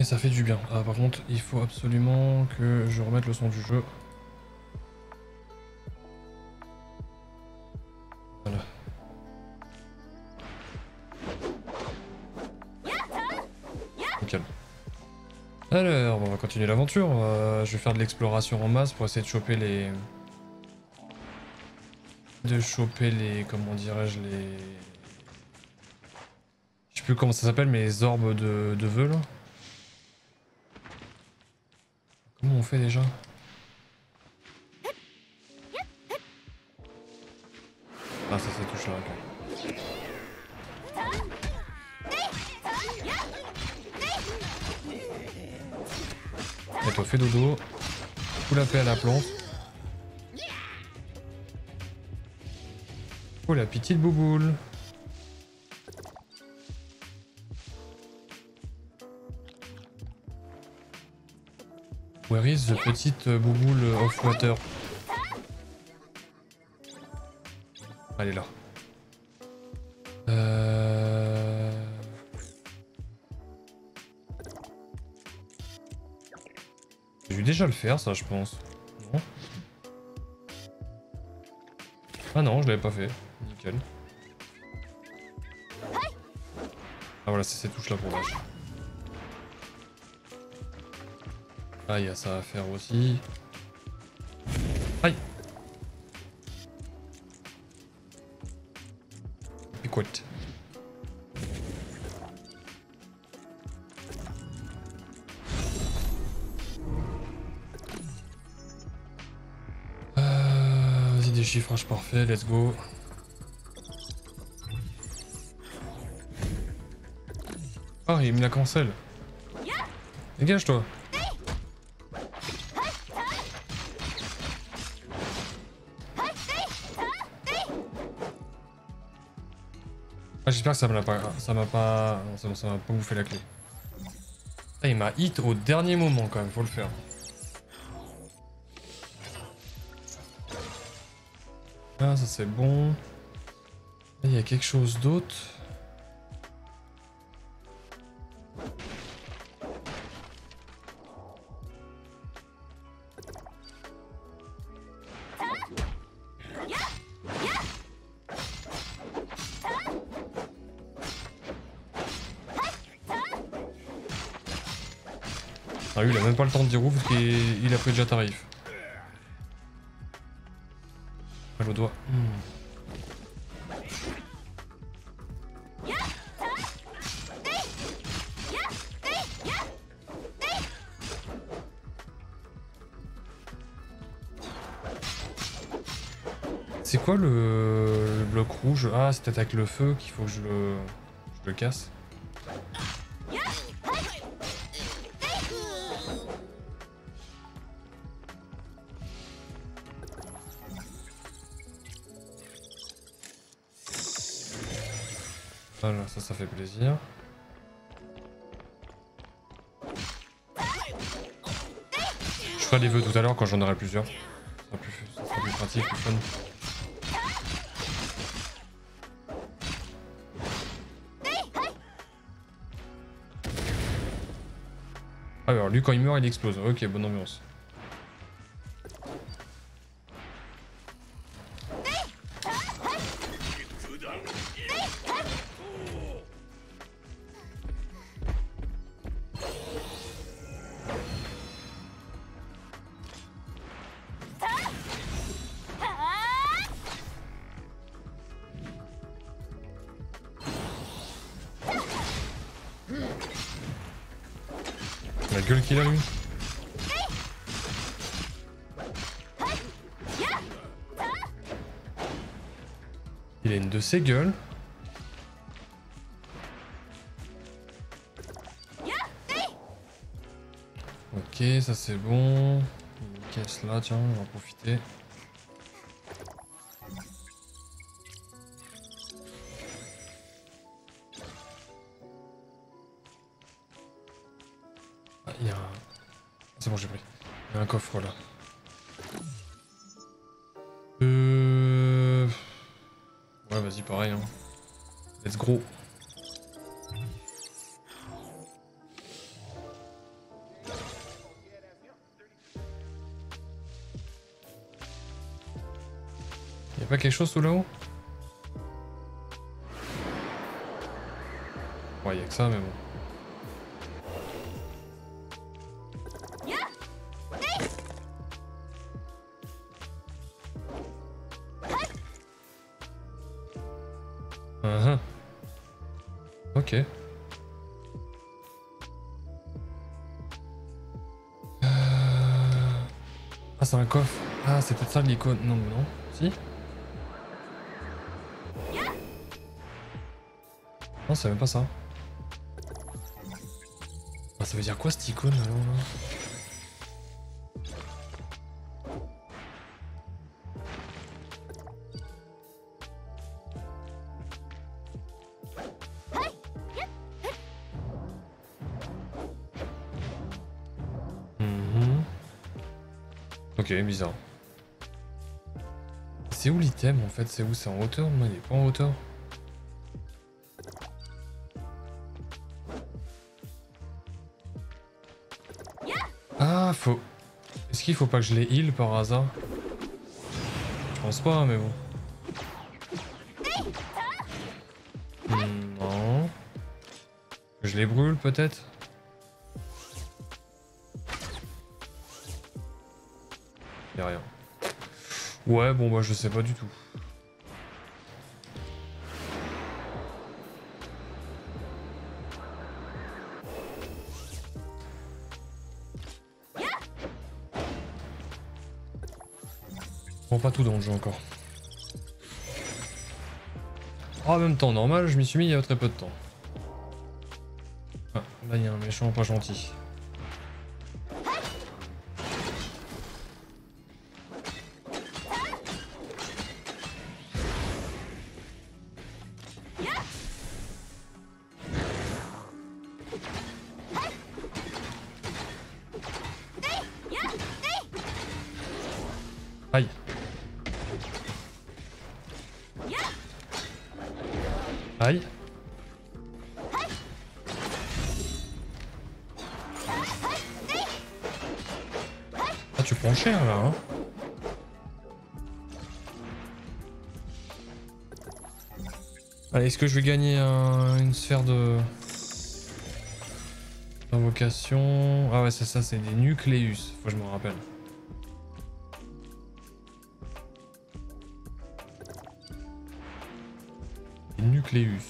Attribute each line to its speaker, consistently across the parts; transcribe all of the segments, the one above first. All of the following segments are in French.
Speaker 1: Et ça fait du bien. Ah, par contre, il faut absolument que je remette le son du jeu. Voilà. Nickel. Alors, on va continuer l'aventure. Je vais faire de l'exploration en masse pour essayer de choper les... De choper les... Comment dirais-je les... Je sais plus comment ça s'appelle, mais les orbes de, de vœux, là. Comment on fait déjà Ah, ça, ça touche là, ok. Et toi, fais dodo. Fous la paix à la plante. Oh, la petite bouboule. Where is the petite bouboule of water Elle est là. Euh... J'ai dû déjà le faire ça je pense. Non Ah non je l'avais pas fait. Nickel. Ah voilà c'est ces touches là pour vache. Ah, il y a ça à faire aussi. Aïe Écoute. Euh, Vas-y, déchiffrage parfait, let's go. Ah, il me la cancel. Dégage-toi. Ça m'a pas... Ça m'a pas... Ça m'a pas bouffé la clé. Il m'a hit au dernier moment quand même, faut le faire. Ah, ça c'est bon. Il y a quelque chose d'autre. Pas le temps de dire ouf parce qu'il a pris déjà tarif. Ah, le doigt. C'est quoi le... bloc rouge? Ah, c'est avec le feu qu'il faut que je le... je le casse. Quand j'en aurai plusieurs. Ça sera plus, ça sera plus pratique, plus fun. Ah alors lui quand il meurt il explose. Ok bonne ambiance. Ses gueules. Ok, ça c'est bon. Une caisse là, tiens, on va profiter. Ah, il y a un... C'est bon, j'ai pris. Il y a un coffre là. Chose sous là-haut Ouais, y'a que ça, mais bon. Uh -huh. Ok. Euh... Ah, c'est. Ah, c'est peut-être ça l'icône. Non, non. Si Non, c'est même pas ça. Ah, ça veut dire quoi cette icône alors là? Mhm. Ok, bizarre. C'est où l'item en fait? C'est où? C'est en hauteur? Moi, il est pas en hauteur. Ah. Est-ce qu'il faut pas que je les heal par hasard Je pense pas, mais bon. Hmm, non. Je les brûle peut-être Y'a rien. Ouais, bon bah je sais pas du tout. Pas tout dans le jeu encore. Oh, en même temps, normal, je m'y suis mis il y a très peu de temps. Ah, là il y a un méchant pas gentil. Est-ce que je vais gagner un- une sphère de... d'invocation? Ah ouais, c'est ça, c'est des nucléus. Faut que je me rappelle. Nucléus.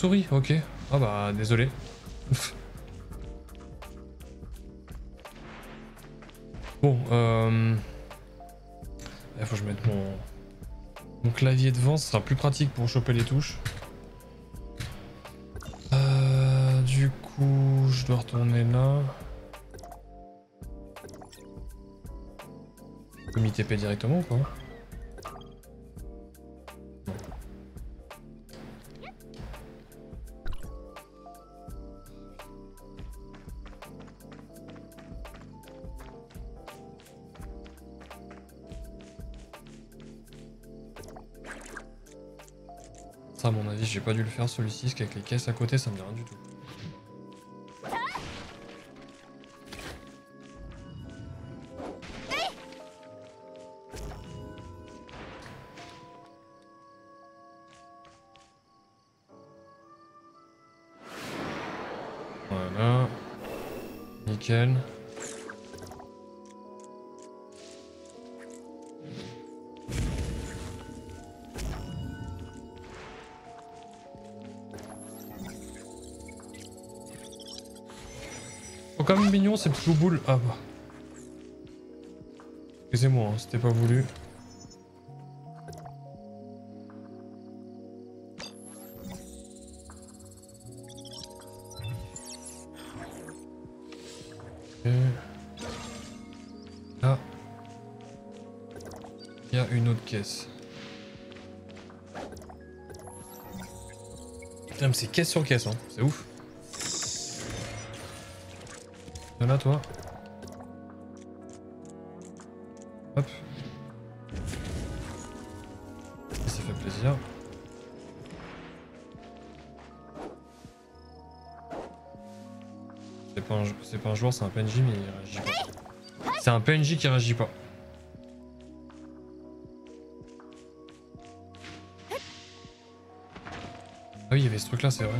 Speaker 1: Chauves-souris, ok. Ah bah, désolé. bon, euh... Il faut que je mette mon... clavier devant, ce sera plus pratique pour choper les touches. Euh, du coup, je dois retourner là. M'y TP directement ou j'ai pas dû le faire celui-ci, parce qu'avec les caisses à côté, ça me dit rien du tout. Ah bah. Excusez-moi, hein, c'était pas voulu. Ok. Là. Il y a une autre caisse. Putain, c'est caisse sur caisse, hein. c'est ouf. Là, toi? Un joueur, c'est un PNJ, mais il réagit pas. C'est un PNJ qui réagit pas. Ah oui, il y avait ce truc là, c'est vrai.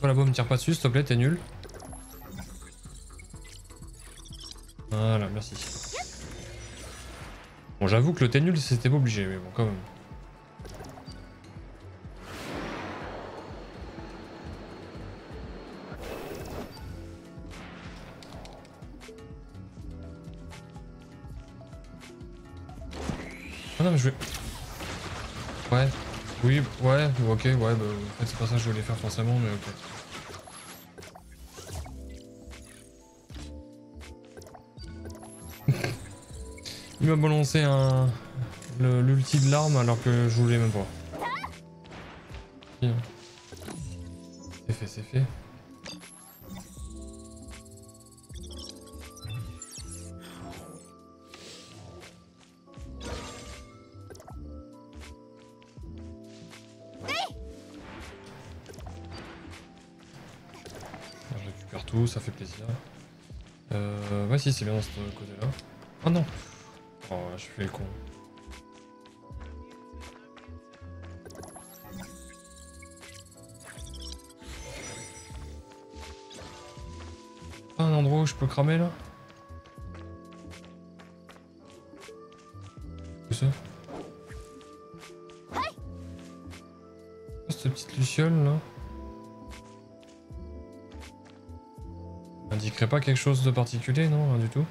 Speaker 1: Voilà, bon, me tire pas dessus, s'il te plaît, t'es nul. Voilà, merci. Bon, j'avoue que le t'es nul, c'était pas obligé, mais bon, quand même. Ah non mais je vais... Ouais. Oui, ouais, ok, ouais, bah, c'est pas ça que je voulais faire forcément, mais ok. Il m'a balancé un... l'ulti de l'arme alors que je voulais même pas. Ouais, si, c'est bien dans ce côté-là. Oh non Oh, je fais con. Un endroit où je peux cramer là? Pas quelque chose de particulier, non Rien du tout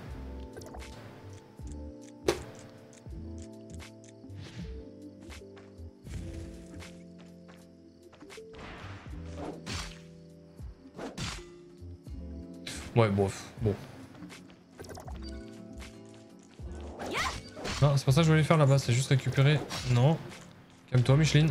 Speaker 1: Ouais, bof, bon. Non, c'est pas ça que je voulais faire là-bas, c'est juste récupérer... Non. Calme-toi, Micheline.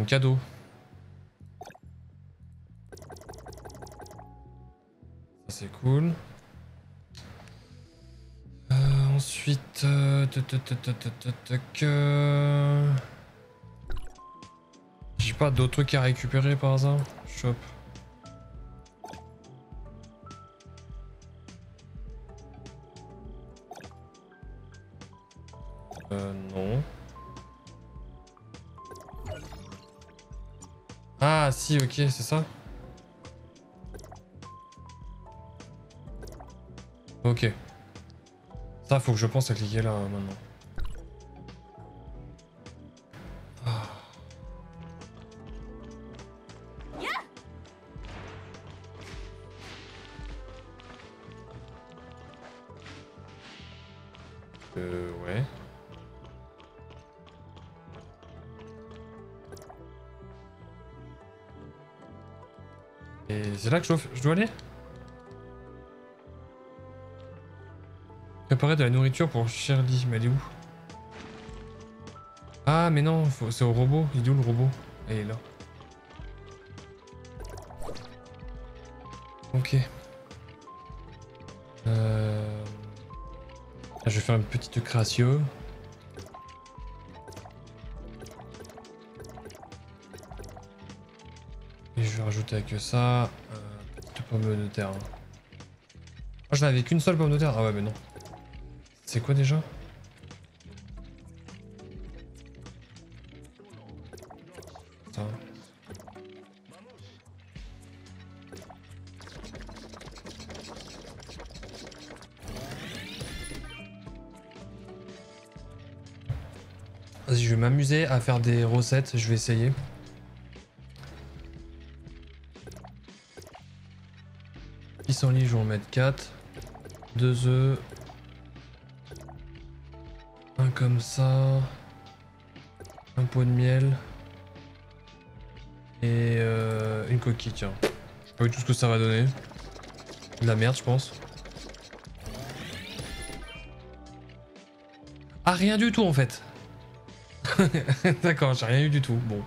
Speaker 1: Cadeau. Ça c'est cool. Ensuite... J'ai pas d'autres trucs à récupérer par hasard Shop. Ok, c'est ça. Ok. Ça, faut que je pense à cliquer là maintenant. Là que je dois, je dois aller Préparer de la nourriture pour Shirley, mais elle est où? Ah mais non, c'est au robot, il est où le robot? Elle est là. Ok. Euh... Je vais faire une petite création. Et je vais rajouter que ça. Euh, pomme de terre. Ah, je n'avais qu'une seule pomme de terre. Ah ouais, mais non. C'est quoi déjà? Vas-y, je vais m'amuser à faire des recettes, je vais essayer. Pissenlit, je vais en mettre 4. 2 œufs. Un comme ça. Un pot de miel. Et euh, une coquille, tiens. Je sais pas du tout ce que ça va donner. De la merde, je pense. Ah, rien du tout en fait. D'accord, j'ai rien eu du tout. Bon.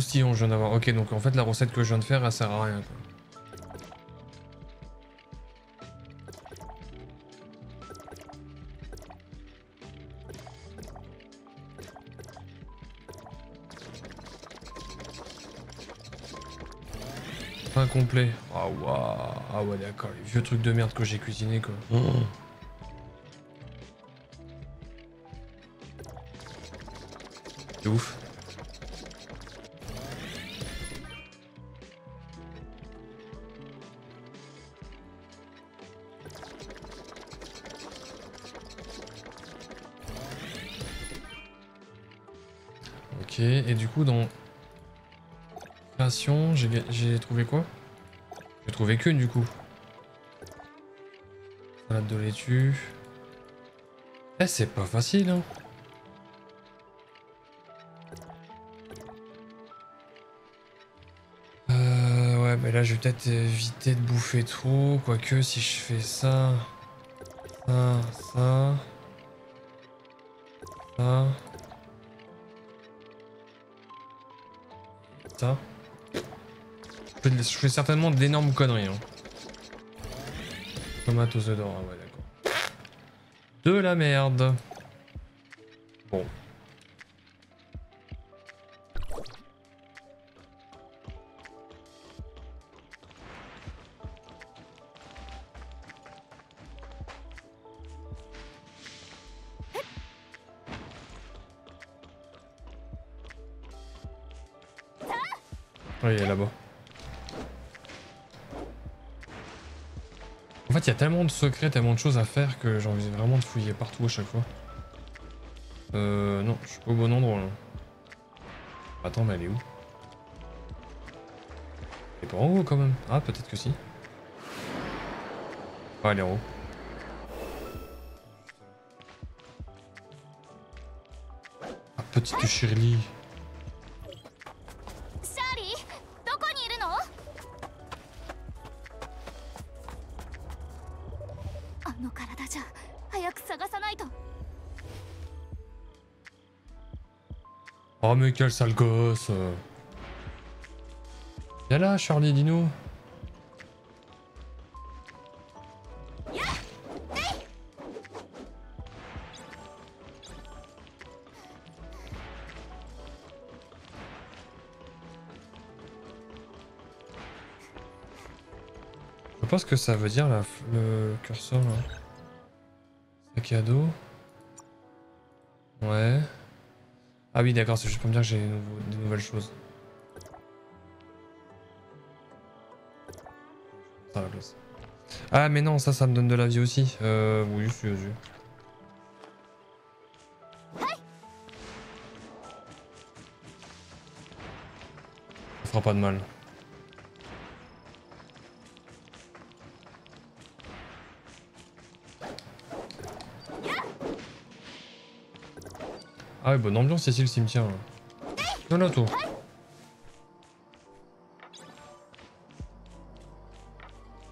Speaker 1: Je viens d'avoir. Ok, donc en fait, la recette que je viens de faire, elle sert à rien. Quoi. Incomplet. Ah waouh. Ah ouais d'accord, les vieux trucs de merde que j'ai cuisiné quoi. C'est j'ai trouvé quoi? J'ai trouvé qu'une du coup. Salade de laitue. Eh, c'est pas facile, hein. Euh, ouais, mais là, je vais peut-être éviter de bouffer trop. Quoique, si je fais ça, ça, ça, ça, ça. Je fais, certainement d'énormes conneries. Hein. Tomate aux d'or, ah ouais, d'accord. De la merde. Bon. Tellement de secrets, tellement de choses à faire que j'ai envie vraiment de fouiller partout à chaque fois. Euh, non, je suis pas au bon endroit là. Attends, mais elle est où? Elle est pas en haut quand même. Ah, peut-être que si. Ah, elle est en haut. Ah, petite Shirley. Oh mais quel sale gosse Viens là Charlie, dis-nous Je pense que ça veut dire la, le curseur là. Sac à dos. Ouais. Ah oui d'accord, c'est juste pour me dire que j'ai des nouvelles choses. Ah mais non, ça, ça me donne de la vie aussi. Euh, oui, je suis yeux. Ça fera pas de mal. Ah ouais, bonne ambiance ici le cimetière. Non, là, toi.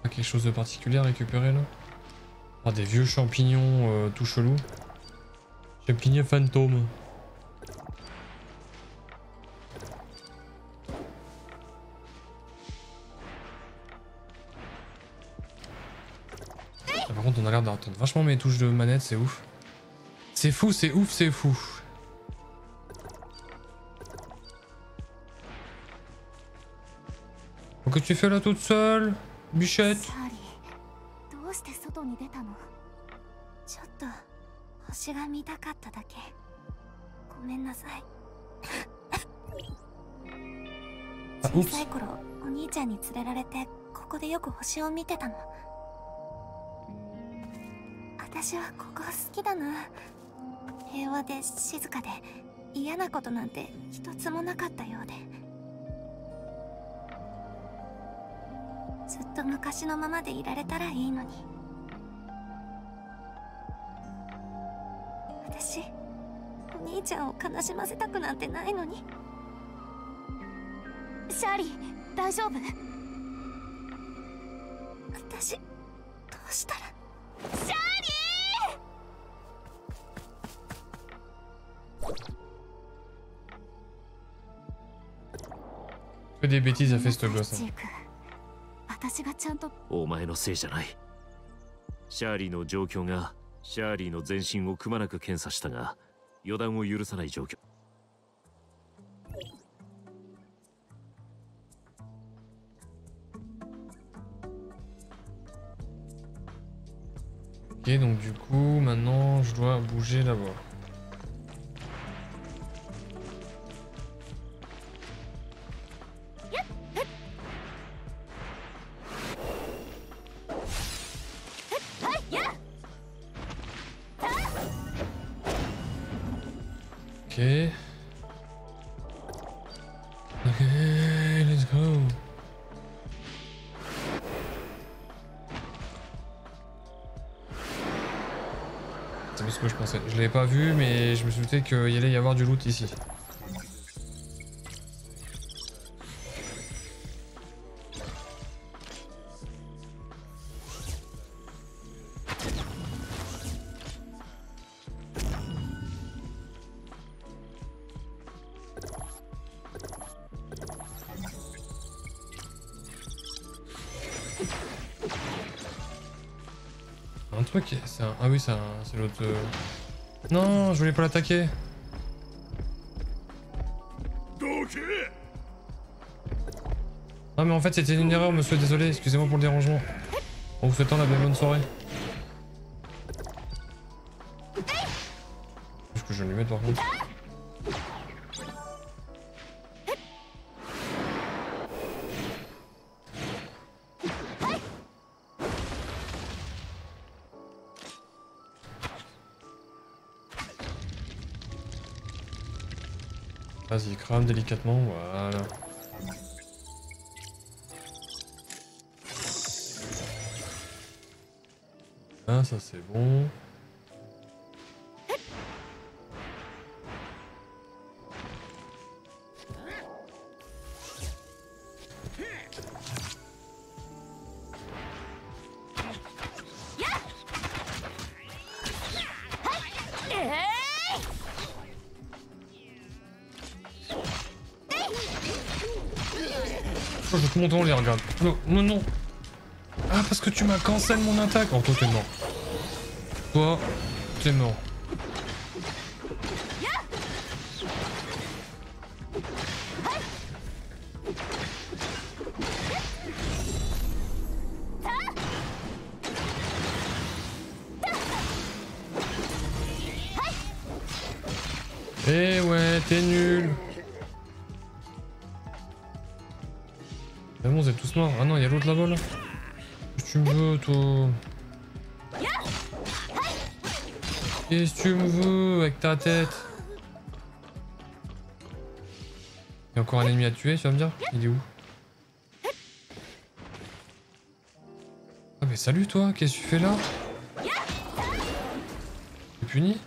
Speaker 1: quelque chose de particulier à récupérer là? Ah, des vieux champignons euh, tout chelous. Champignons fantômes. Ah, par contre, on a l'air d'entendre vachement mes touches de manette, c'est ouf. C'est fou, c'est ouf, c'est fou. Que tu fais là toute seule Bichette?
Speaker 2: どうして外に出たの？ちょっと星が見たかっただけ。ごめんなさい。
Speaker 1: あ
Speaker 2: 小さい頃お兄ちゃんに連れられてここでよく星を見てたの。私はここ好きだな。平和で静かで嫌なことなんて一つもなかったようで昔のままでいられたらいいのに。私お兄ちゃんを悲しませたくなんてないのに。シャーリー大丈夫？私どうしたら？シャーリ
Speaker 1: Que des bêtises a fait ce gosse.
Speaker 2: ジーク私がちゃんと。
Speaker 3: お前のせいじゃない。シャーリーの状況がシャーリーの全身をくまなく検査したが予断を許さない状況。
Speaker 1: Ok, donc du coup, maintenant, je dois bouger là-bas. Douté qu'il allait y avoir du loot ici. Un truc, c'est un... Ah oui, c'est l'autre... Non, je voulais pas l'attaquer. Ah mais en fait c'était une erreur monsieur, désolé, excusez-moi pour le dérangement. En vous souhaitant la bonne soirée. Est-ce que je vais lui mettre par contre Vas-y, crame délicatement, voilà. Ah, ça c'est bon. Les regarde. Non, non, non. Ah, parce que tu m'as cancel mon attaque. Oh, toi, t'es mort. Toi, t'es mort. Tête Il y a encore un ennemi à tuer, tu vas me dire Il est où Ah mais salut toi, qu'est-ce que tu fais là T'es puni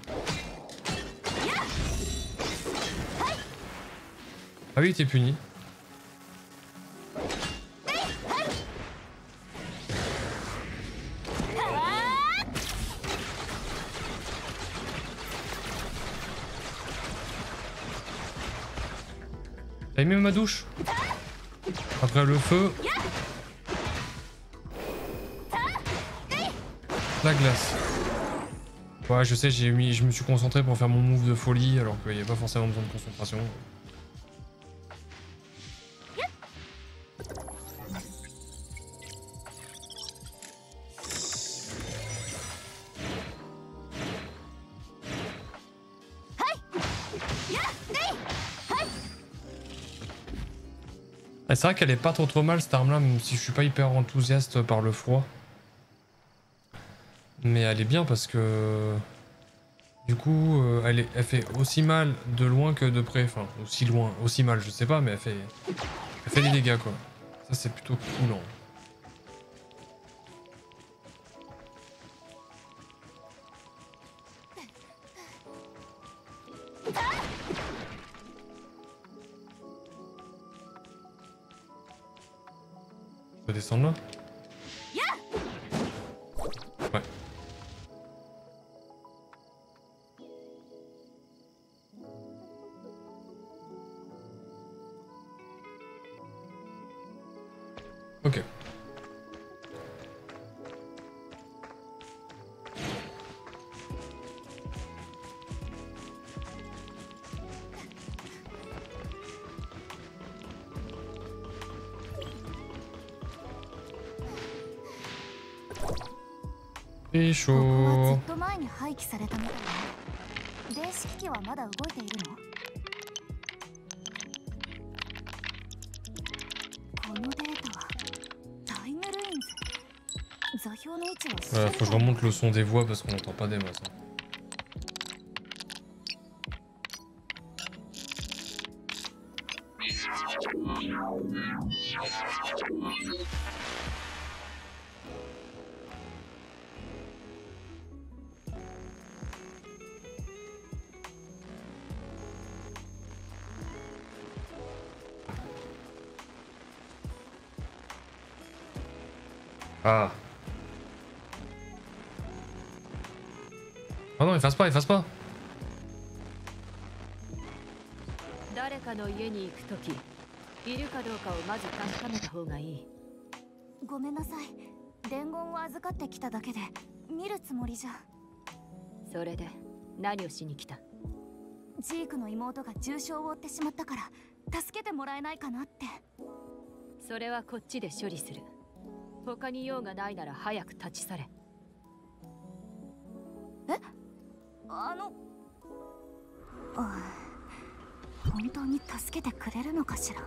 Speaker 1: Ah oui, t'es puni. Ma douche Après le feu. La glace. Ouais, je sais, j'ai mis, je me suis concentré pour faire mon move de folie alors qu'il n'y a pas forcément besoin de concentration. C'est vrai qu'elle est pas trop trop mal cette arme là, même si je suis pas hyper enthousiaste par le froid. Mais elle est bien parce que... Du coup, euh, elle, fait aussi mal de loin que de près. Enfin, aussi loin, aussi mal, je sais pas, mais elle fait... Elle fait des dégâts quoi. Ça c'est plutôt cool. Descendre là よいし
Speaker 2: ここは
Speaker 1: ょ
Speaker 2: ずっと前に廃棄されたみたいね電子機器はまだ動いているのこのデータはタイムルインズ座標の位置は
Speaker 1: Voilà, faut que je remonte le son des voix parce qu'on n'entend pas des masses. hein.
Speaker 4: 方がいい。
Speaker 2: ごめんなさい。伝言を預かってきただけで見るつもりじゃ。
Speaker 4: それで何をしに来た？
Speaker 2: ジークの妹が重傷を負ってしまったから助けてもらえないかなって。
Speaker 4: それはこっちで処理する。他に用がないなら早く立ち去れ。
Speaker 2: あのあ本当に助けてくれるのかしら？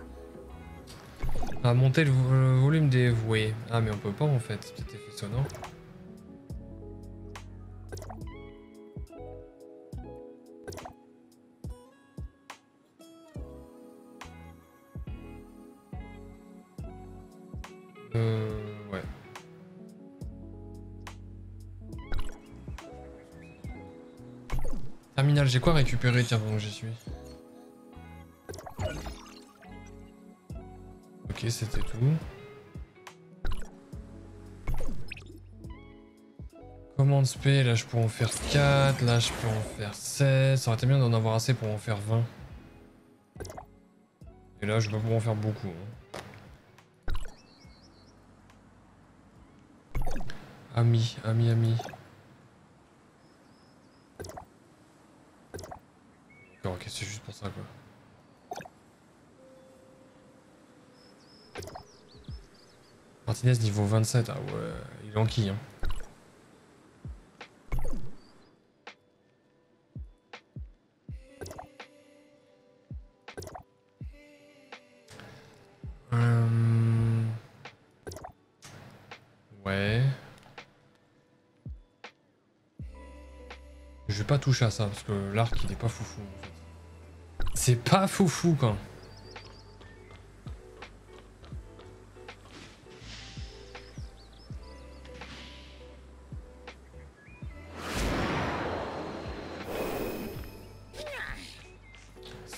Speaker 1: On monter le, volume des vouées. Ah, mais on peut pas en fait, c'est peut-être effet sonore. Euh. J'ai quoi récupérer? Tiens, que j'y suis. C'était tout. Commande SP, là je peux en faire 4, là je peux en faire 16. Ça aurait été bien d'en avoir assez pour en faire 20. Et là je vais pas pouvoir en faire beaucoup. hein. Ami, ami, ami. niveau 27. Ah ouais, il est enquille. Hein. Euh, ouais. Je vais pas toucher à ça parce que l'arc il est pas foufou. En fait. C'est pas foufou quand.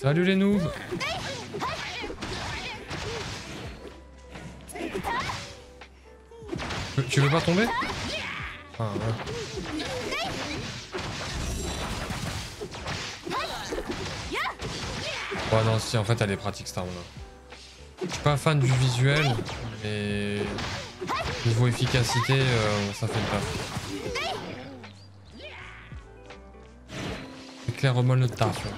Speaker 1: Salut les noobs Tu- veux pas tomber Ah ouais. Ouais non si en fait elle est pratique cette arme. Je suis pas fan du visuel mais niveau efficacité euh, ça fait le taf. C'est clairement le taf. là.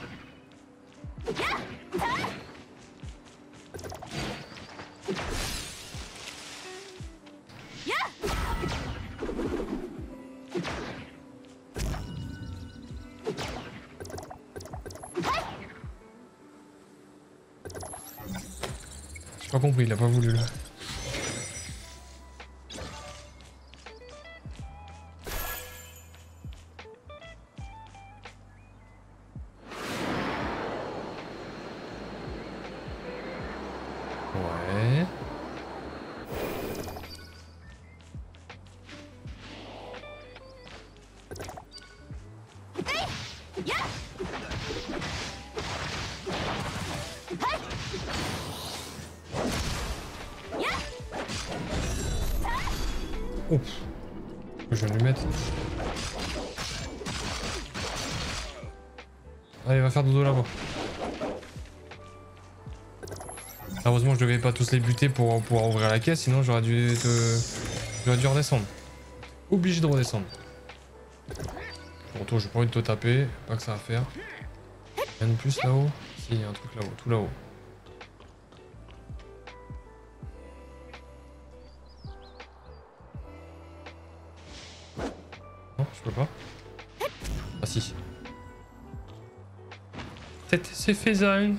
Speaker 1: Compris, il a pas voulu là. Tous les buter pour pouvoir ouvrir la caisse, sinon j'aurais dû te... J'aurais dû redescendre. Obligé de redescendre. Bon, toi, j'ai pas envie de te taper, pas que ça à faire. Rien de plus là-haut Si, il y a un truc là-haut, tout là-haut. Non, je peux pas. Ah si. C'est c'est faisable.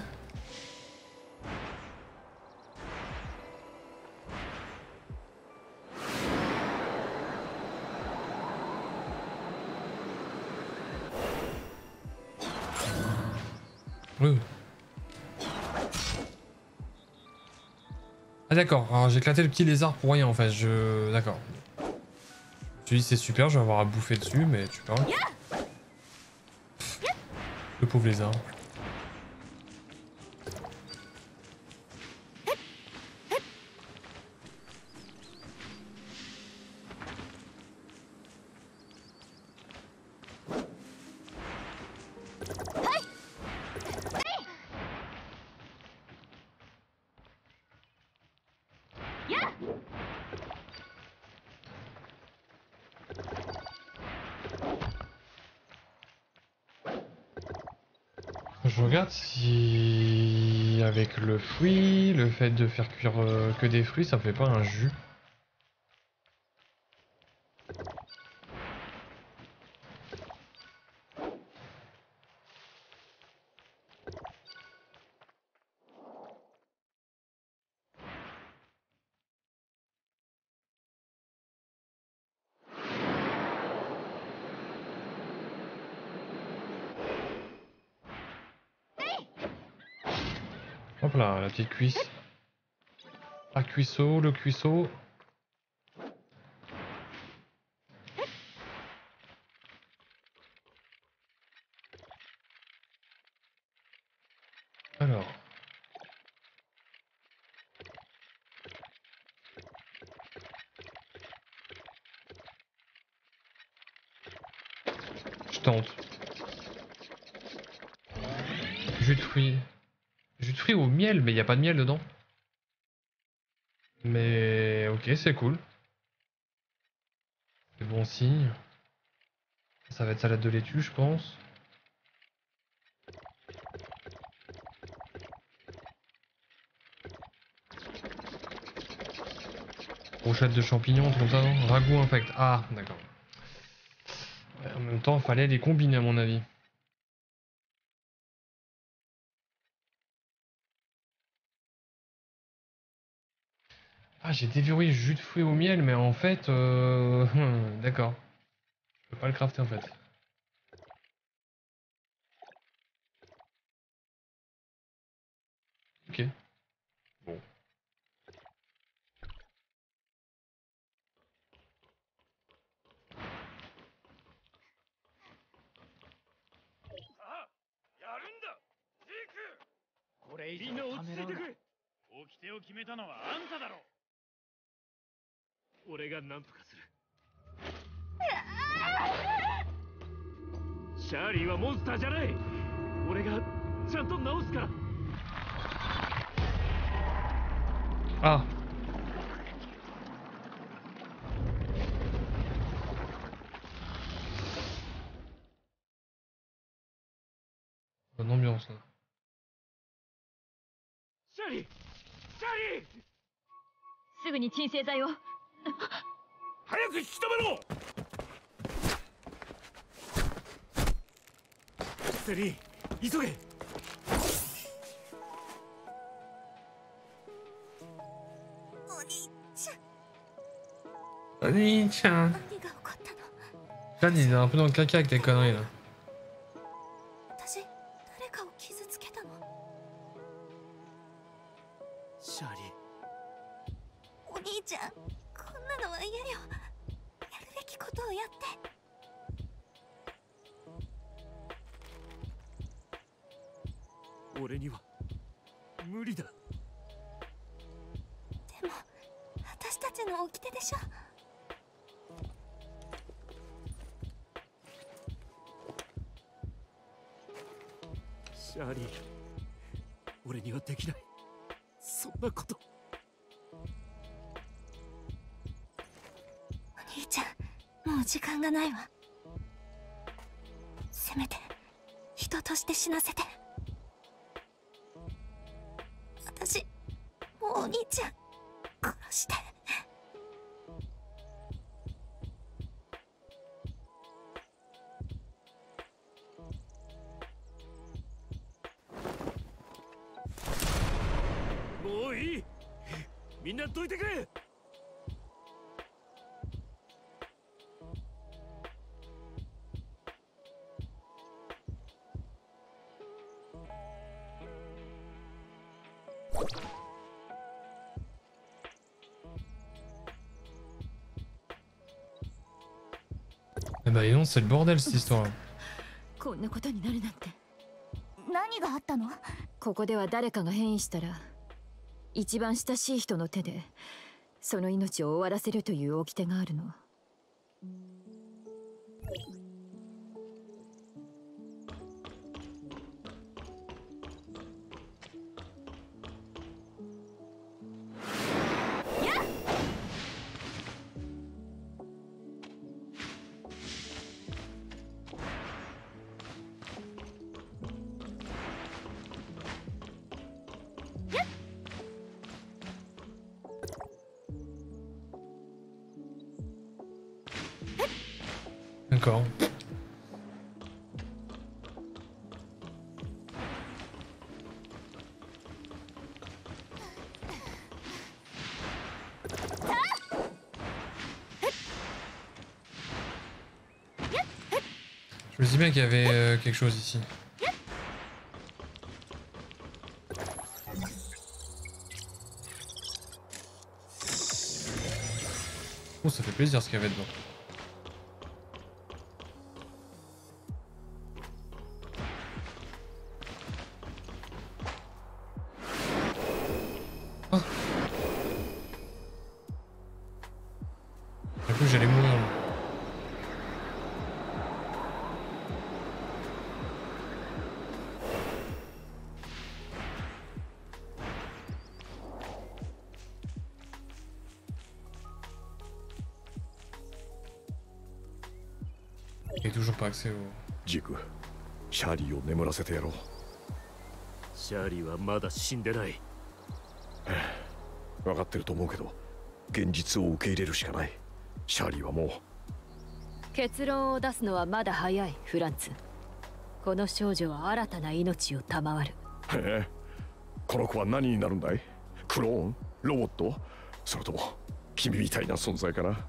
Speaker 1: D'accord, alors j'ai éclaté le petit lézard pour rien en fait, je... D'accord. Je me suis dit c'est super, je vais avoir à bouffer dessus, mais tu parles. Le pauvre lézard. Le fruit, le fait de faire cuire euh, que des fruits, ça fait pas un jus. Hop là, la petite cuisse. La cuisseau, le cuisseau. Alors. Je tente. Jus de fruits. Jus de fruits au miel, mais il n'y a de miel dedans. Mais ok, c'est cool. C'est bon signe. Ça va être salade de laitue, je pense. Brochette de champignons, truc comme ça, Ragoût infect. Ah, d'accord. Ouais, en même temps, fallait les combiner à mon avis. j'ai déverrouillé jus de fruits au miel, mais en fait... D'accord. Je peux pas le crafter en fait.
Speaker 5: Ok. Bon.
Speaker 3: 俺が何とかする。シャーリーはモンスターじゃない。俺がちゃんと直すから。
Speaker 1: Ah Bonne ambiance là.
Speaker 3: シャーリー！シャーリー！
Speaker 4: すぐに鎮静剤を
Speaker 3: 早く引き止めろ。セ急げ。
Speaker 2: お兄ちゃん。何が起こったの？
Speaker 3: キャ
Speaker 2: キ何
Speaker 3: キャ言っ何いかな
Speaker 2: いな。
Speaker 1: Bah, et non, c'est le bordel cette histoire.
Speaker 4: こんなことになるなんて
Speaker 2: 何があったの
Speaker 4: ここでは誰かが変異したら一番親しい人の手でその命を終わらせるという掟があるの「
Speaker 1: bien qu'il y avait euh, quelque chose ici. Oh, ça fait plaisir ce qu'il y avait dedans.
Speaker 6: ジクシャーリーを眠らせてやろう。
Speaker 3: シャーリーはまだ死んでない。
Speaker 6: 分かってると思うけど現実を受け入れるしかない。シャーリーはもう。
Speaker 4: 結論を出すのはまだ早いフランツ。この少女は新たな命を賜る。
Speaker 6: へえこの子は何になるんだい？クローン？ロボット？それとも君みたいな存在かな？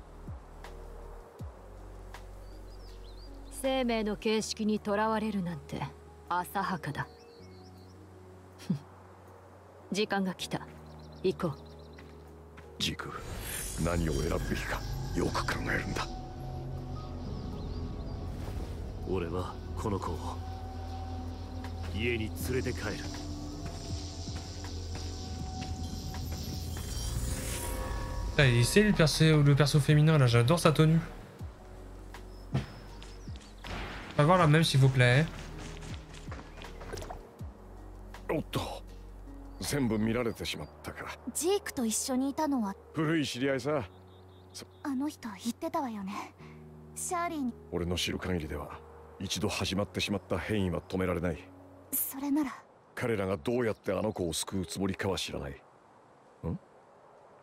Speaker 4: 生命の形式にとらわれるなんて浅はかだ。時間が来た。行こう。
Speaker 6: ジク何を選ぶべきかよく考えるんだ。
Speaker 3: 俺はこの子を家に連れて帰る。
Speaker 1: Et c'est le perso, le perso féminin là, j'adore sa tenue. On va voir la même s'il vous plaît.
Speaker 6: おっと全部見られてしまったか
Speaker 2: ジークと一緒にいたのは。
Speaker 6: 古い知り合いさ。
Speaker 2: あの人言ってたわよね。シャーリーに。
Speaker 6: 俺の知る限りでは一度始まってしまった変異は止められない。
Speaker 2: それなら。
Speaker 6: 彼らがどうやってあの子を救うつもりかは知らない。ん？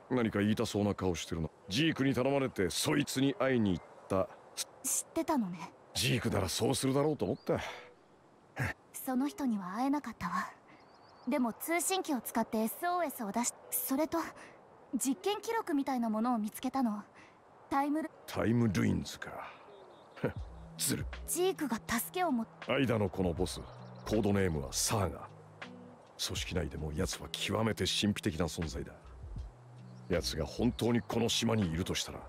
Speaker 6: 何か言いたそうな顔してるの。ジークに頼まれてそいつに会いに行った。
Speaker 2: 知ってたのね
Speaker 6: ジークならそうするだろうと思った。
Speaker 2: その人には会えなかったわ。でも通信機を使って SOS を出しそれと実験記録みたいなものを見つけたの。タイムル
Speaker 6: タイムルインズか。ずる。
Speaker 2: ジークが助けをも
Speaker 6: 間のこのボスコードネームはサーガ。組織内でも奴は極めて神秘的な存在だ。奴が本当にこの島にいるとしたら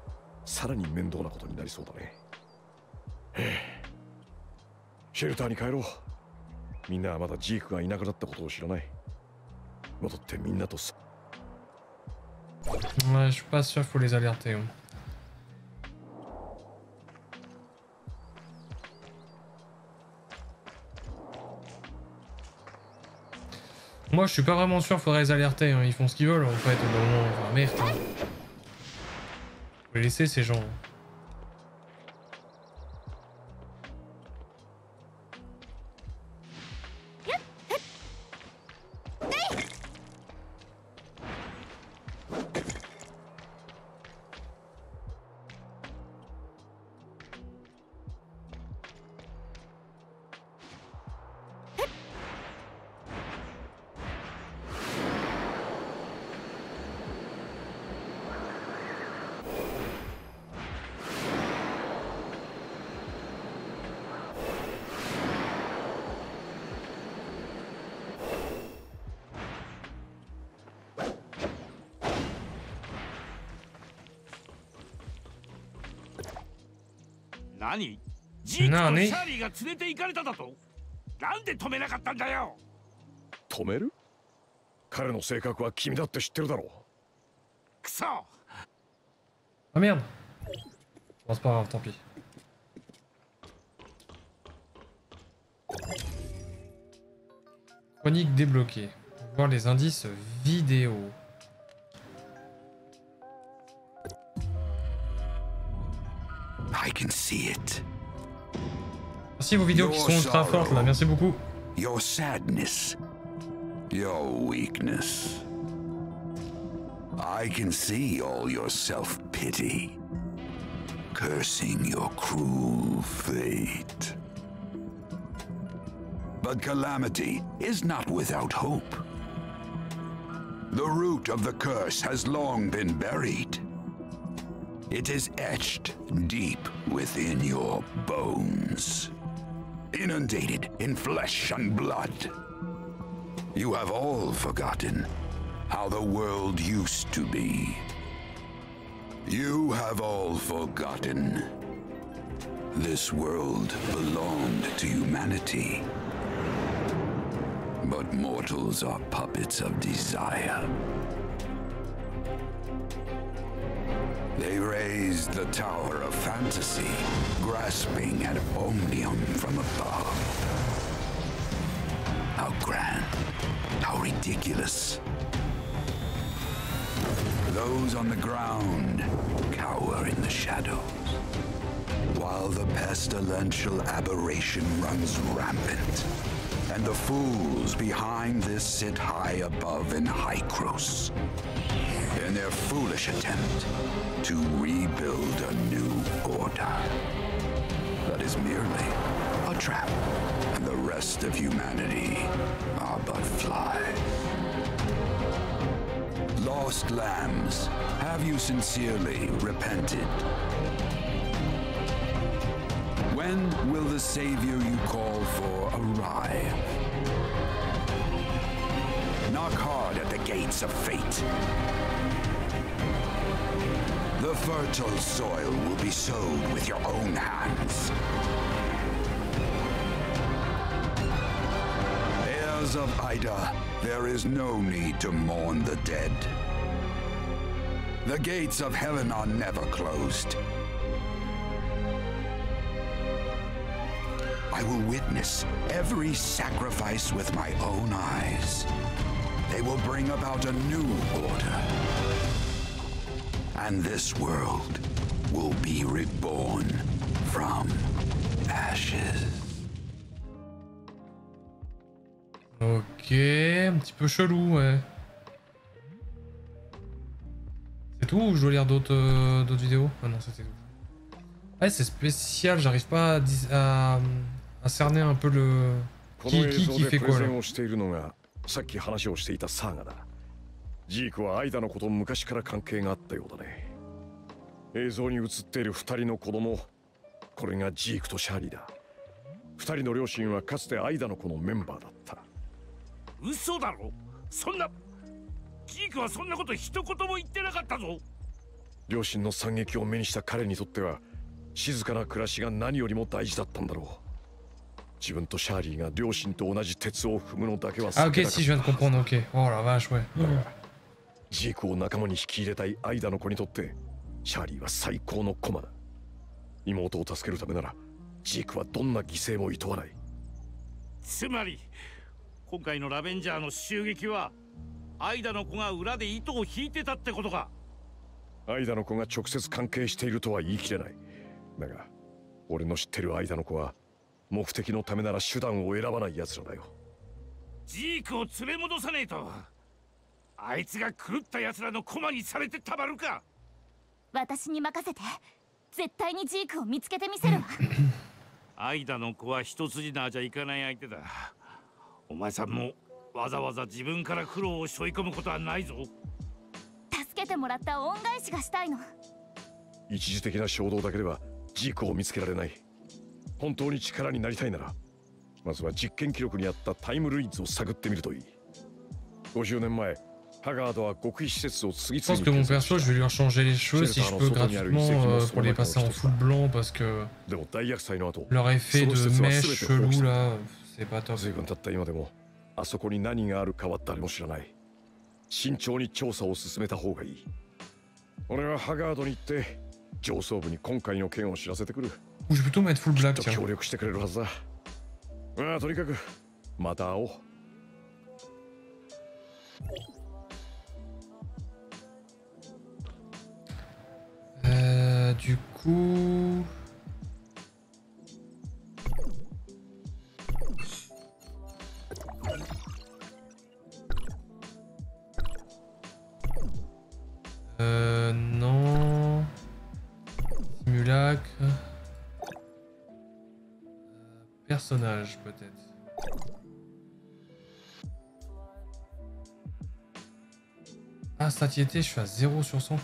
Speaker 6: さらに面倒なことになりそうだね シェルターに帰ろうみんなはまだジークがいなくなったことを知らない戻ってみんなとさ
Speaker 1: Ouais, je suis pas sûr, faut les alerter. hein. Moi, je suis pas vraiment sûr, faudrait les alerter. hein. Ils font ce qu'ils veulent en fait. au bout d'un moment. Enfin, merde. hein. Faut les laisser ces gens. .
Speaker 5: 何？何？ークとシャーリーが連れて行かれただと？なんで止めなかったんだよ？
Speaker 6: 止める？彼の性格は君だって知ってるだろう。
Speaker 5: くそ
Speaker 1: あ、めん。わすぱー、たぴ。Chronique débloquée. Voir les indices vidéo. Merci vos vidéos qui sont ultra fortes là, merci beaucoup.
Speaker 7: Your sadness. Your weakness. I can see all your self pity. Cursing your cruel fate. But calamity is not without hope. The root of the curse has long been buried. It is etched deep within your bones, inundated in flesh and blood. You have all forgotten how the world used to be. You have all forgotten. This world belonged to humanity. But mortals are puppets of desire. Raised the tower of fantasy, grasping at omnium from above. How grand, how ridiculous. Those on the ground cower in the shadows, while the pestilential aberration runs rampant, and the fools behind this sit high above in Hykros in their foolish attempt to rebuild a new order that is merely a trap, and the rest of humanity are but flies. Lost lambs, have you sincerely repented? When will the savior you call for arrive? Knock hard at the gates of fate. Fertile soil will be sowed with your own hands. Heirs of Ida, there is no need to mourn the dead. The gates of heaven are never closed. I will witness every sacrifice with my own eyes. They will bring about a new order. and this world will be reborn from ashes.
Speaker 1: Ok, un petit peu chelou, ouais. C'est tout ou je dois lire d'autres euh, vidéos? Ah non, c'était tout. Ouais, c'est spécial, j'arrive pas à, à, à, cerner un peu le... Qui, qui,
Speaker 6: qui
Speaker 1: fait quoi là
Speaker 6: ジークはアイダの子と昔から関係があったようだね。映像に映っている二人の子供これがジークとシャーリーだ。二人の両親はかつてアイダの子のメンバーだった。
Speaker 5: 嘘だろ？そんなジークはそんなこと一言も言ってなかったぞ。
Speaker 6: 両親の惨劇を目にした彼にとっては静かな暮らしが何よりも大事だったんだろう。自分とシャーリーが両親と同じ鉄を踏むのだけは
Speaker 1: Ah
Speaker 6: 避けたか
Speaker 1: si,
Speaker 6: っ
Speaker 1: je viens de
Speaker 6: た
Speaker 1: comprendre, ok. Oh la vache, ouais.
Speaker 6: ジークを仲間に引き入れたいアイダの子にとってシャーリーは最高の駒だ。妹を助けるためならジークはどんな犠牲も厭わない。
Speaker 5: つまり今回のラベンジャーの襲撃はアイダの子が裏で糸を引いてたってことか。
Speaker 6: アイダの子が直接関係しているとは言い切れない。だが俺の知ってるアイダの子は目的のためなら手段を選ばない奴らだよ。
Speaker 5: ジークを連れ戻さねえとあいつが狂った奴らの駒にされてたまるか。
Speaker 2: 私に任せて。絶対にジークを見つけてみせるわ。
Speaker 5: アイダの子は一筋縄じゃいかない相手だ。お前さんもわざわざ自分から苦労を背負い込むことはないぞ。
Speaker 2: 助けてもらった恩返しがしたいの。
Speaker 6: 一時的な衝動だけではジークを見つけられない。本当に力になりたいならまずは実験記録にあったタイムルインズを探ってみるといい。50年前
Speaker 1: Je pense que mon perso, je vais lui changer les choses si je peux gratuitement euh, pour les passer en full blanc parce que leur effet de mèche chelou là, c'est pas top. Ou je vais plutôt mettre full black. Euh, du coup... Euh, non. Simulacre. Personnage, peut-être. Ah, satiété, je suis à 0 sur 100.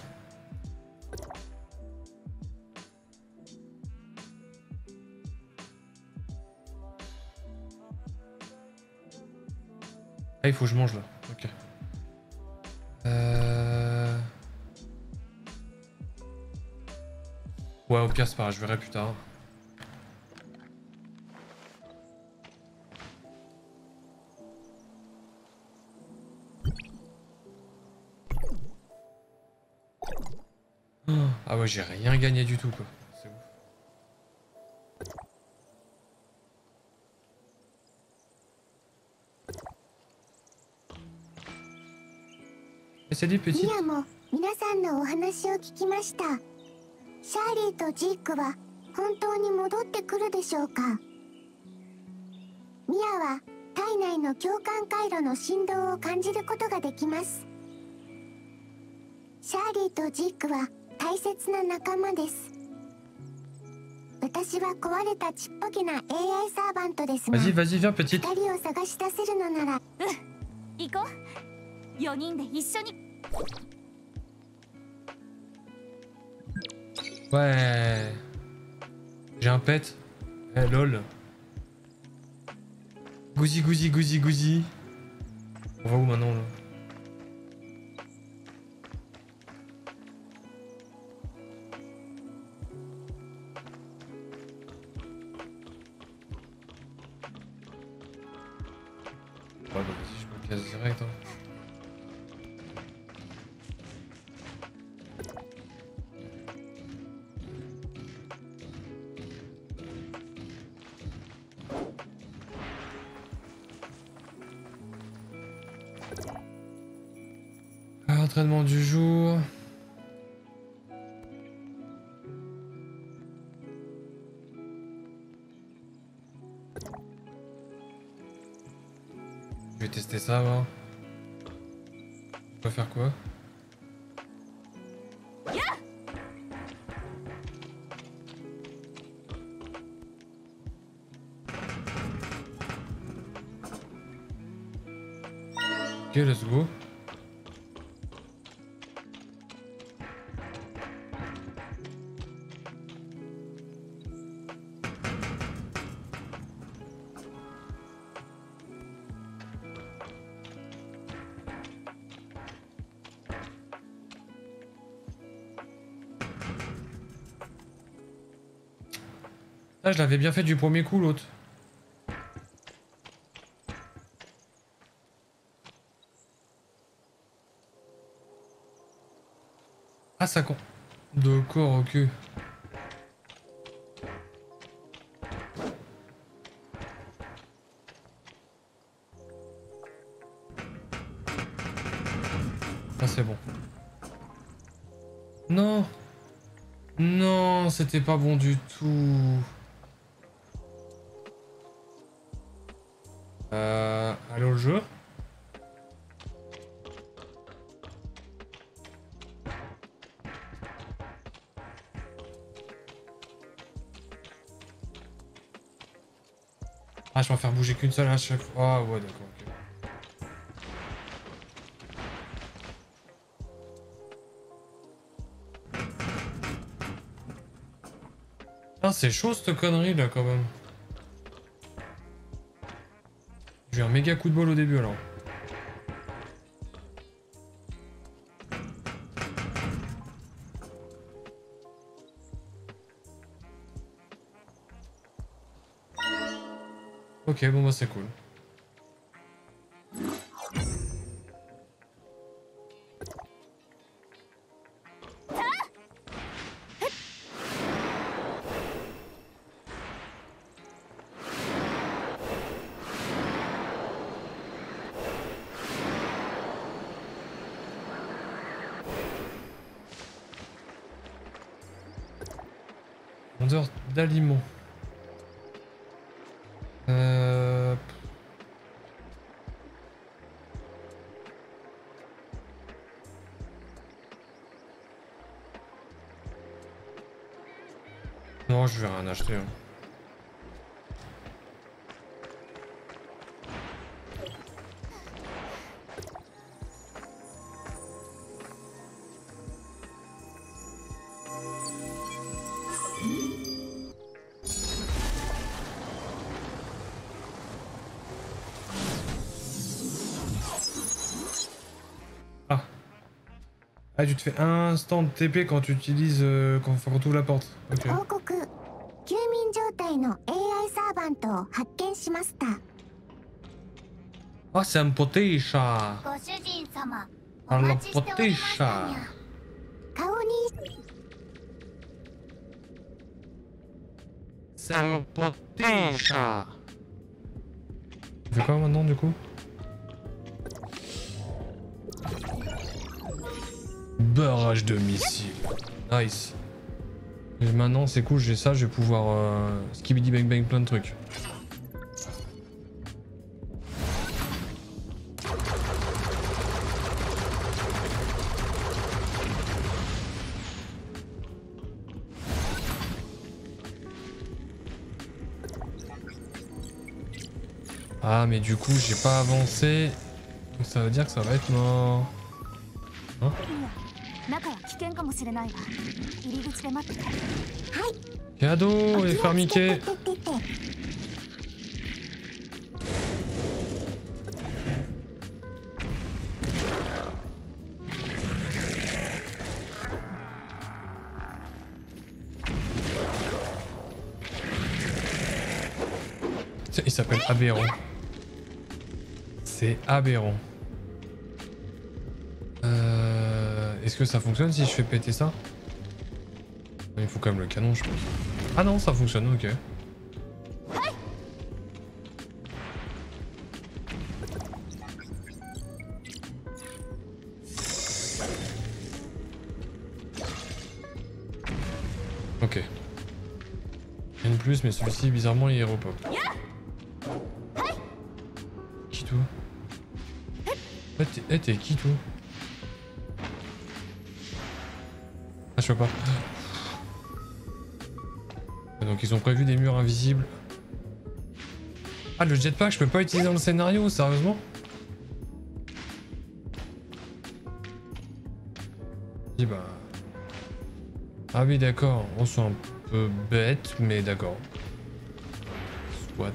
Speaker 1: Ah, il faut que je mange là. Ok. Euh... Ouais, au pire, c'est pas je verrai plus tard. Ah ouais, j'ai rien gagné du tout, quoi. C'est ouf. Et c'est dit, petit.
Speaker 8: ミアも皆さんのお話を聞きましたシャーリーとジークは本当に戻ってくるでしょうか？ミアは体内の共感回路の振動を感じることができますシャーリーとジークは大切な仲間です私は壊れたちっぽけな AI サーバントですが
Speaker 1: Vas-y, vas-y, viens, petite.
Speaker 8: 二人を探し出せるのなら
Speaker 2: 行こう4人で一緒に
Speaker 1: Ouais. J'ai un pet. Eh lol. Gouzi, gouzi, gouzi, gouzi. On va où maintenant là? Je l'avais bien fait du premier coup, l'autre. Ah, ça con. D'accord, ok. Ah, c'est bon. Non Non, c'était pas bon du tout. Bouger qu'une seule à chaque fois. Ah, ouais, d'accord, ok. Ah, c'est chaud cette connerie là quand même. J'ai eu un méga coup de bol au début alors. Ok, bon bah c'est cool. Ah, tu te fais un instant de TP quand tu utilises. Euh, quand, quand tu ouvres la porte. Ok. Ah, c'est un potiche.
Speaker 2: Un
Speaker 1: la
Speaker 8: potiche.
Speaker 1: C'est un potiche. Tu fais quoi maintenant du coup? Barrage de. Nice. Maintenant c'est cool, j'ai ça, je vais pouvoir euh, skibidi bang bang plein de trucs. Ah mais du coup j'ai pas avancé. Donc ça veut dire que ça va être mort.
Speaker 2: 中は危険かもしれないわ入り口で待ってて
Speaker 1: Cadeau et faire Mickey.
Speaker 8: てってって
Speaker 1: Tiens, Il s'appelle Aberron. C'est C'est aberrant. Est-ce que ça fonctionne si je fais péter ça Il faut quand même le canon, je pense. Ah non, ça fonctionne, ok. Ok. Rien de plus, mais celui-ci, bizarrement, il est repop. Qui tout Eh, t'es eh, t'es qui tout Pas. Donc ils ont prévu des murs invisibles. Ah, le jetpack, je peux pas utiliser dans le scénario, sérieusement? Bah... Ah oui, d'accord, on sont un peu bêtes, mais d'accord. Soit.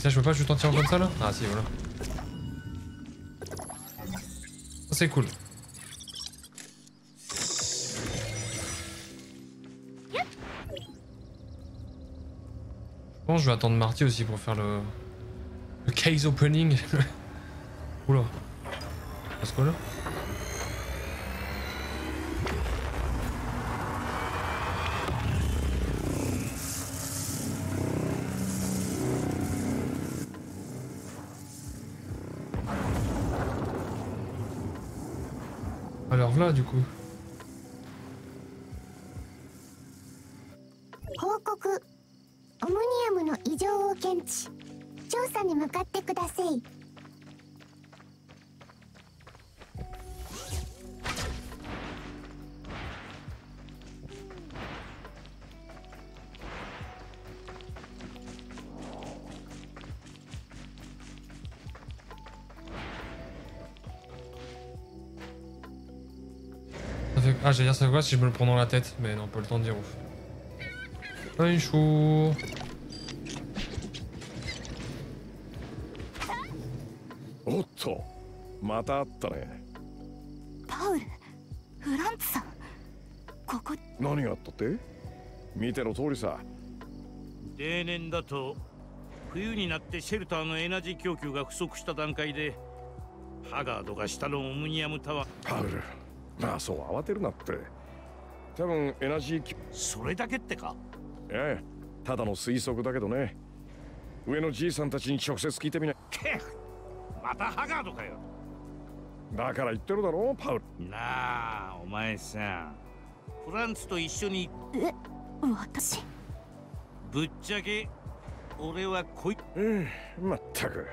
Speaker 1: Ça, je peux pas juste en tirer comme ça là? Ah, si, voilà. Ça, c'est cool. Je pense que je vais attendre Marty aussi pour faire le. Le case opening. Oula. Parce que là? Alors j'allais dire ça quoi si je me le prends dans la tête Mais non, pas le temps de dire ouf. Un chou.
Speaker 6: おっとまたあったね
Speaker 2: パウルフランツさんここ
Speaker 6: 何があったって見ての通りさ
Speaker 5: 例年だと冬になってシェルターのエナジー供給が不足した段階でハガードが下のオムニアムタワー
Speaker 6: パウルまあそう慌てるなって。多分エナジーき
Speaker 5: それだけってか？
Speaker 6: ええ。ただの推測だけどね。上のじいさんたちに直接聞いてみない。
Speaker 5: けまたハガードかよ。
Speaker 6: だから言ってるだろパウル。
Speaker 5: なあお前さん。フランツと一緒に。
Speaker 2: 私？
Speaker 5: ぶっちゃけ俺はこい。
Speaker 6: うんまったく。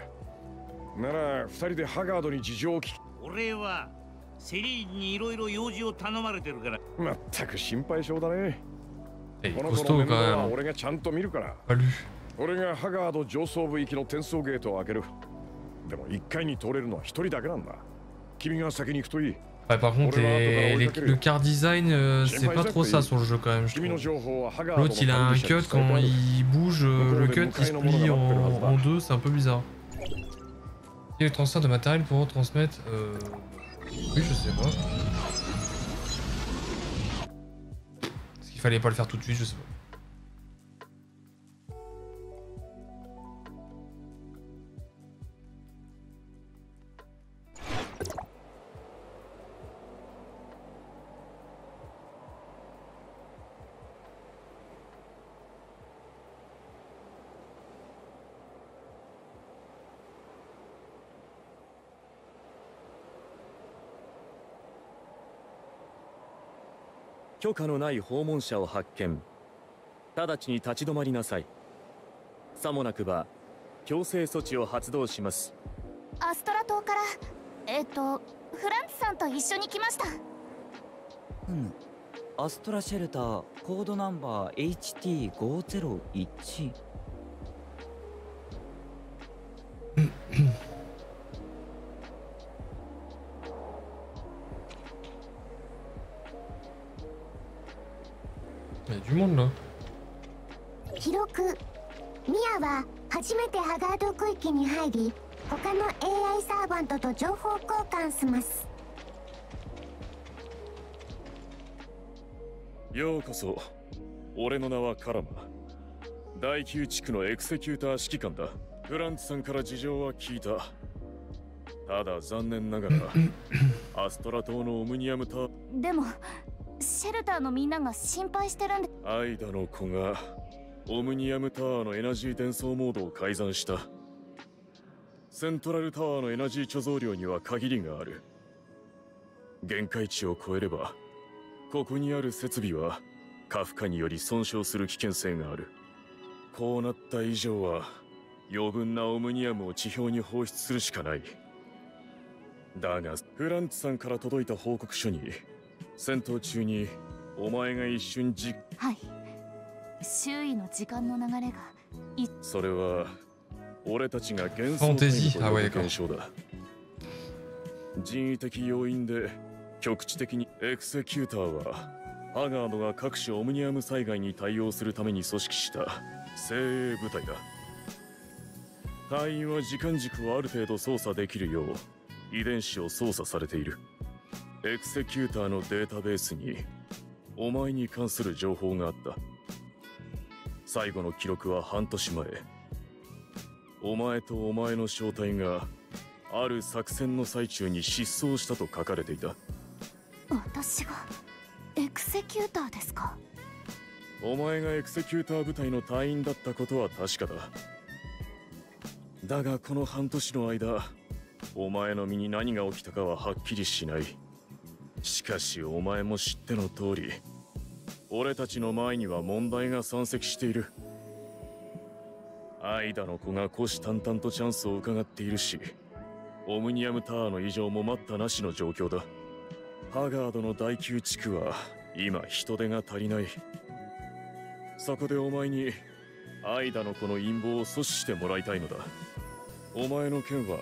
Speaker 6: なら二人でハガードに事情を聞き。
Speaker 5: 俺は セリーンにいろいろ用事を頼まれてるから
Speaker 6: まったく心配性だね
Speaker 1: Et
Speaker 6: この子
Speaker 1: costaud
Speaker 6: の面
Speaker 1: quand
Speaker 6: 倒
Speaker 1: même.
Speaker 6: は俺がちゃんと見るから
Speaker 1: Pas lu.
Speaker 6: 俺がハガード上層部行きの転送ゲートを開けるでも一回に通れるのは一人だけなんだ君が先に行くといい
Speaker 1: Ouais, par contre, les- les- le car design, euh, c'est pas trop ça sur le jeu quand même, je
Speaker 6: 君の
Speaker 1: trouve.
Speaker 6: 情報はハガードの
Speaker 1: L'autre, il a un
Speaker 6: 管理者に
Speaker 1: cut
Speaker 6: 伝えて
Speaker 1: quand
Speaker 6: ある
Speaker 1: il bouge, euh, le cut il se plie en, en deux, c'est un peu bizarre. Et le transfert de matériel pour retransmettre. Euh... oui, je sais pas. Est-ce qu'il fallait pas le faire tout de suite Je sais pas.
Speaker 9: 許可のない訪問者を発見。直ちに立ち止まりなさい。さもなくば強制措置を発動します。
Speaker 2: アストラ島からえっ、とフランツさんと一緒に来ました。
Speaker 10: うん。アストラシェルターコードナンバー HT501
Speaker 1: Du monde là.
Speaker 8: 記録。ミアは初めてハガード区域に入り他の AI サーバントと情報交換します。
Speaker 9: ようこそ。俺の名はカラマ。第9地区のエクセキューター指揮官だ。フランツさんから事情は聞いた。ただ残念ながら アストラ島のオムニアムタ
Speaker 2: でもシェルターのみんなが心配してるんで。
Speaker 9: アイダの子がオムニアムタワーのエナジー伝送モードを改ざんした。セントラルタワーのエナジー貯蔵量には限りがある。限界値を超えればここにある設備は過負荷により損傷する危険性がある。こうなった以上は余分なオムニアムを地表に放出するしかない。だがフランツさんから届いた報告書に戦闘中にお前が一瞬じ
Speaker 2: はい。周囲の時間の流れがい
Speaker 9: それは俺たちが幻想
Speaker 1: ファンタジー
Speaker 9: タイムと呼ぶ
Speaker 1: あ ouais, d'accord.
Speaker 9: 現象だ人為的要因で局地的にエクセキューターはハガードが各種オムニアム災害に対応するために組織した。精鋭部隊だ。隊員は時間軸をある程度操作できるよう遺伝子を操作されているエクセキューターのデータベースにお前に関する情報があった。最後の記録は半年前。お前とお前の正体がある作戦の最中に失踪したと書かれていた。
Speaker 2: 私がエクセキューターですか？
Speaker 9: お前がエクセキューター部隊の隊員だったことは確かだ。だがこの半年の間お前の身に何が起きたかははっきりしないしかしお前も知っての通り俺たちの前には問題が山積している。アイダの子が虎視眈々とチャンスを伺っているしオムニアムタワーの異常も待ったなしの状況だ。ハガードの第9地区は今人手が足りない。そこでお前にアイダの子の陰謀を阻止してもらいたいのだ。お前の件は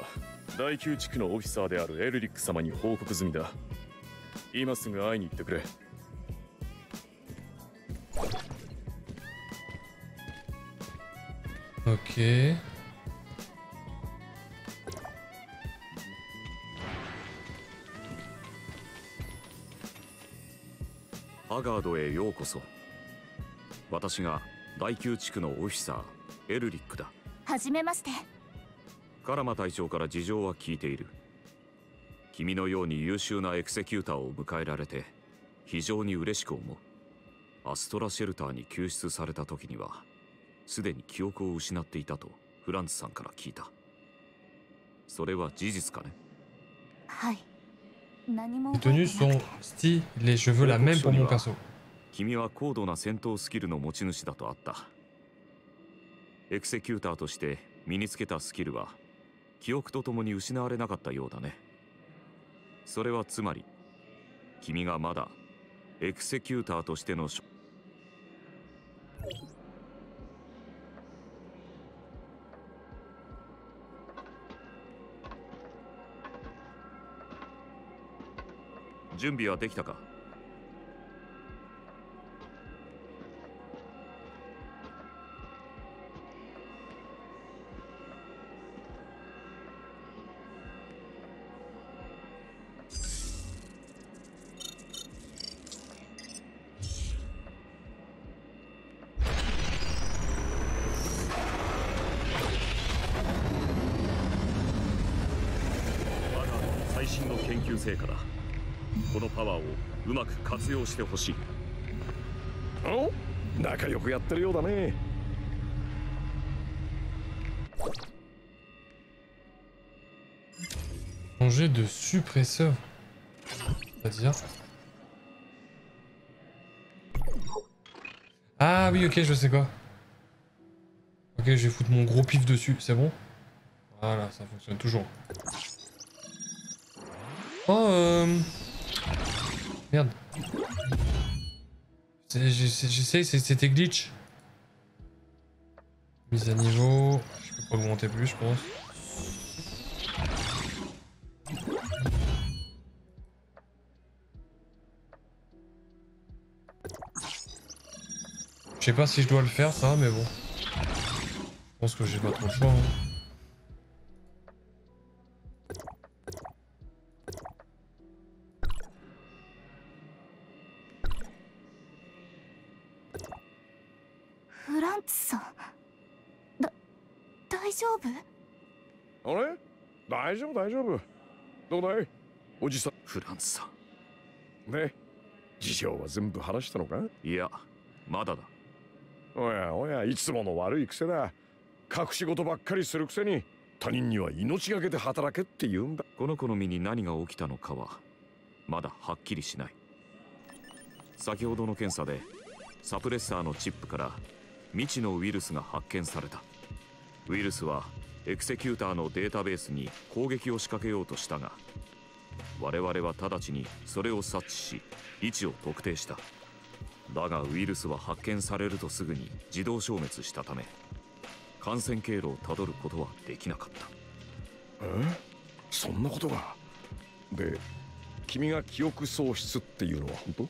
Speaker 9: 第9地区のオフィサーであるエルリック様に報告済みだ。今すぐ会いに行ってくれ。
Speaker 1: Ok.
Speaker 3: ハガードへようこそ。私が第9地区のオフィサーエルリックだ。
Speaker 2: はじめまして。
Speaker 3: カラマ隊長から事情は聞いている君のように優秀なエクセキューターを迎えられて非常に嬉しく思う。アストラシェルターに救出された時にはすでに記憶を失っていたとフランツさんから聞いた。それは事実かね？
Speaker 2: はい。何も
Speaker 1: Les
Speaker 2: 覚え
Speaker 1: tenues
Speaker 2: てな
Speaker 1: sont
Speaker 2: くて。
Speaker 1: Stylées, les cheveux la même pour mon perso.
Speaker 3: 君は高度な戦闘スキルの持ち主だとあった。エクセキューターとして身につけたスキルは記憶とともに失われなかったようだねそれはつまり君がまだエクセキューターとしての準備はできたか？活用してほしい
Speaker 6: お仲良くやってるようだね
Speaker 1: Changer de suppresseur. C'est-à-dire Ah oui, ok, je sais quoi. Ok, je vais foutre mon gros pif dessus, c'est bon Voilà, ça fonctionne toujours. Oh, euh... Merde. J'essaye, c'était glitch. Mise à niveau. Je peux pas augmenter plus, je pense. Je sais pas si je dois le faire ça, mais bon. Je pense que j'ai pas trop le choix. hein.
Speaker 6: ね。事情は全部話したのか？
Speaker 3: いやまだだ。
Speaker 6: おやおやいつもの悪い癖だ。隠し事ばっかりするくせに他人には命がけで働けって言うんだ。
Speaker 3: この子の身に何が起きたのかはまだはっきりしない。先ほどの検査でサプレッサーのチップから未知のウイルスが発見された。ウイルスはエクセキューターのデータベースに攻撃を仕掛けようとしたが我々は直ちにそれを察知し位置を特定した。だがウイルスは発見されるとすぐに自動消滅したため感染経路をたどることはできなかった。
Speaker 6: え？そんなことが？で君が記憶喪失っていうのは本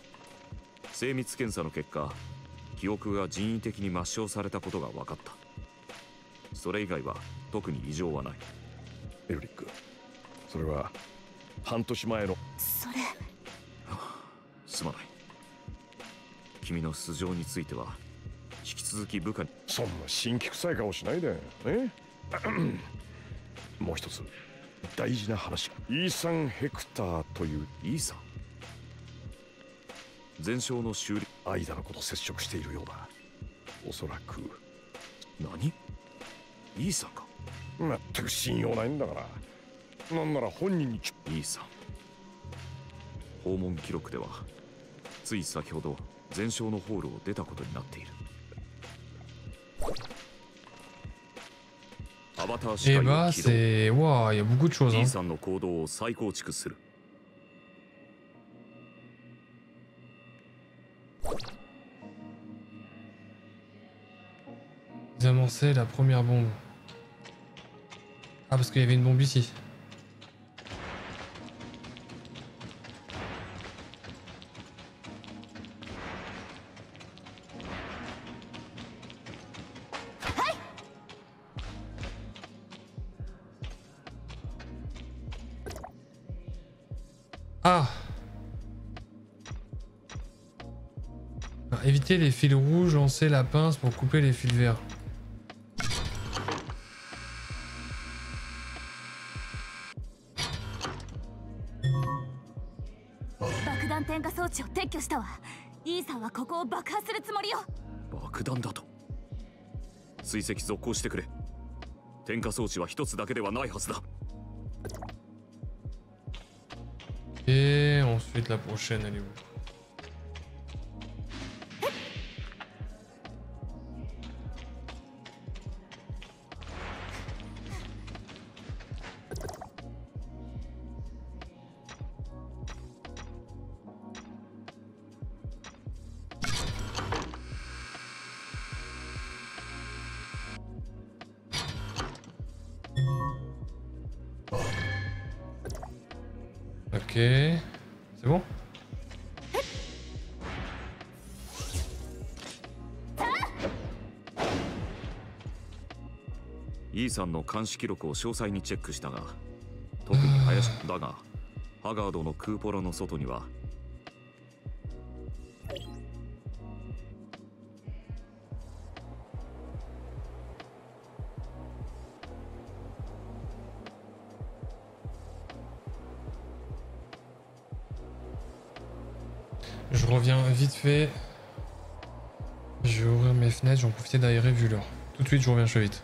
Speaker 3: 精密検査の結果記憶が人為的に抹消されたことが分かった。それ以外は特に異常はない。
Speaker 6: エルリックそれは半年前の。
Speaker 2: それ。
Speaker 3: すまない。君の素性については引き続き部下に。
Speaker 6: そんな新規臭い顔しないで。え？もう一つ大事な話イーサン・ヘクターという
Speaker 3: イーサン。全焼の修理。
Speaker 6: アイダのこと接触しているようだ。おそらく。
Speaker 3: 何？イーサンか。
Speaker 6: 全く信用ないんだからなんなら本人にち
Speaker 3: ょ兄さ。ん訪問記録ではつい先ほど全焼のホールを出たことになっている。アバターシー。バ
Speaker 1: ーセーワーやブク
Speaker 3: チ
Speaker 1: ョ
Speaker 3: ーザさんの行動を再構築する。
Speaker 1: でンせーラプレミアムあ、ah, parce qu'il. les fils rouges, on sait la pince pour couper les fils verts. Et ensuite la prochaine elle est où?
Speaker 3: さんの監視記録を詳細にチェックしたが特に怪しだがハガードのクーポラの外には
Speaker 1: Je reviens vite fait. Je vais ouvrir mes fenêtres, j'en profiter d'aérer vu l'heure. Tout de suite, je reviens, je fais vite.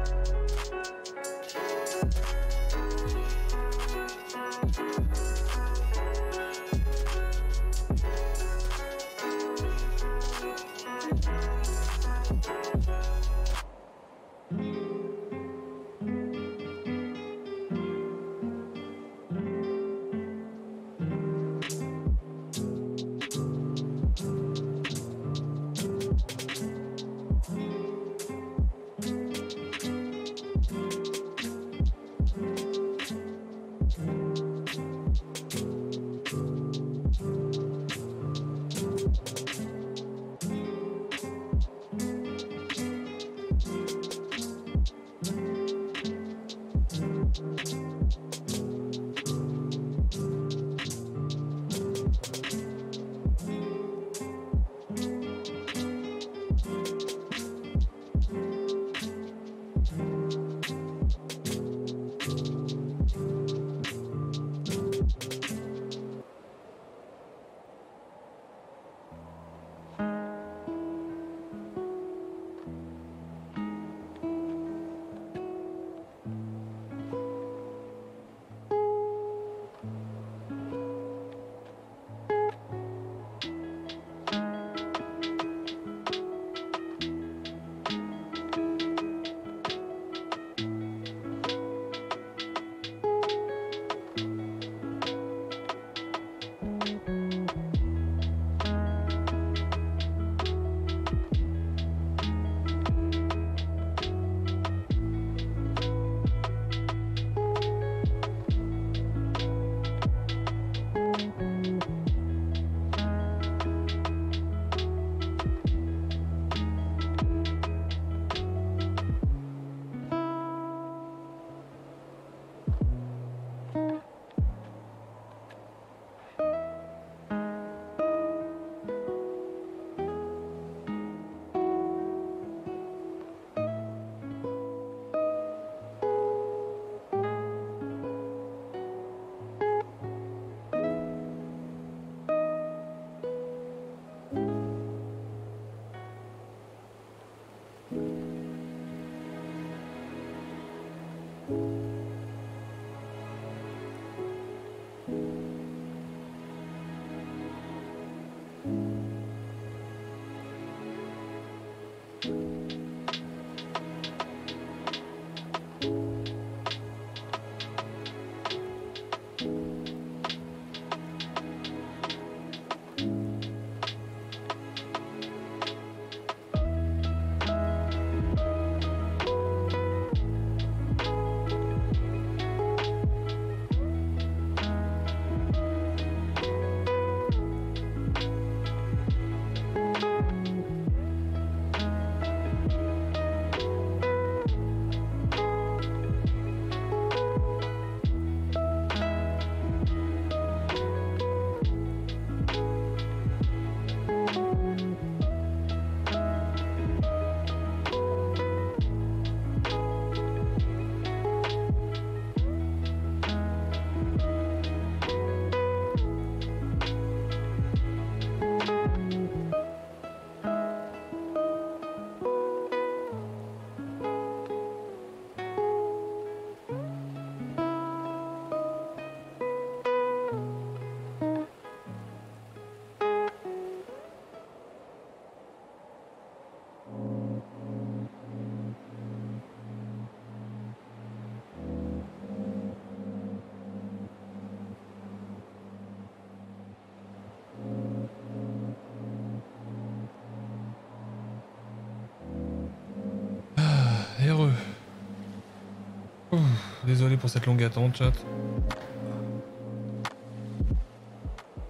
Speaker 1: désolé pour cette longue attente, chat.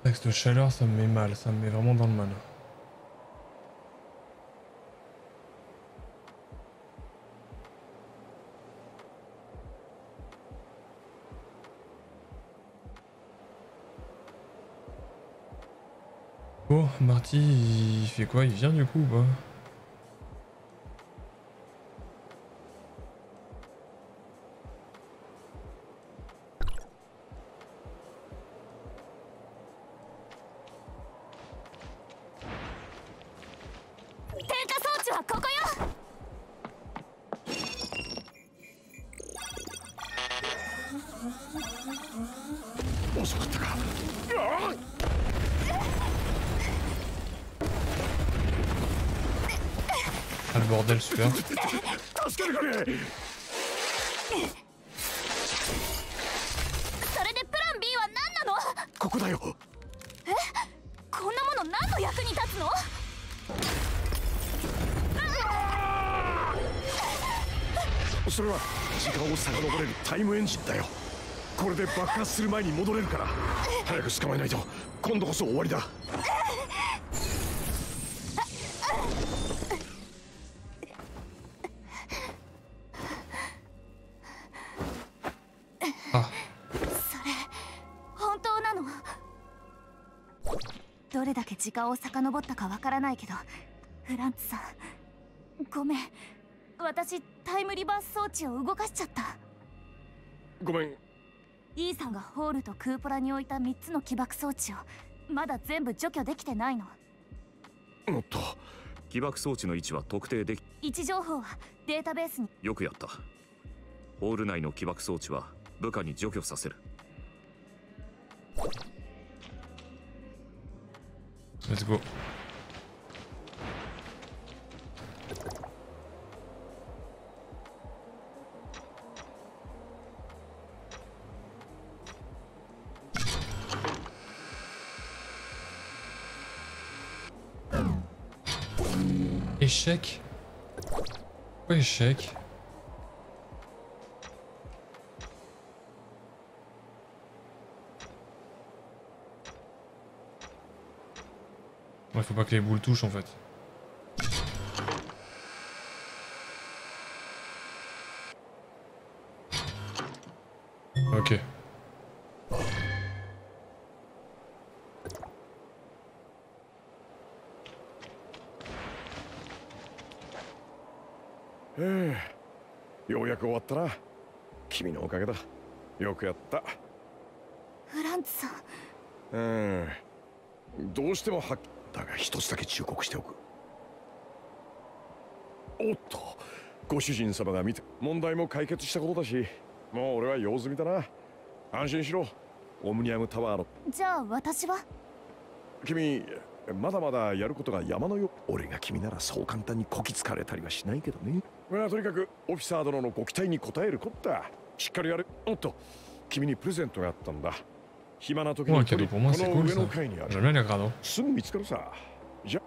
Speaker 1: Texte chaleur, ça me met mal, ça me met vraiment dans le mal. Bon, Marty, il fait quoi? Il vient du coup ou pas? bordel, super.
Speaker 2: それは
Speaker 6: 時間を遡れるタイムエンジンだよ。これで爆発する前に戻れるから。早く捕まえないと。今度こそ終わりだ。
Speaker 2: を遡ったかわからないけどフランツさんごめん。私タイムリバース装置を動かしちゃった。
Speaker 6: ごめん。
Speaker 2: E さんがホールとクーポラに置いた3つの起爆装置をまだ全部除去できてないの。
Speaker 6: もっと。
Speaker 3: 起爆装置の位置は特定でき
Speaker 2: 位置情報はデータベースに。
Speaker 3: よくやった。ホール内の起爆装置は部下に除去させる
Speaker 1: Let's go. Échec Pourquoi échec? Ouais, faut pas que les boules touchent en fait. Ok.
Speaker 6: ええようやく終わったな君のおかげだよくやった
Speaker 2: フランツさん
Speaker 6: うんどうしてもはっ だが一つだけ忠告しておく。おっとご主人様が見て問題も解決したことだしもう俺は用済みだな。安心しろ。オムニアムタワーの。
Speaker 2: じゃあ私は？
Speaker 6: 君まだまだやることが山のよ俺が君ならそう簡単にこき使われたりはしないけどね。まあとにかくオフィサー殿のご期待に応えるこった。しっかりやるおっと君にプレゼントがあったんだ暇な時に
Speaker 1: un
Speaker 6: 取
Speaker 1: cadeau
Speaker 6: り
Speaker 1: pour moi,
Speaker 6: こ
Speaker 1: c'est
Speaker 6: の
Speaker 1: cool
Speaker 6: 上
Speaker 1: ça.
Speaker 6: の階にある
Speaker 1: J'aime bien les radeaux.
Speaker 6: すぐ見つかるさじゃ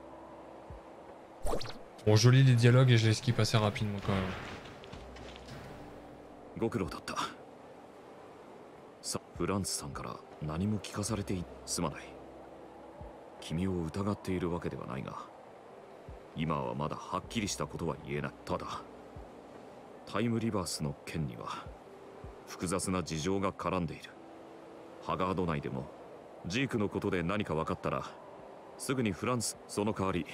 Speaker 1: Bon, joli les dialogues et je les skip assez rapidement quand même.
Speaker 3: ご苦労だったさフランツさんから何も聞かされていすまない君を疑っているわけではないが今はまだはっきりしたことは言えないただタイムリバースの件には複雑な事情が絡んでいるハガード内でもジークのことで何か分かったらすぐにフランスその代わり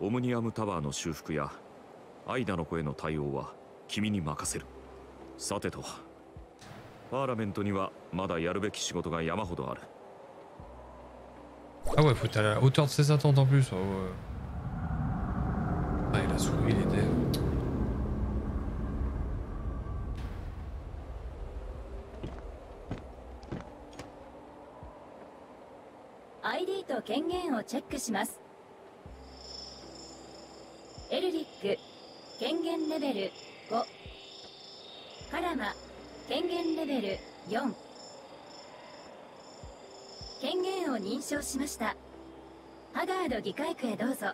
Speaker 3: オムニアムタワーの修復やアイダの子への対応は君に任せるさてとパーラメントにはまだやるべき仕事が山ほどある
Speaker 1: Ah ouais, faut être à la hauteur de ses attentes en plus. ouais, ouais. Ah, il a souris, il était.
Speaker 11: ID と権限をチェックします。エルリック権限レベル5カラマ権限レベル4権限を認証しました。ハガード議会区へどうぞ。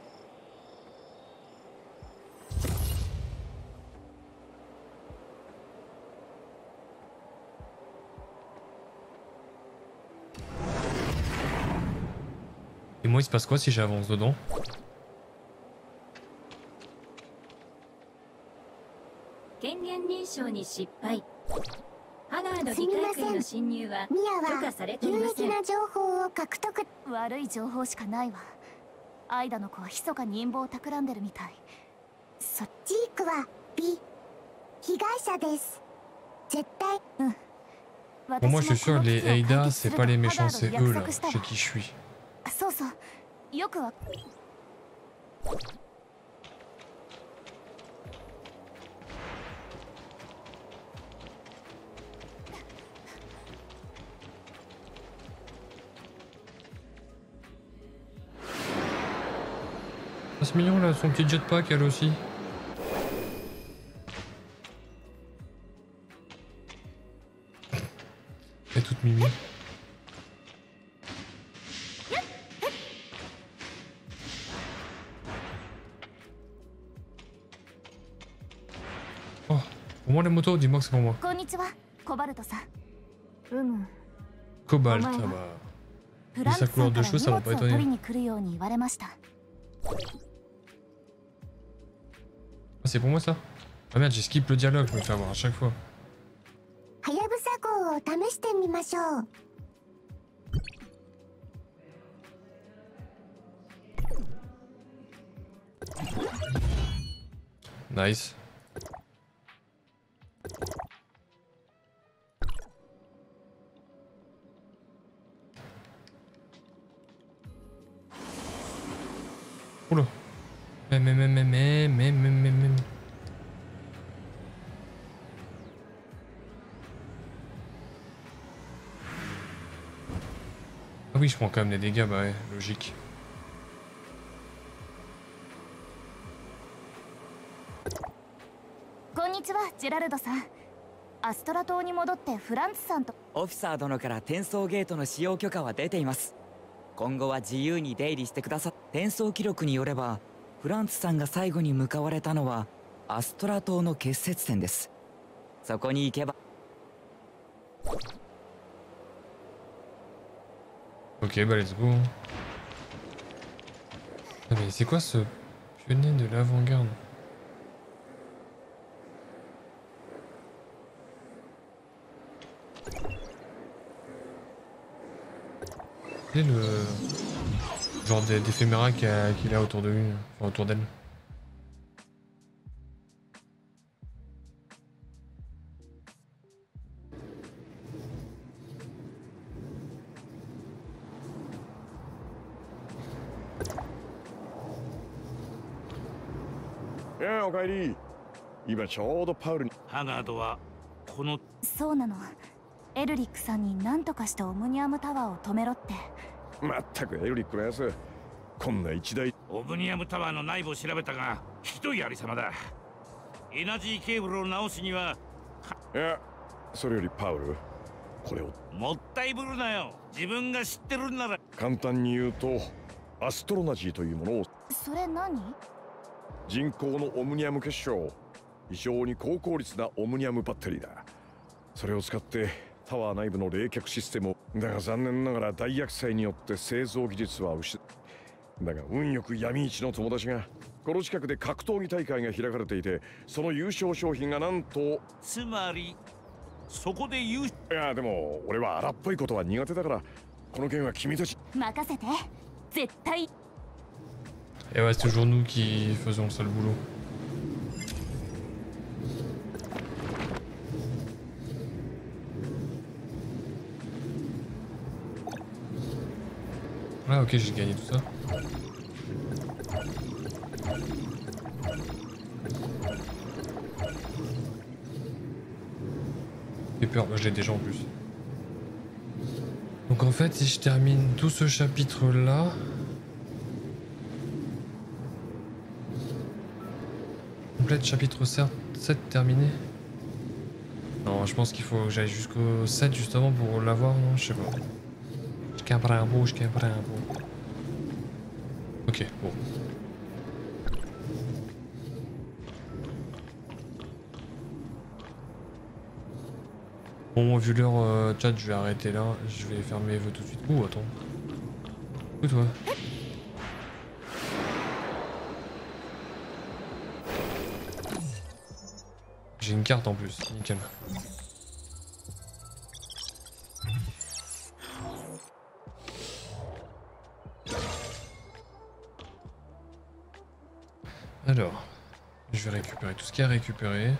Speaker 1: Et moi, il se passe quoi si j'avance dedans
Speaker 11: すみません
Speaker 8: ミアは有益な情報を獲得
Speaker 2: 悪い情報しかないわアイダの子は密かに陰謀を企んでるみたい。そ
Speaker 8: ジークは美被害者です。絶対。
Speaker 2: うん。
Speaker 1: Pour moi, je suis sûr, les Aida, c'est pas les méchants, c'est eux là, chez qui je suis.
Speaker 2: そうそうよく
Speaker 1: わ c'est mignon là, son petit jetpack elle aussi. les motos Dis-moi que c'est pour moi. Cobalt, ah bah.
Speaker 2: Et sa
Speaker 1: couleur de cheveux, ça va pas étonner. Ah, c'est pour moi ça Ah merde, j'ai skip le dialogue, je me fais avoir à chaque fois.
Speaker 8: Nice. う
Speaker 1: Nice. Oula. Mais mais mais mais mais mais mais mais mais. Ah oui, je prends quand même des dégâts, bah ouais, logique.
Speaker 2: こんにちはジェラルドさんアストラ島に戻ってフランツさんと
Speaker 10: オフィサー殿から転送ゲートの使用許可は出ています今後は自由に出入りしてくださ転送記録によればフランツさんが最後に向かわれたのはアストラ島の結節点です。そこに行けば
Speaker 1: Ok, bah let's go. Mais c'est quoi ce pionnier de l'avant-garde C'est le genre d'é- d'éphéméra qu'il a, qu'il a autour de lui, enfin autour d'elle..
Speaker 6: いやおかえり今ちょうどパウルに
Speaker 5: ハガードはこの
Speaker 2: そうなのエルリックさんに何とかしてオムニアムタワーを止めろって
Speaker 6: まったくエルリックのやつこんな一台
Speaker 5: オブニアムタワーの内部を調べたがひどいありさまだ。エナジーケーブルを直すにはい
Speaker 6: やそれよりパウルこれを。
Speaker 5: もったいぶるなよ。自分が知ってるんなら。
Speaker 6: 簡単に言うとアストロナジーというものを。
Speaker 2: それ何？
Speaker 6: 人工のオムニアム結晶。非常に高効率なオムニアムバッテリーだ。それを使ってタワー内部の冷却システムをだが残念ながら大厄災によって製造技術は失だが運よく闇市の友達がこの近くで格闘技大会が開かれていてその優勝商品がなんと
Speaker 5: つまりそこで優
Speaker 6: いやでも俺は荒っぽいことは苦手だからこの件は君たち。
Speaker 2: 任せて。絶対。
Speaker 1: Et ouais, c'est toujours nous qui faisons le sale boulot. Ah ok, j'ai gagné tout ça. J'ai peur, bah, je l'ai déjà en plus. Donc en fait, si je termine tout ce chapitre là, Complète chapitre 7 terminé. Non, je pense qu'il faut que j'aille jusqu'au 7 justement pour l'avoir, non Je sais pas. Je un beau, je. Ok, bon. Bon, vu l'heure euh, chat, je vais arrêter là. Je vais faire mes vœux tout de suite. Ouh, attends. Où toi? J'ai une carte en plus, nickel. Récupérer tout ce qu'il y a à récupérer.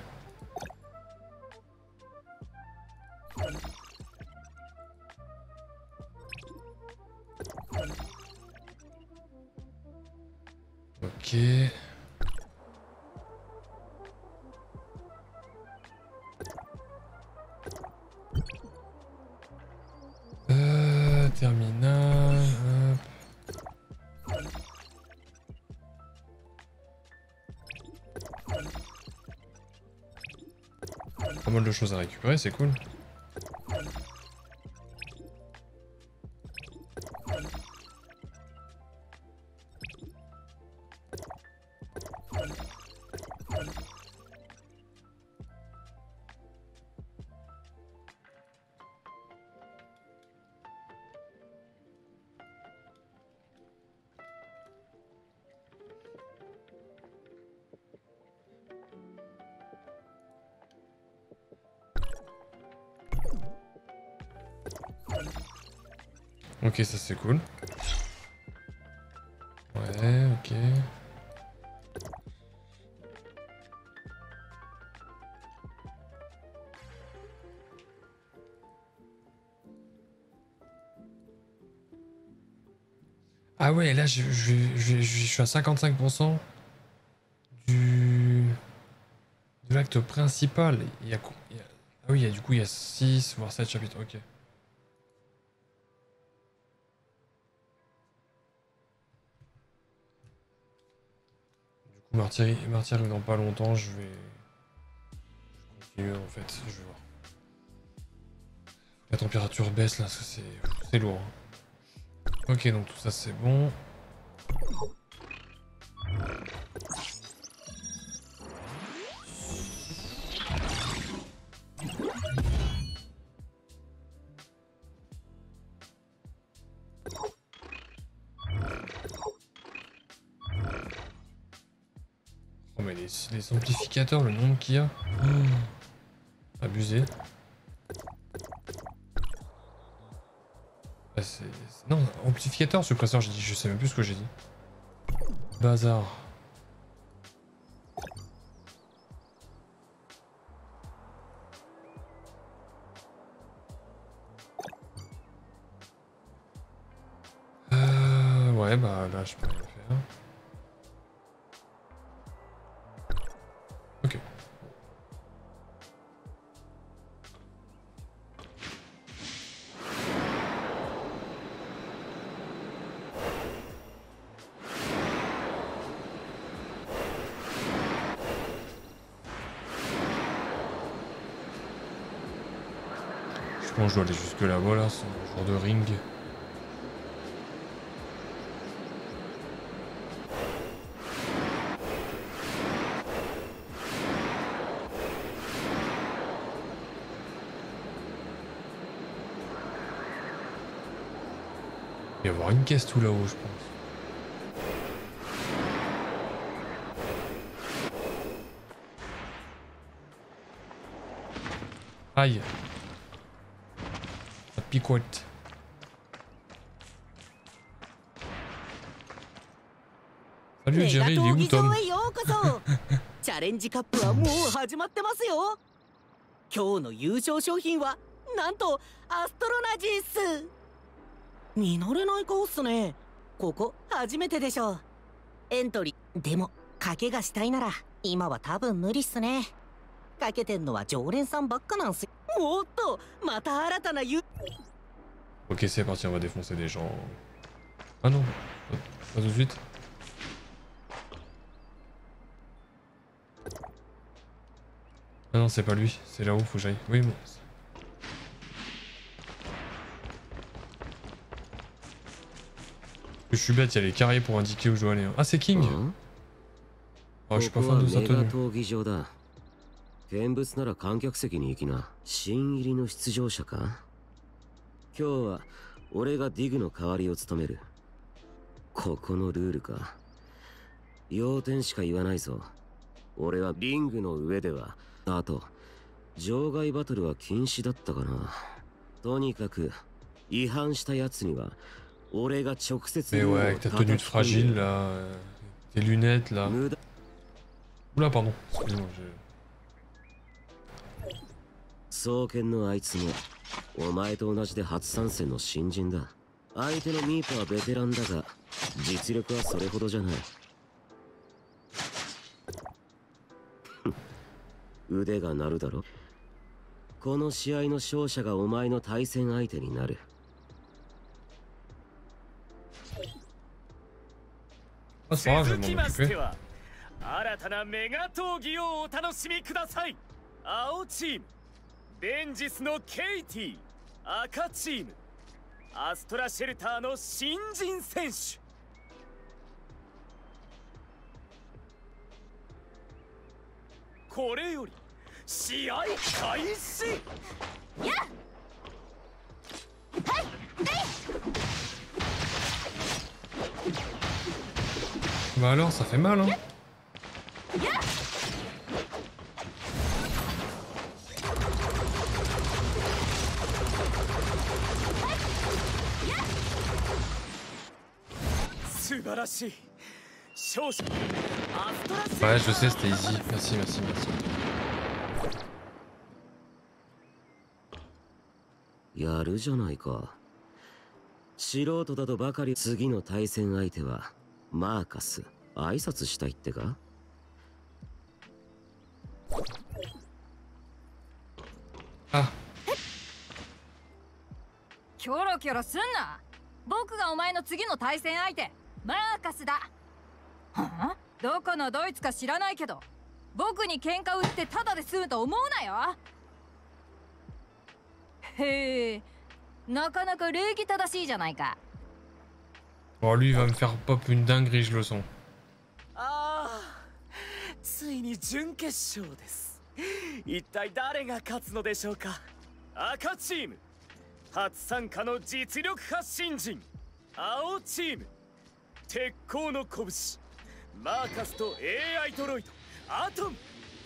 Speaker 1: Choses à récupérer, c'est cool. Ok, ça c'est cool. Ouais, ok. Ah ouais, là je, suis à 55% du de l'acte principal. Il y a, il y a- ah oui, il y a, du coup il y a 6 voire 7 chapitres. Ok. Martyr arrive dans pas longtemps. Je vais je continue en fait. Je vais voir. La température baisse là, c'est lourd. hein. Ok, donc tout ça c'est bon. Mais les, amplificateurs, le nombre qu'il y a. Abusé. Ah, c'est- c'est- Non, amplificateur, suppresseur, j'ai dit, je sais même plus ce que j'ai dit. Bazar. Je dois aller jusque là-bas, là, c'est genre de ring. Il y avoir une caisse tout là-haut, je pense. Aïe. Picote. Salut Jerry, il est où Tom
Speaker 12: ジカップはもう始まってますよ今日の優勝商品はなんとアストロナジース見慣れない顔っすねここ初めてでしょエントリーでも賭けがしたいなら今は多分無理っすね賭けてんのは常連さんばっかなんすよおっとまた新たなゆ
Speaker 1: Ok, c'est parti, on va défoncer des gens. Ah non, pas, pas tout de suite. Ah non, c'est pas lui, c'est là-haut, faut que j'aille. Oui, mais. Je suis bête, il y a les carrés pour indiquer où je dois aller. hein. Ah, c'est King Oh, je suis pas fan de sa
Speaker 13: ここはメガ
Speaker 1: tenue.
Speaker 13: 闘技場だ 見物なら観客席に行きな新入りの出場者か 今日は俺がディグの代わりを務める。ここのルールか。要点しか言わないぞ。俺はリングの上では。あと場外バトルは禁止だったかな。とにかく違反した奴には俺が直接
Speaker 1: Mais ouais, avec ta tenue de fragile là, euh, tes lunettes là. Oula, pardon, excuse-moi. je-
Speaker 13: 双剣のあいつもお前と同じで初参戦の新人だ。相手のミーパはベテランだが実力はそれほどじゃない。腕が鳴るだろ。この試合の勝者がお前の対戦相手になる。
Speaker 1: Ah,
Speaker 14: 続きまして.は新たなメガ闘技をお楽しみください。青チームベンジスのケイティ赤チームアストラシェルターの新人選手。これより試合開始。
Speaker 2: やっ
Speaker 1: ！Bah alors, ça fait mal, hein. Ouais, je sais, c'était easy. Merci, merci, merci.
Speaker 13: やるじゃないか。素人だとばかり次の対戦相手はマーカス。挨拶したいってか？
Speaker 15: キョロキョロすんな。僕がお前の次の対戦相手マーカスだ。はあ？どこのドイツか知らないけど。僕に喧嘩売ってタダで済むと思うなよ。へえ。なかなか礼儀正しいじゃないか。
Speaker 1: Bon, lui, il va me faire pop une dinguerie, je le sens.
Speaker 14: ああついに準決勝です。一体誰が勝つのでしょうか。赤チーム。初参加の実力派新人。青チーム鉄鋼の拳。マーカスと AI ドロイド。アトム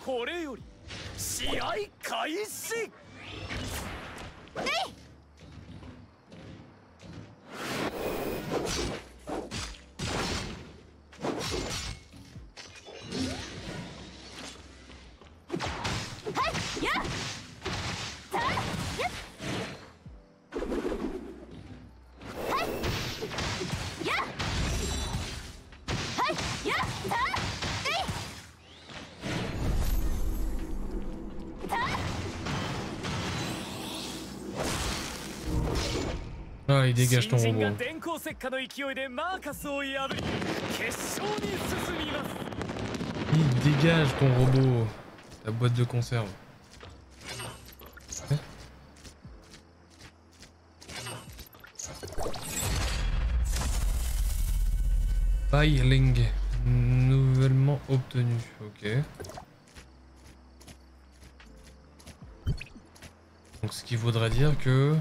Speaker 14: これより試合開始。
Speaker 2: はい！
Speaker 1: allez dégage ton robot. Il dégage ton robot. La boîte de conserve. Hein nouvellement obtenu. Ok. Donc ce qui voudrait dire que...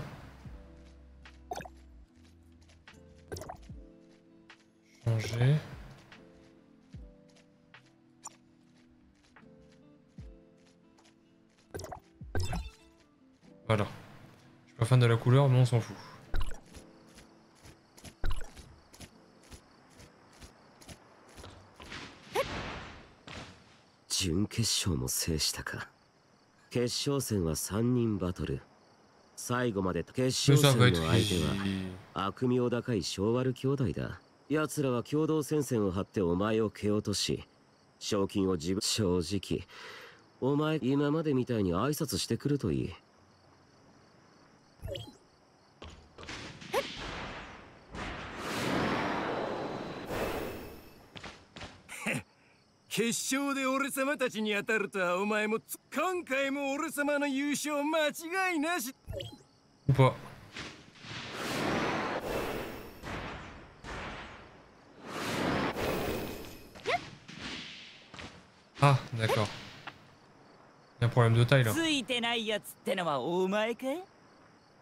Speaker 1: s'en fout.
Speaker 13: 準決勝も制したか。決勝戦は3人バトル。最後まで決勝戦の相手は悪名高い昭和兄弟だ。奴らは共同戦線を張ってお前を蹴落とし賞金を自分正直お前今までみたいに挨拶してくるといい
Speaker 16: 決勝で俺様たちに当たるとはお前もつ今回も俺様の優勝間違いなし
Speaker 1: pas. Ah, d'accord. Y a un problème de taille là.
Speaker 10: ついてないやつってのはお前か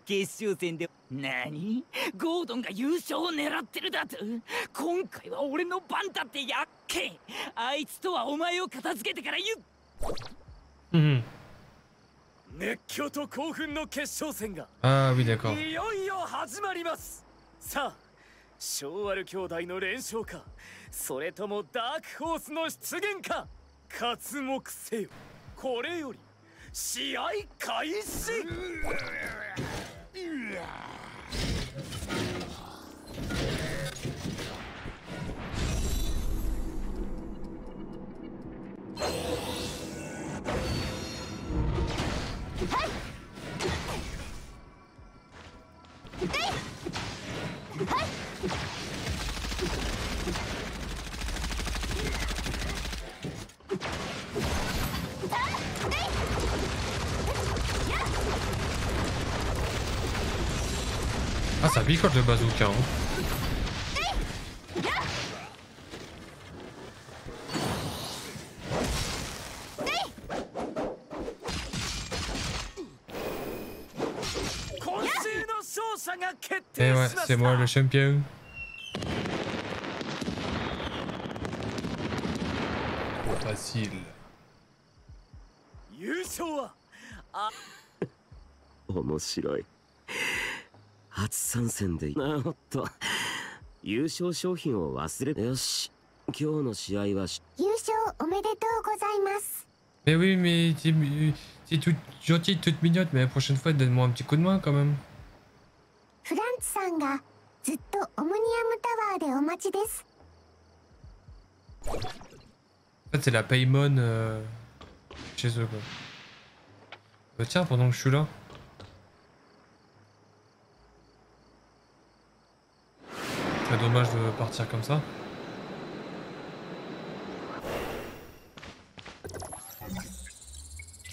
Speaker 10: 決勝戦で何？ゴードンが優勝を狙ってるだと？今回は俺の番だってやっけあいつとはお前を片付けてから言う。
Speaker 1: Mhm.
Speaker 14: 熱狂と興奮の決勝戦が
Speaker 1: Ah oui, d'accord.
Speaker 14: いよいよ始まります。さあ昭和兄弟の連勝かそれともダークホースの出現か活目せよ。これより試合開始
Speaker 1: Ah, ça picote le bazooka. Hein. C'est moi le champion. Facile. Mais oui, mais t'es toute gentille, toute mignonne, mais la prochaine fois, donne-moi un petit coup de main quand même
Speaker 8: フランツさんがずっとオムニアムタワーでお待ちです
Speaker 1: En fait, c'est la Paymon euh, chez eux, quoi. Bah, tiens, pendant que je suis là. C'est dommage de partir comme ça.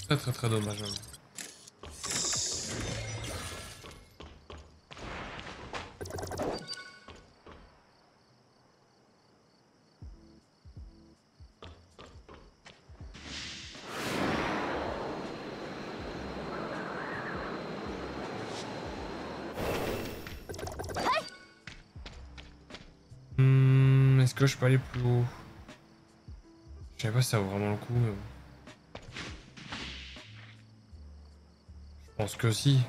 Speaker 1: Très très très dommage. même. Je peux aller plus haut Je sais pas si ça vaut vraiment le coup, mais. Je pense que si.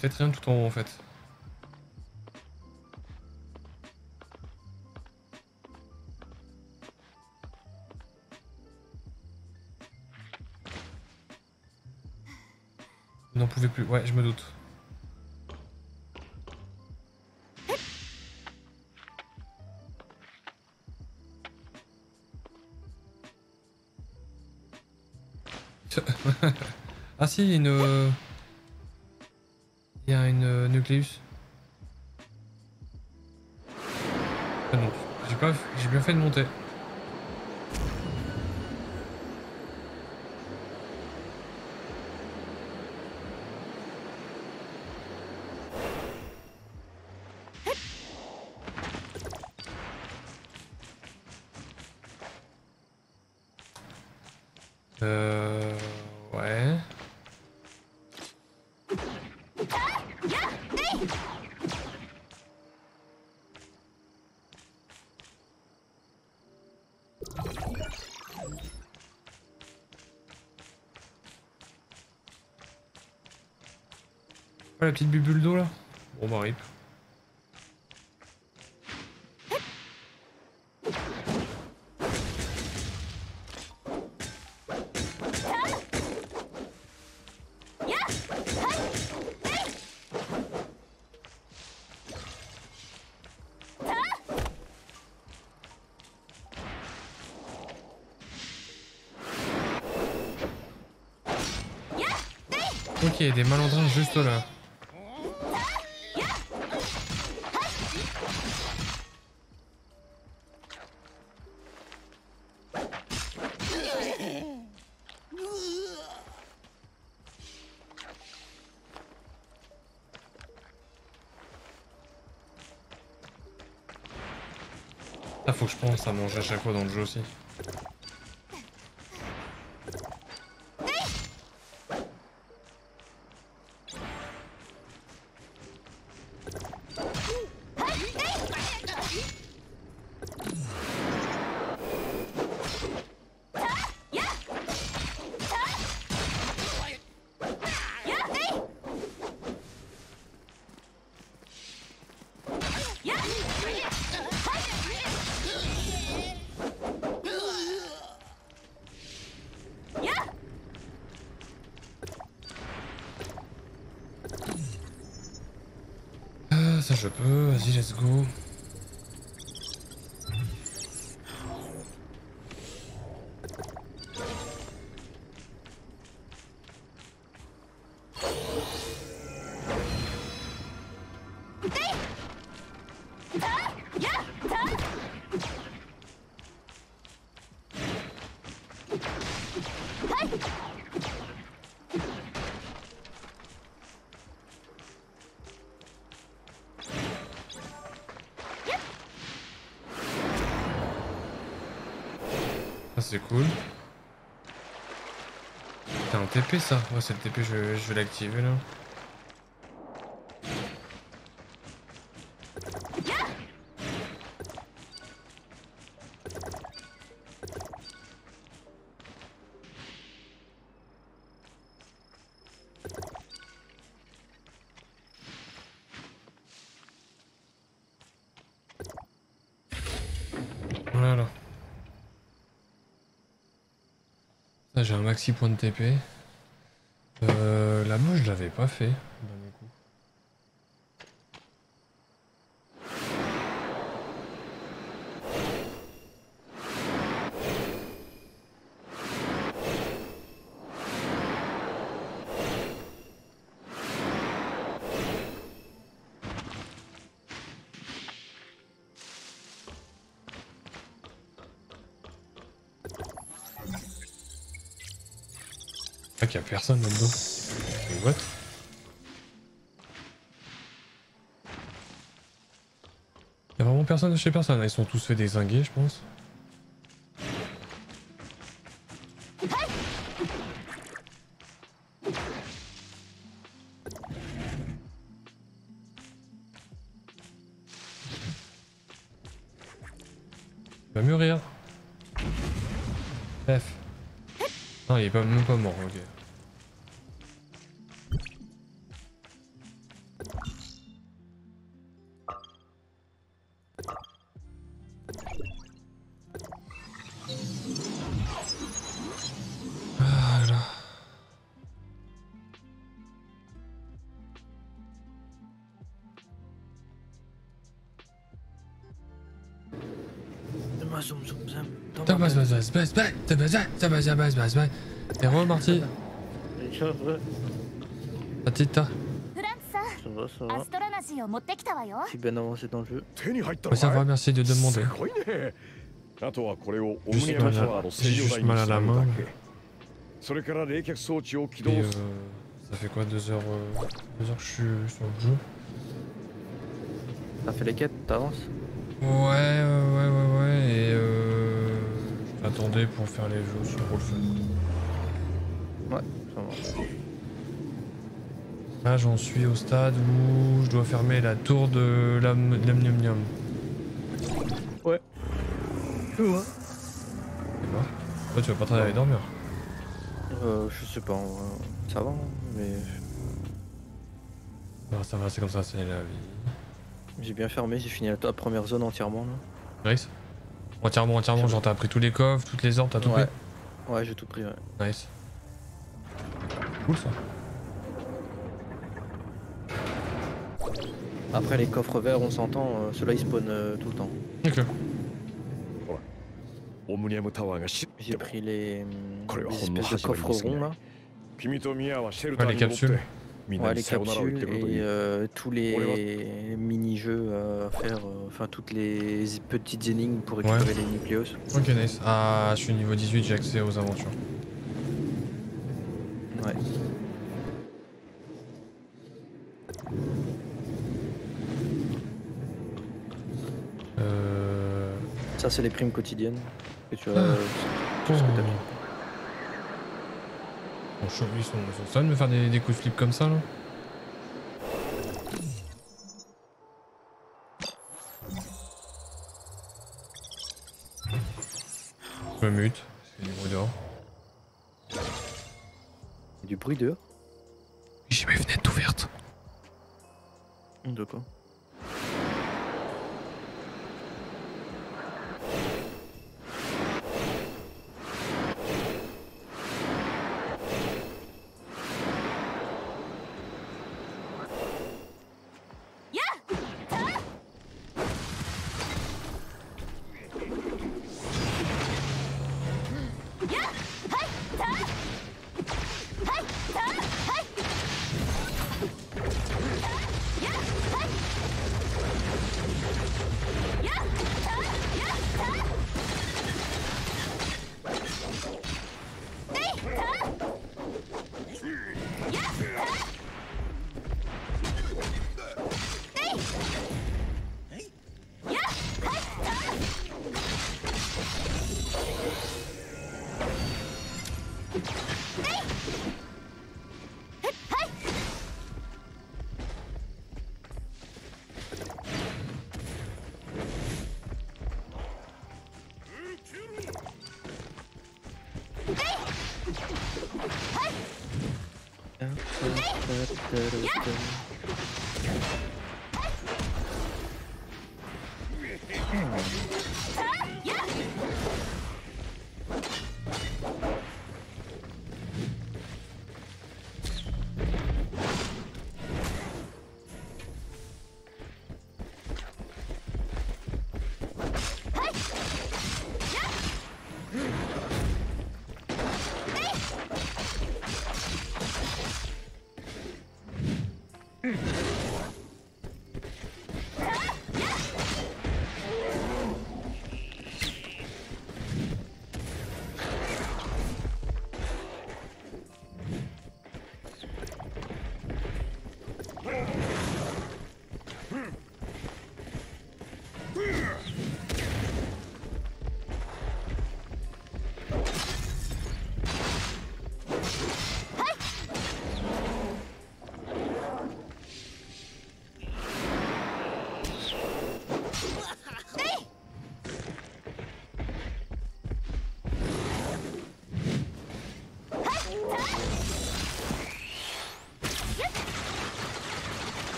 Speaker 1: Peut-être rien tout en haut en fait. N'en pouvait plus, ouais, je me doute. ah si, une... Ah non, j'ai bien fait de monter. la petite bubule d'eau là Bon bah rip. Ok, des malandrins juste là. Ça manger à chaque fois dans le jeu aussi. Go. Ça Ouais c'est le TP, je, je vais l'activer. Là j'ai un maxi point de TP. Là-bas je l'avais pas fait. qu'il y a personne là-dedans. Chez personne, ils sont tous fait désinguer je pense. C'est bon, Marty
Speaker 2: Ça titre, toi Ça va, ça va. Je
Speaker 17: suis bien avancé dans le jeu.
Speaker 1: Ça va, merci de demander.
Speaker 6: Euh, euh,
Speaker 1: mal à la main. Euh, ça fait quoi, deux heures, deux heures je suis sur le jeu?
Speaker 17: T'as fait les quêtes, t'avances?
Speaker 1: Ouais, ouais, ouais pour faire les jeux sur Rollfun.
Speaker 17: Ouais, ça va.
Speaker 1: Là, j'en suis au stade où je dois fermer la tour de l'am- l'amnium.
Speaker 17: Ouais.
Speaker 1: C'est mort. Toi, tu vas pas aller dormir.
Speaker 17: Euh, je sais pas, ça va, hein, mais
Speaker 1: Ah, ça va, c'est comme ça, c'est la vie.
Speaker 17: j'ai bien fermé, j'ai fini la, la première zone entièrement là.
Speaker 1: Nice. On tient genre t'as pris tous les coffres, toutes les orbes, t'as tout pris
Speaker 17: Ouais, j'ai tout pris, ouais.
Speaker 1: Nice. Cool ça.
Speaker 17: Après les coffres verts, on s'entend, euh, ceux-là ils spawnent euh, tout le temps.
Speaker 1: Ok.
Speaker 17: J'ai pris les, les espèces de coffres ronds là.
Speaker 1: Ouais, les capsules.
Speaker 17: Ouais, les capsules et euh, tous les, mini-jeux euh, à faire, euh, enfin toutes les petites énigmes pour récupérer les nucléos.
Speaker 1: Ok, nice. Ah, je suis niveau 18, j'ai accès aux aventures.
Speaker 17: Ouais. Ça, c'est les primes quotidiennes que tu as.
Speaker 1: Ah.
Speaker 17: Tout ce que
Speaker 1: as mis. Ils sont, ils sont seuls de me faire des, des coups de flip comme ça là Je me mute, c'est du bruit dehors.
Speaker 17: Du bruit dehors?
Speaker 1: J'ai mes fenêtres ouvertes.
Speaker 17: De quoi? da, da, da.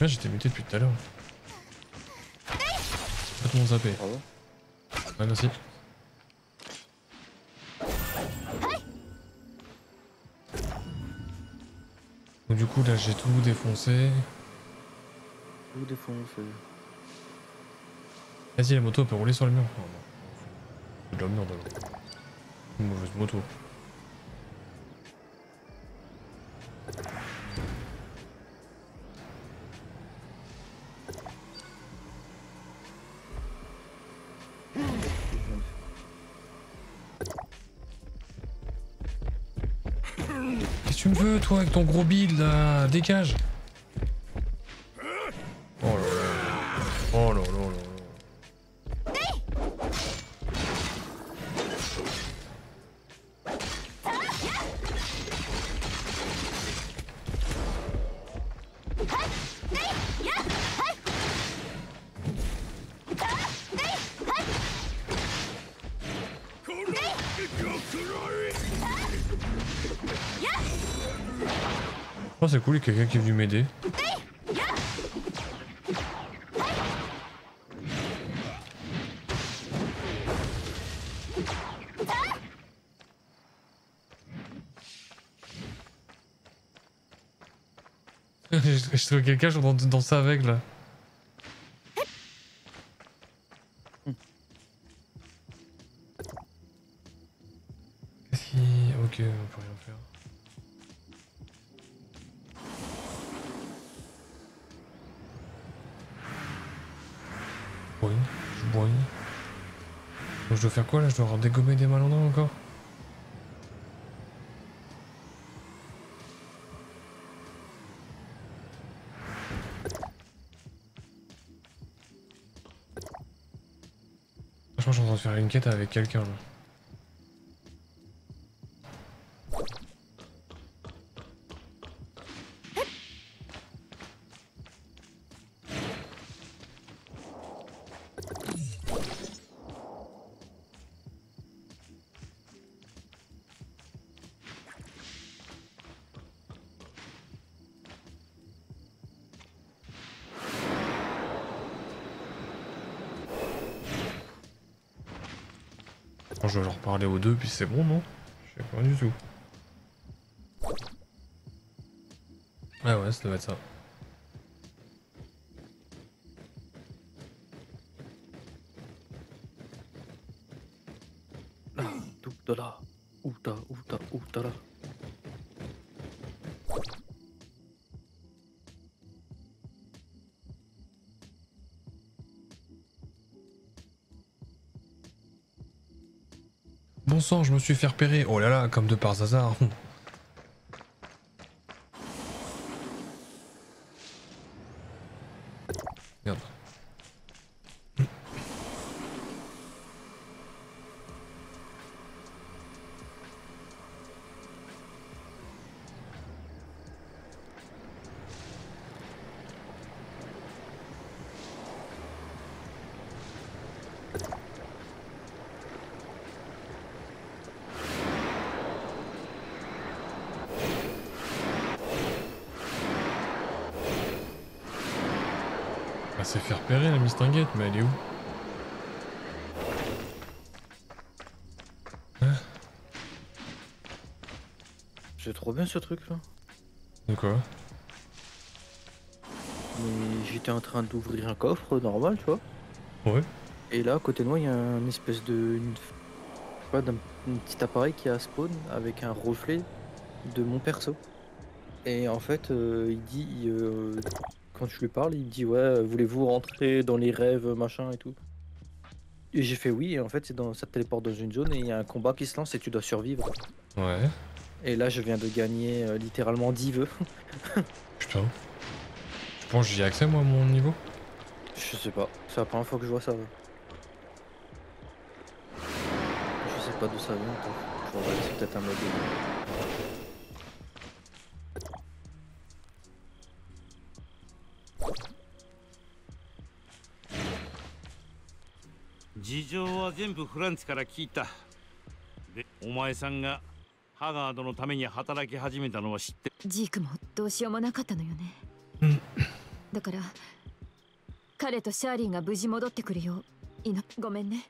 Speaker 1: Là j'étais muté depuis tout à l'heure. Complètement zappé. Ouais merci. du coup là j'ai tout défoncé.
Speaker 17: Tout défoncé.
Speaker 1: Vas-y la moto peut rouler sur le mur. Oh, de la merde alors. Une mauvaise moto. Gros build là Dégage c'est cool, il y a quelqu'un qui est venu m'aider. je trouve quelqu'un, je suis en train de danser avec là. Je dois faire quoi là? Je dois avoir dégommer des malandrins encore? Franchement, je suis en train de faire une quête avec quelqu'un là. Je vais leur parler aux deux, puis c'est bon, non? Je sais pas du tout. Ouais, ouais, ça doit être ça. Je me suis fait repérer. Oh là là, comme de par hasard. Merde. Elle s'est fait repérer la mistinguette, mais elle est où
Speaker 17: C'est trop bien ce truc là.
Speaker 1: De quoi
Speaker 17: Mais j'étais en train d'ouvrir un coffre normal, tu vois.
Speaker 1: Ouais.
Speaker 17: Et là, à côté de moi, il y a une espèce de. Une, je sais pas, d'un un petit appareil qui a spawn avec un reflet de mon perso. Et en fait, euh, il dit. euh, quand je lui parle, il me dit Ouais, voulez-vous rentrer dans les rêves, machin et tout. Et j'ai fait oui, et en fait, c'est dans, ça te téléporte dans une zone et il y a un combat qui se lance et tu dois survivre.
Speaker 1: Ouais.
Speaker 17: Et là, je viens de gagner euh, littéralement 10 vœux.
Speaker 1: Putain. Je pense que j'y ai accès moi à mon niveau?
Speaker 17: Je sais pas, c'est la première fois que je vois ça. ouais. Je sais pas d'où ça vient. Je c'est peut-être un mode.
Speaker 5: 全部フランツから聞いた。でお前さんがハガードのために働き始めたのは知って
Speaker 4: ジークもどうしようもなかったのよね。だから彼とシャーリーが無事戻ってくるよういのごめんね。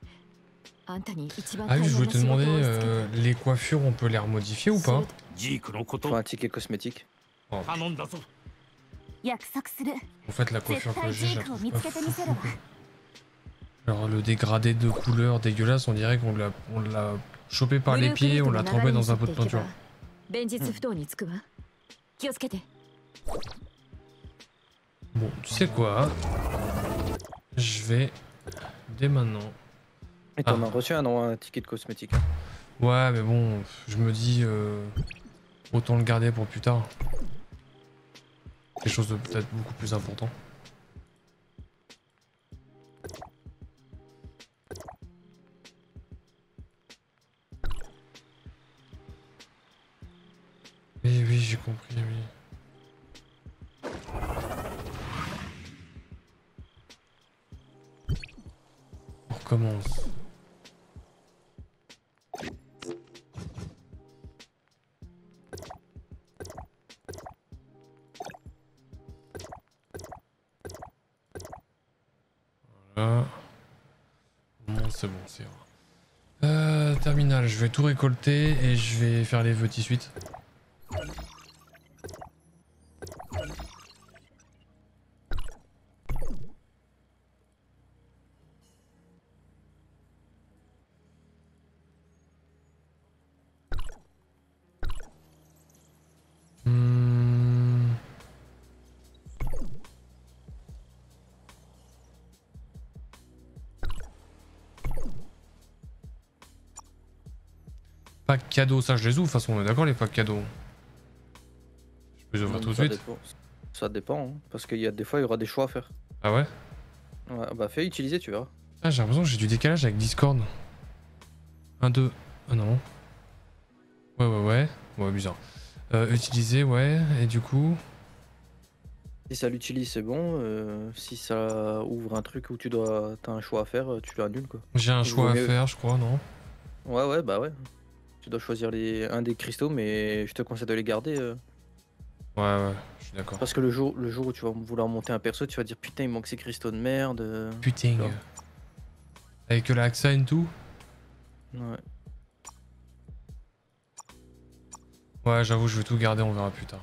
Speaker 4: あんたに一番
Speaker 1: Ah
Speaker 4: 大
Speaker 1: oui, je
Speaker 4: 変
Speaker 1: voulais
Speaker 4: な
Speaker 1: te
Speaker 4: 仕事を
Speaker 1: demander,
Speaker 4: 押し付け
Speaker 1: euh, les coiffures, on peut les remodifier ou pas
Speaker 5: ジークのこと。
Speaker 17: Faut un ticket cosmétique.
Speaker 1: Oh,
Speaker 5: 頼んだぞ。
Speaker 2: 約束する。
Speaker 1: En fait, la
Speaker 2: 絶
Speaker 1: coiffure que
Speaker 2: 対
Speaker 1: j'ai, Genre le dégradé de couleur dégueulasse, on dirait qu'on l'a chopé par les pieds, on l'a trempé dans un pot de peinture. Bon, tu sais quoi? Je vais dès maintenant.
Speaker 17: Et t'en
Speaker 1: ah.
Speaker 17: as reçu un, non, un ticket de cosmétique. Hein
Speaker 1: ouais, mais bon, je me dis euh, autant le garder pour plus tard. Quelque chose de peut-être beaucoup plus important. J'ai compris, oui. On recommence. Voilà. C'est bon, c'est bon. Euh, terminal, je vais tout récolter et je vais faire les vœux tout de suite. Pack cadeau, ça je les ouvre, de toute façon on est d'accord les packs cadeaux. Je peux les ouvrir tout de suite.
Speaker 17: dépend. Ça dépend, hein, parce qu'il y a des fois, il y aura des choix à faire.
Speaker 1: Ah ouais?
Speaker 17: Ouais, bah fais utiliser, tu verras.
Speaker 1: Ah j'ai l'impression que j'ai du décalage avec Discord. 1, 2, ah non. Ouais ouais ouais, ouais bizarre. Euh, utiliser, ouais, et du coup...
Speaker 17: Si ça l'utilise, c'est bon. euh, si ça ouvre un truc où tu dois, t'as un choix à faire, euh, tu l'annules quoi.
Speaker 1: J'ai un choix à faire, je crois, non?
Speaker 17: Ouais, ouais, bah ouais. Tu dois choisir les... un des cristaux, mais je te conseille de les garder. euh,
Speaker 1: Ouais ouais, je suis d'accord.
Speaker 17: parce que le jour, le jour où tu vas vouloir monter un perso, tu vas dire putain, il manque ces cristaux de merde. euh.
Speaker 1: Putain. Avec la AXA et tout
Speaker 17: Ouais.
Speaker 1: Ouais, j'avoue, je vais tout garder, on verra plus tard.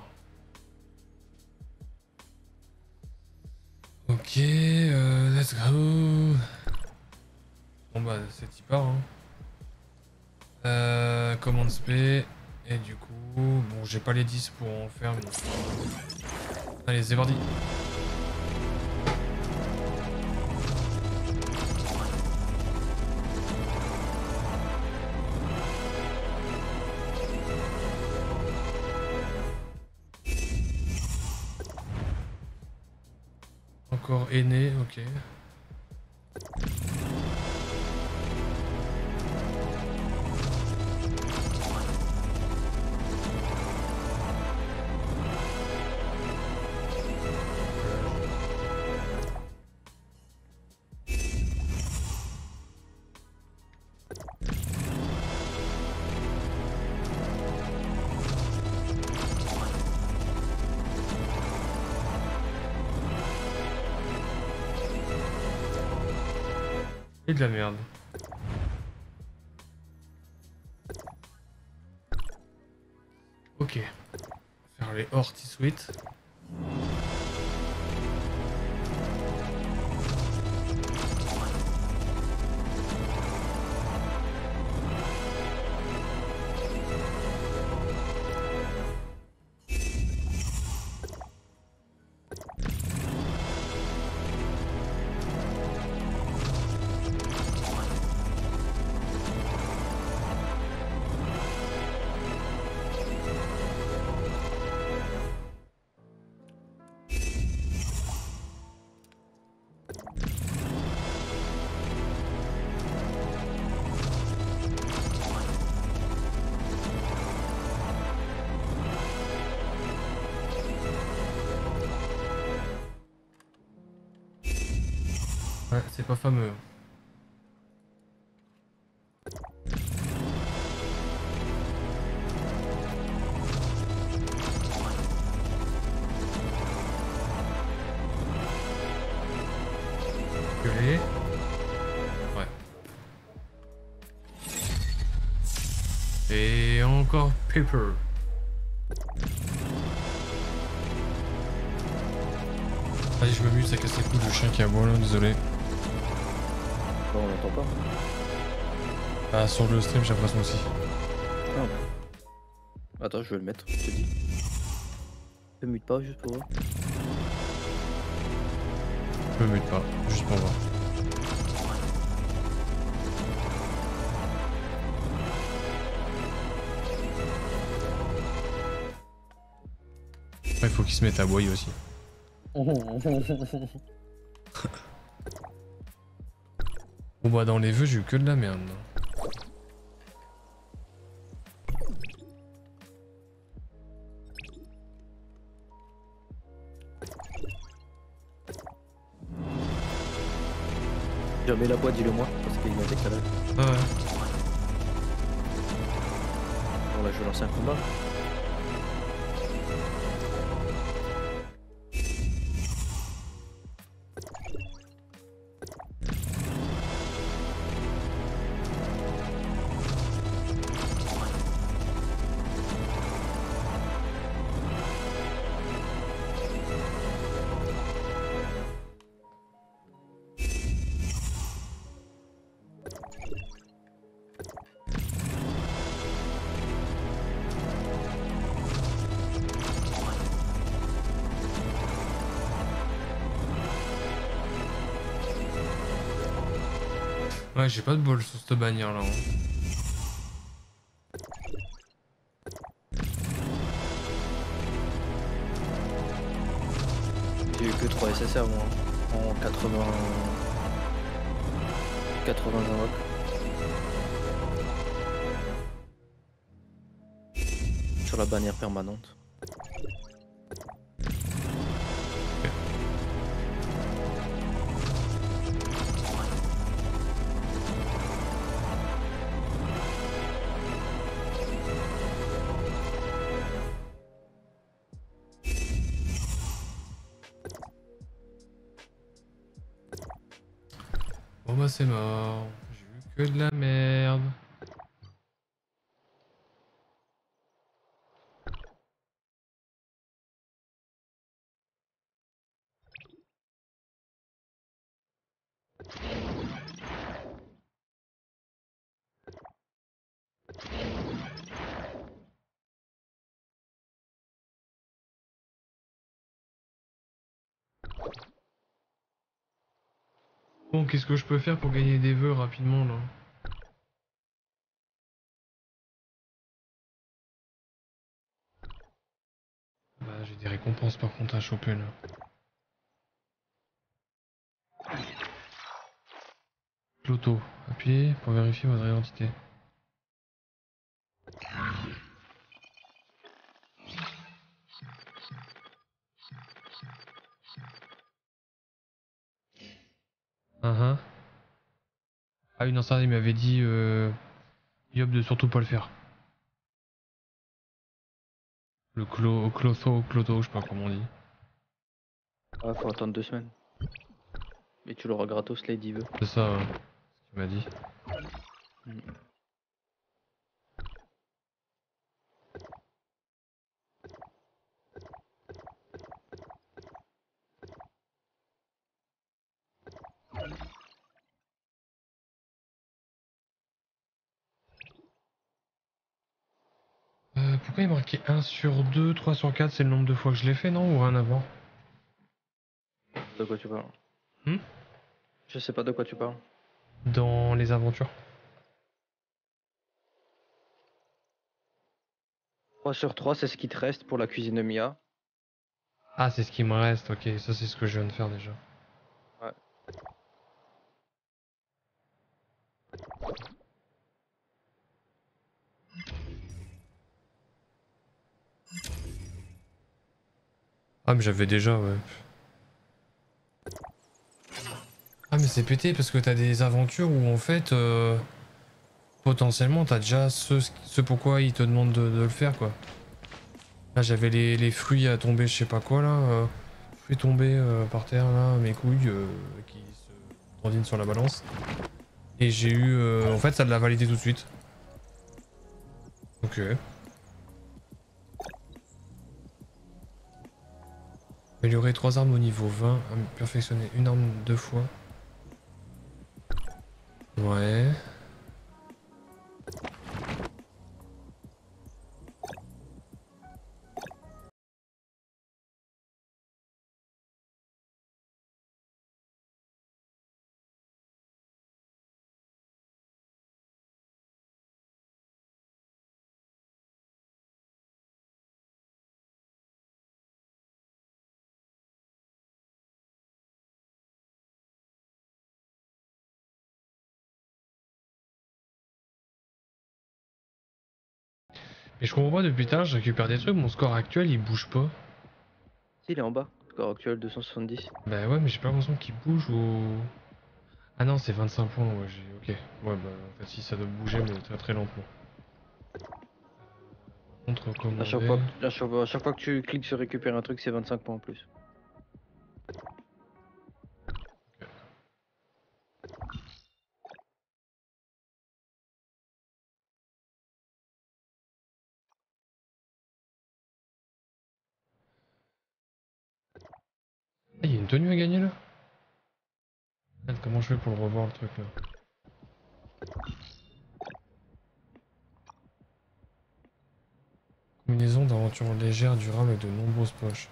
Speaker 1: Ok, euh, let's go. Bon bah, c'est y part. Hein. Euh, commande spé. Et du coup, bon, j'ai pas les 10 pour en faire, mais... Allez, c'est. Encore aîné, ok. Et de la merde. Ok. Faire les Horty Sweet. Pas fameux. Ouais. Et encore Paper. Allez, je me mute, ça casse les couilles le chien qui aboie là, désolé.
Speaker 17: On l'entend pas.
Speaker 1: Ah, sur le stream, j'ai l'impression aussi.
Speaker 17: Ah. Attends, je vais le mettre, je te dis. Ne mute pas juste pour voir.
Speaker 1: Je me mute pas, juste pour voir. Il faut qu'il se mette à boyer aussi. Bon bah dans les vœux j'ai eu que de la merde.
Speaker 17: remets la boîte, dis-le moi, parce qu'il y a un décalage.
Speaker 1: Ah ouais.
Speaker 17: Bon là je vais lancer un combat.
Speaker 1: J'ai pas de bol sur cette bannière là. hein.
Speaker 17: J'ai eu que 3 SSR moi, en 80... 80 invoques. Sur la bannière permanente.
Speaker 1: J'ai eu que de la merde. Bon, qu'est-ce que je peux faire pour gagner des vœux rapidement là Bah, j'ai des récompenses par contre à choper là. Cloto, appuyez pour vérifier votre identité. Uh Ah oui, non, ça, il m'avait dit euh, Yob de surtout pas le faire. Le clo, clotho, cloto, je sais pas comment on dit.
Speaker 17: Ah, faut attendre deux semaines. Et tu l'auras gratos il veut.
Speaker 1: C'est ça, ouais, ce qu'il m'a dit.
Speaker 17: Mm.
Speaker 1: Pourquoi il marquait 1 sur 2, 3 sur 4, c'est le nombre de fois que je l'ai fait, non Ou rien voir?
Speaker 17: De quoi tu parles?
Speaker 1: Hmm?
Speaker 17: Je sais pas de quoi tu parles.
Speaker 1: Dans les aventures
Speaker 17: 3 sur 3, c'est ce qui te reste pour la cuisine de Mia?
Speaker 1: Ah, c'est ce qui me reste, ok, ça c'est ce que je viens de faire déjà. Ah, mais j'avais déjà, ouais. Ah, mais c'est pété parce que t'as des aventures où en fait, euh, potentiellement, t'as déjà ce, ce pourquoi ils te demandent de, le faire, quoi. Là, j'avais les, les fruits à tomber, je sais pas quoi, là. euh, fruits tombés euh, par terre, là, mes couilles euh, qui se grandinent sur la balance. Et j'ai eu. euh, en fait, ça l'a validé tout de suite. Ok. Améliorer trois armes au niveau 20. am- Perfectionner une arme deux fois. Ouais. Mais je comprends pas depuis l'heure, je récupère des trucs, mon score actuel il bouge pas.
Speaker 17: Si, il est en bas. Score actuel 270.
Speaker 1: Bah ouais, mais j'ai pas l'impression qu'il bouge ou. Ah non, c'est 25 points, ouais, j'ai. Ok. Ouais, bah en fait, si ça doit bouger, mais très très lentement. Contre
Speaker 17: À chaque, fois, que- à, chaque, à chaque fois que tu cliques sur récupérer un truc, c'est 25 points en plus.
Speaker 1: Ah, il y a une tenue à gagner là Merde, Comment je fais pour le revoir le truc là Combinaison d'aventure légère, durable et de nombreuses poches.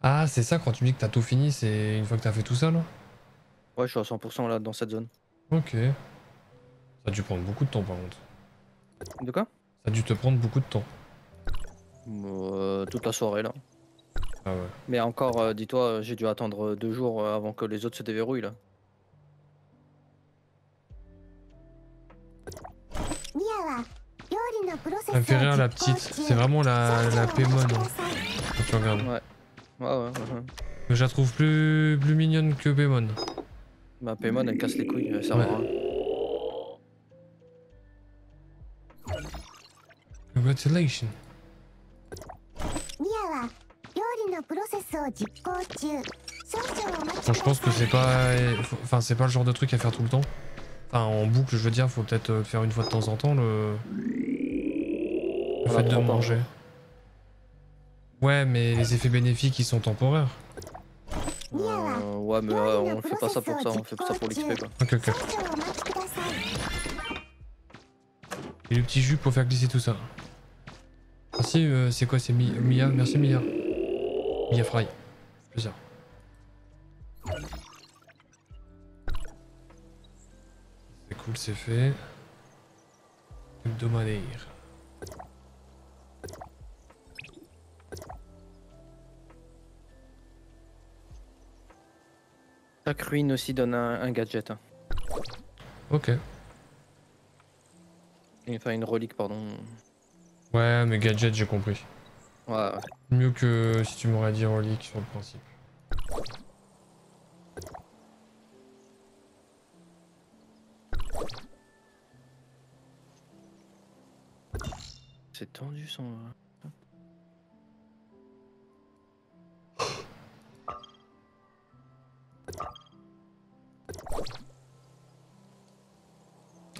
Speaker 1: Ah, c'est ça quand tu me dis que t'as tout fini, c'est une fois que t'as fait tout ça là
Speaker 17: Ouais, je suis à 100% là dans cette zone.
Speaker 1: Ok. Ça a dû prendre beaucoup de temps par contre.
Speaker 17: De quoi?
Speaker 1: Ça a dû te prendre beaucoup de temps.
Speaker 17: Euh, toute la soirée là.
Speaker 1: Ah ouais.
Speaker 17: Mais encore, euh, dis-toi, j'ai dû attendre deux jours euh, avant que les autres se déverrouillent là.
Speaker 1: Ça me fait rire la petite, c'est vraiment la, la hein. quand tu regardes.
Speaker 17: Ouais. Ouais, ouais.
Speaker 1: Mais je la trouve plus, plus mignonne que Paimon.
Speaker 17: Bah Paimon elle casse les couilles, ça
Speaker 1: ouais.
Speaker 17: Hein.
Speaker 1: Congratulations.
Speaker 8: ミアは料理のプロセスを実行中少々お待ち
Speaker 1: Bon, je pense que c'est pas, faut- enfin c'est pas le genre de truc à faire tout le temps. Enfin en boucle, je veux dire, faut peut-être euh, le faire une fois de temps en temps le, le
Speaker 17: On
Speaker 1: fait de
Speaker 17: apprend pas.
Speaker 1: manger. Ouais, mais les effets bénéfiques ils sont temporaires.
Speaker 17: Euh, ouais, mais euh, on fait pas ça pour ça, on fait ça pour l'XP quoi.
Speaker 1: Ok, ok. Et le petit jus pour faire glisser tout ça. Merci, euh, c'est quoi C'est Mi- Mia Merci Mia. Mia Fry. Plaisir. C'est cool, c'est fait. Hebdomadaire.
Speaker 17: Chaque ruine aussi donne un, un gadget. hein.
Speaker 1: Ok.
Speaker 17: Enfin, une relique, pardon.
Speaker 1: Ouais, mais gadget, j'ai compris.
Speaker 17: Ouais, ouais.
Speaker 1: Mieux que si tu m'aurais dit relique sur le principe.
Speaker 17: C'est tendu son.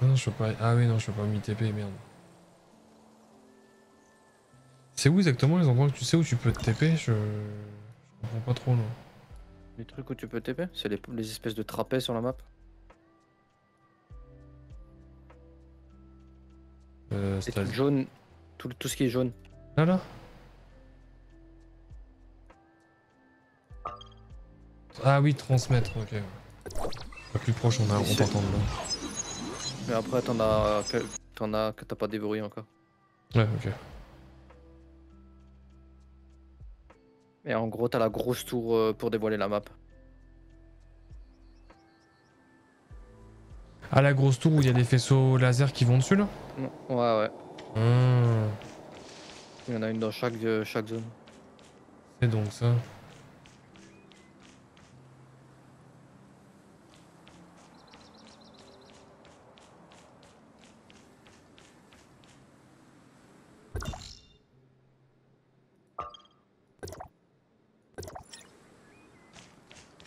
Speaker 1: Ah non, je peux pas. Ah oui, non, je peux pas m'y TP, merde. C'est où exactement les endroits que tu sais où tu peux te TP je... je comprends pas trop là.
Speaker 17: Les trucs où tu peux TP C'est les, les espèces de trapèzes sur la map?
Speaker 1: Euh, c'est
Speaker 17: trucs jaunes, tout, tout ce qui est jaune.
Speaker 1: Là là Ah oui, transmettre, ok. La plus proche, on a en partant de là.
Speaker 17: Mais après, t'en as, t'en as que t'as pas déverrouillé encore.
Speaker 1: Ouais, ok.
Speaker 17: Et en gros, t'as la grosse tour euh, pour dévoiler la map.
Speaker 1: Ah, la grosse tour où il y a des faisceaux laser qui vont dessus là
Speaker 17: Ouais, ouais.
Speaker 1: Hmm,
Speaker 17: Il y en a une dans chaque, euh, chaque zone.
Speaker 1: C'est donc ça.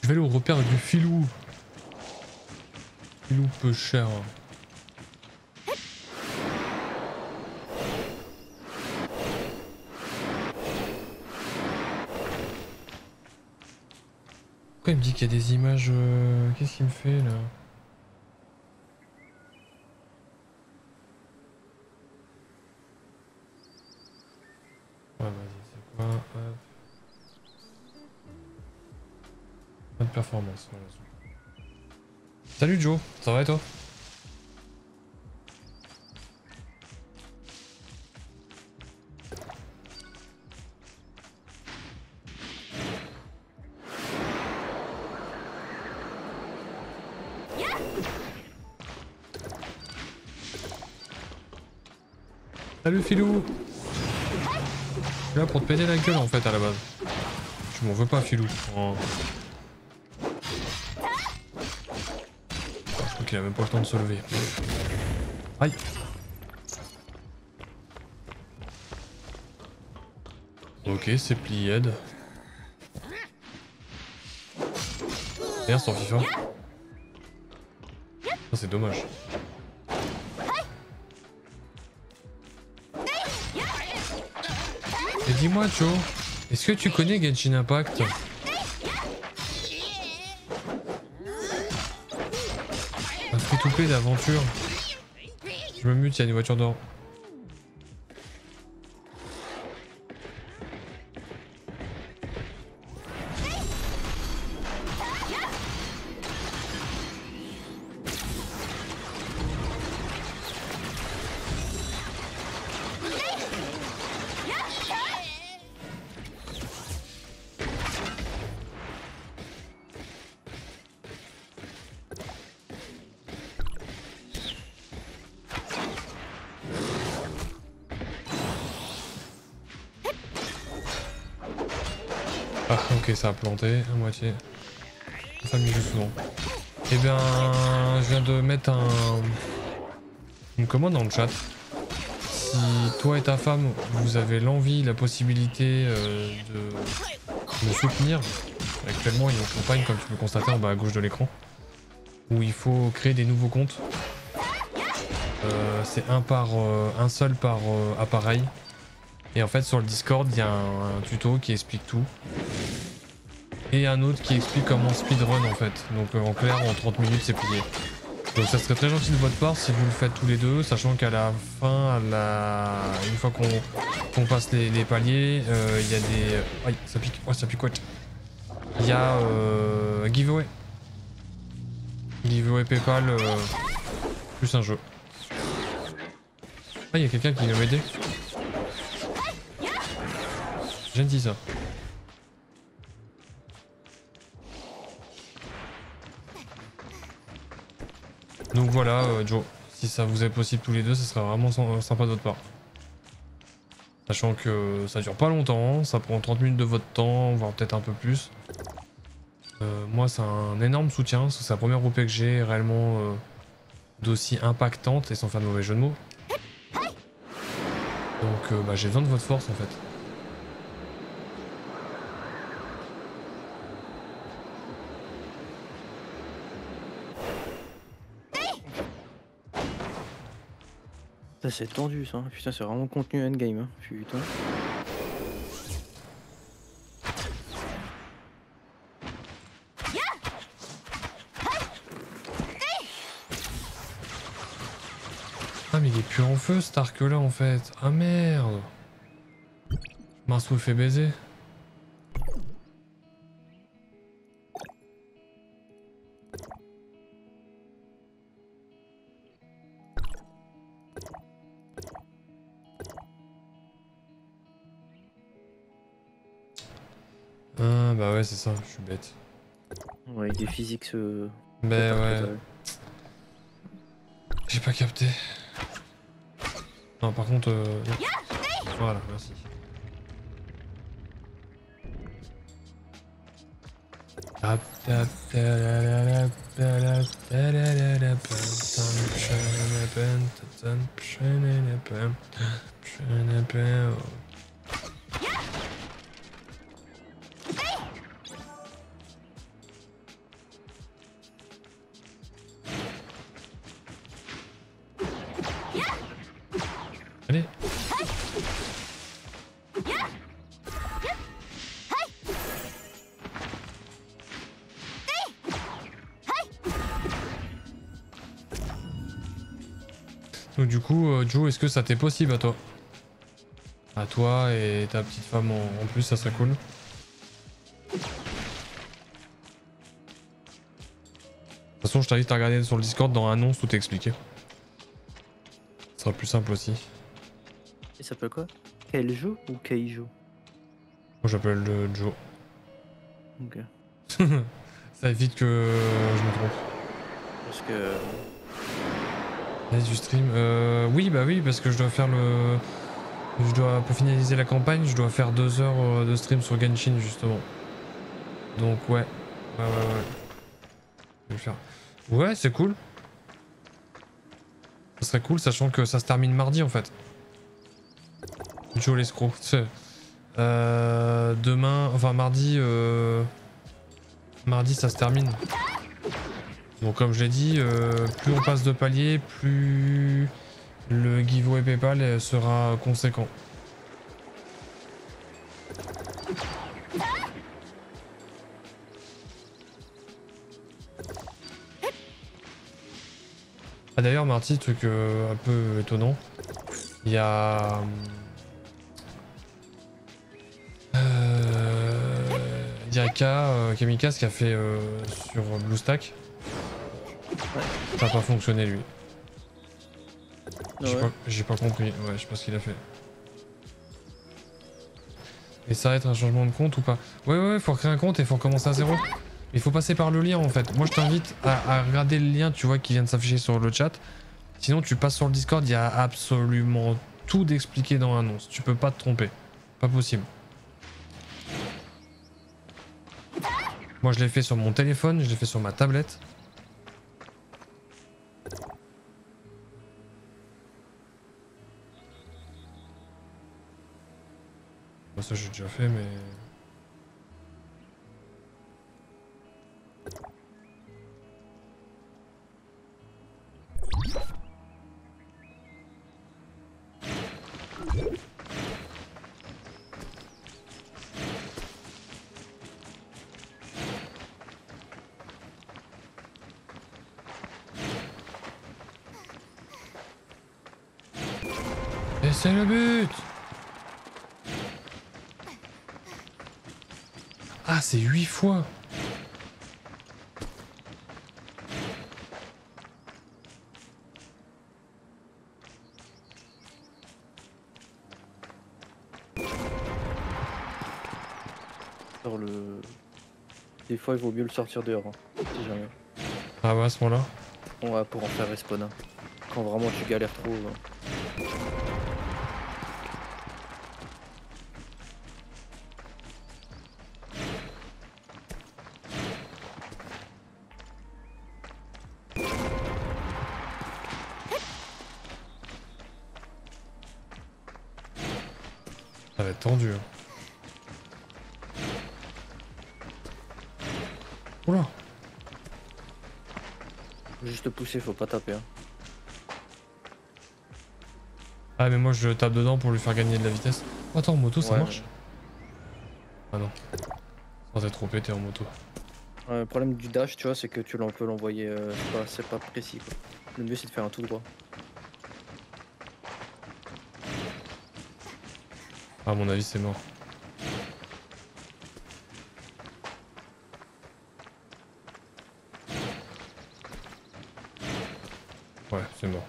Speaker 1: Je aller au repère du filou. Filou peu cher. Pourquoi il me dit qu'il y a des images... Euh, qu'est-ce qu'il me fait là? Salut Joe, ça va et toi? Salut Filou Je suis là pour te péter la gueule en fait à la base. Tu m'en veux pas Filou. Qu'il a même pas le temps de se lever. Aïe Ok, c'est plié. Merde, sur FIFA. Ah, c'est dommage. Et dis-moi, Joe, est-ce que tu connais Genshin Impact? Je me mute, il y a une voiture d'or. Ça a planté à moitié. La famille joue souvent. Eh bien je viens de mettre un... une commande dans le chat. Si toi et ta femme vous avez l'envie, la possibilité euh, de me soutenir, actuellement il y a une campagne comme tu peux constater en bas à gauche de l'écran où il faut créer des nouveaux comptes. Euh, c'est un par euh, un seul par appareil. Et en fait sur le Discord il y a un tuto qui explique tout. Et un autre qui explique comment speedrun en fait. Donc euh, en clair en 30 minutes c'est plié. Donc ça serait très gentil de votre part si vous le faites tous les deux, sachant qu'à la fin, à la... une fois qu'on passe les, paliers, euh, il y a des... Aïe, ça pique, ouais ça picote. Il y a euh, giveaway. Giveaway Paypal euh, plus un jeu. Ah, il y a quelqu'un qui vient m'aider. J'ai dit ça. Donc voilà, euh, Joe, si ça vous est possible tous les deux, ce serait vraiment sy- sympa de votre part. Sachant que ça dure pas longtemps, ça prend 30 minutes de votre temps, voire peut-être un peu plus. Euh, moi, c'est un énorme soutien, c'est la première OP que j'ai réellement euh, d'aussi impactante, et sans faire de mauvais jeu de mots. Donc euh, bah, j'ai besoin de votre force en fait.
Speaker 17: Ça c'est tendu ça. Putain c'est vraiment contenu endgame. Hein. Putain.
Speaker 1: Ah mais il est plus en feu cet arc là en fait. Ah merde. Marceau le fait baiser. Ouais c'est ça, je suis bête.
Speaker 17: Ouais, des physiques. Euh...
Speaker 1: Mais ouais. J'ai pas capté. Non par contre... euh. Voilà, merci. Est-ce que ça t'est possible à toi À toi et ta petite femme en, en plus, ça serait cool. De toute façon, je t'invite à regarder sur le Discord dans annonce tout est expliqué. Ce sera plus simple aussi.
Speaker 17: Il s'appelle quoi? Keijo ou Keijo
Speaker 1: Moi j'appelle le Joe.
Speaker 17: Ok.
Speaker 1: ça évite que je me trompe.
Speaker 17: Parce que.
Speaker 1: Du stream. Euh, oui, bah oui, parce que je dois faire le. Je dois, pour finaliser la campagne, je dois faire deux heures euh, de stream sur Genshin justement. Donc ouais. Ouais, ouais, ouais. Je vais faire. Ouais, c'est cool. Ça serait cool, sachant que ça se termine mardi en fait. Joe l'escroc. Euh, demain, enfin mardi, euh, mardi ça se termine. Donc comme je l'ai dit, euh, plus on passe de palier, plus le giveaway PayPal sera conséquent. Ah d'ailleurs Marty, truc euh, un peu étonnant, il y a... Euh, il y euh, Kamikaze qui a fait euh, sur BlueStack. Ça n'a pas fonctionné lui. J'ai
Speaker 17: ouais.
Speaker 1: pas, j'ai pas compris, ouais, je sais pas ce qu'il a fait. Et ça va être un changement de compte ou pas? Ouais, ouais, ouais, faut créer un compte et faut recommencer à zéro. Il faut passer par le lien en fait. Moi je t'invite à, à regarder le lien, tu vois, qui vient de s'afficher sur le chat. Sinon, tu passes sur le Discord, il y a absolument tout d'expliqué dans l'annonce. Tu peux pas te tromper. Pas possible. Moi je l'ai fait sur mon téléphone, je l'ai fait sur ma tablette. Bon, ça j'ai déjà fait mais... Et c'est le but c'est 8 fois
Speaker 17: le. Des fois, il vaut mieux le sortir dehors. hein, si jamais.
Speaker 1: Ah ouais, à ce moment-là
Speaker 17: Ouais, pour en faire respawn. hein. Quand vraiment tu galères trop. hein. Pousser, faut pas taper. hein.
Speaker 1: Ah mais moi je tape dedans pour lui faire gagner de la vitesse. Oh, attends, en moto ça
Speaker 17: Ouais.
Speaker 1: marche? Ah non. Sans être trop pété en moto.
Speaker 17: Ouais, le problème du dash, tu vois, c'est que tu l'en peux l'envoyer. euh, c'est pas, c'est pas précis quoi. Le mieux c'est de faire un tout droit.
Speaker 1: Ah, à mon avis c'est mort. Ouais, c'est mort.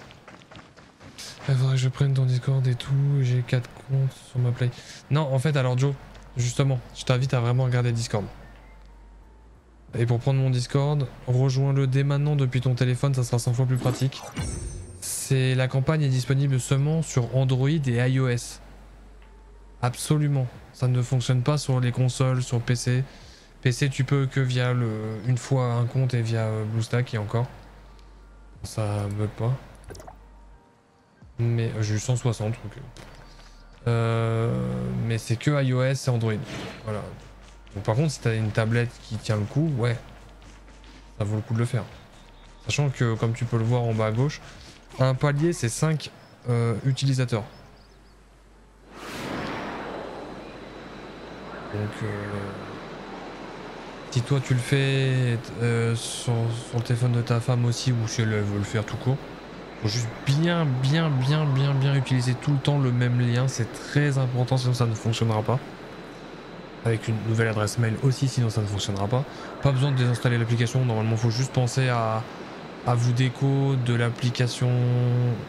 Speaker 1: Il faudrait que je prenne ton Discord et tout. J'ai 4 comptes sur ma play. Non, en fait, alors Joe, justement, je t'invite à vraiment regarder Discord. Et pour prendre mon Discord, rejoins-le dès maintenant depuis ton téléphone, ça sera 100 fois plus pratique. C'est la campagne est disponible seulement sur Android et iOS. Absolument. Ça ne fonctionne pas sur les consoles, sur PC. PC, tu peux que via le une fois un compte et via euh, BlueStack et encore. Ça bug pas. Mais euh, j'ai eu 160 donc. euh, euh, mais c'est que iOS et Android. Voilà. Par contre, si t'as une tablette qui tient le coup, ouais, ça vaut le coup de le faire. Sachant que, comme tu peux le voir en bas à gauche, un palier c'est 5 utilisateurs. Donc, euh, si toi tu le fais euh, sur, sur le téléphone de ta femme aussi, ou si elle veut le faire tout court, Faut juste bien, bien, bien, bien, bien utiliser tout le temps le même lien. C'est très important, sinon ça ne fonctionnera pas. Avec une nouvelle adresse mail aussi, sinon ça ne fonctionnera pas. Pas besoin de désinstaller l'application. Normalement, faut juste penser à, à vous déco de l'application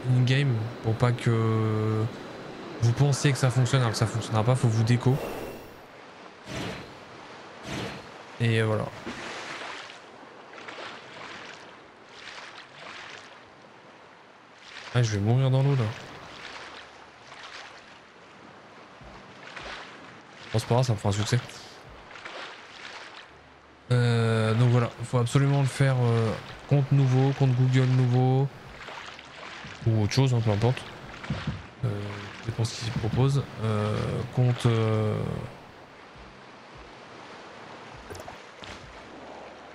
Speaker 1: in-game pour pas que vous pensiez que ça fonctionne alors que ça fonctionnera pas. Faut vous déco. Et voilà. Ah, je vais mourir dans l'eau là. Bon, pas ça me fera un succès. Euh, donc voilà, il faut absolument le faire euh, compte nouveau, compte Google nouveau. Ou autre chose, hein, peu importe. Euh, dépend ce qu'il propose. Euh, compte.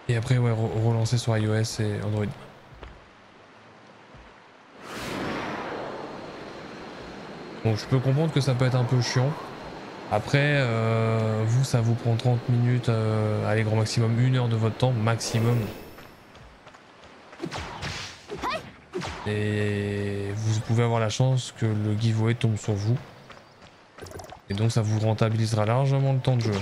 Speaker 1: Et après, ouais, re- relancer sur iOS et Android. Bon, je peux comprendre que ça peut être un peu chiant. Après, euh, vous, ça vous prend 30 minutes, euh, allez, grand maximum, une heure de votre temps, maximum. Et vous pouvez avoir la chance que le giveaway tombe sur vous. Et donc ça vous rentabilisera largement le temps de jeu.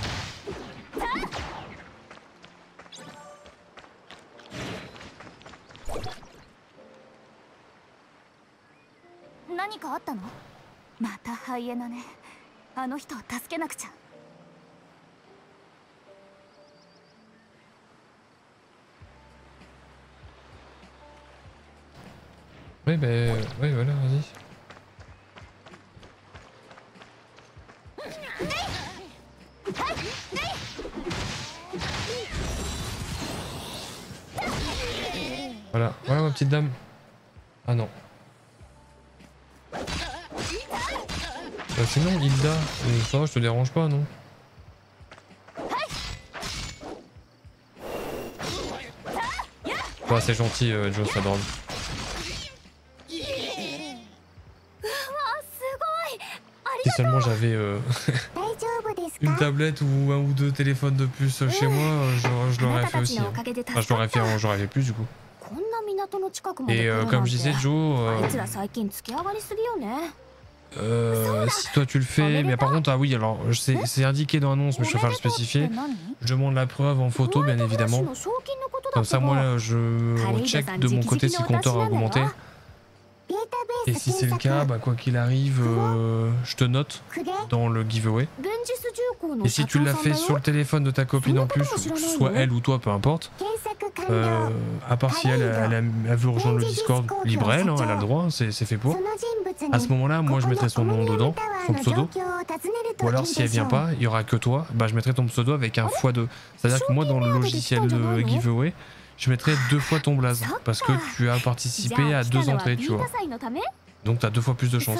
Speaker 2: たハイエナねあの人を助けなくちゃ
Speaker 1: Oui, ben, oui, voilà, vas-y. Voilà, voilà ma petite dame. Ah non. Bah c'est non, Hilda. Euh, ça va, je te dérange pas, non Bah c'est gentil, euh, Joe, ça drôle. Si seulement j'avais euh, une tablette ou un ou deux téléphones de plus chez moi, je, l'aurais fait aussi. Hein. Je l'aurais fait, j'aurais fait plus du coup. Et comme je disais, Joe, euh, si toi tu le fais, mais par contre, ah oui, alors c'est indiqué dans l'annonce, mais je préfère le spécifier. Je demande la preuve en photo, bien évidemment. Comme ça, moi, je recheck de mon côté si le compteur a augmenté. Et si c'est le cas, bah, quoi qu'il arrive, euh, je te note dans le giveaway. Et si tu l'as fait sur le téléphone de ta copine en plus, que ce soit elle ou toi, peu importe, euh, à part si elle, veut rejoindre le Discord, libre elle, hein, elle a le droit, hein, c'est fait pour. À ce moment-là, moi je mettrai son nom dedans, son pseudo. Ou alors si elle vient pas, il y aura que toi, bah je mettrai ton pseudo avec un x2. C'est-à-dire que moi dans le logiciel de giveaway, je mettrai deux fois ton blaze parce que tu as participé à deux entrées, tu vois. Donc t'as deux fois plus de chance.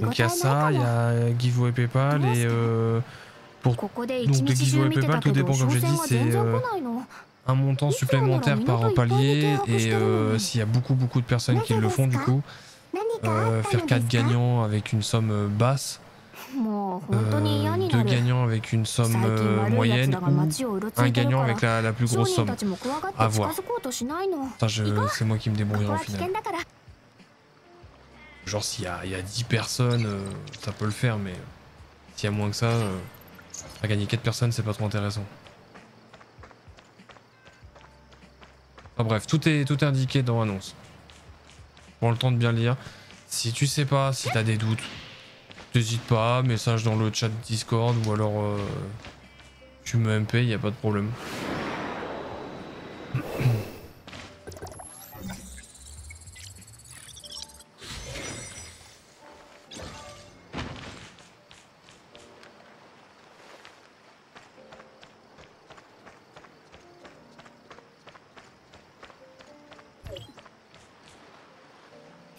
Speaker 1: Donc il y a ça, il y a giveaway PayPal et euh, pour donc giveaway PayPal tout dépend comme je
Speaker 2: dis
Speaker 1: c'est un montant supplémentaire par palier et euh, s'il y a beaucoup beaucoup de personnes qui le font du coup, euh, faire 4 gagnants avec une somme euh, basse, euh,
Speaker 2: 2
Speaker 1: gagnants avec une somme moyenne ou un gagnant avec la, la plus grosse somme. À voir. C'est moi qui me débrouillerai au final. Genre s'il y, y, a 10 personnes, ça peut le faire mais s'il y a moins que ça, à gagner 4 personnes c'est pas trop intéressant. Bref, tout est, tout indiqué dans l'annonce. Prends le temps de bien lire. Si tu sais pas, si t'as des doutes, n'hésite pas, message dans le chat Discord ou alors euh, tu me MP, y a pas de problème.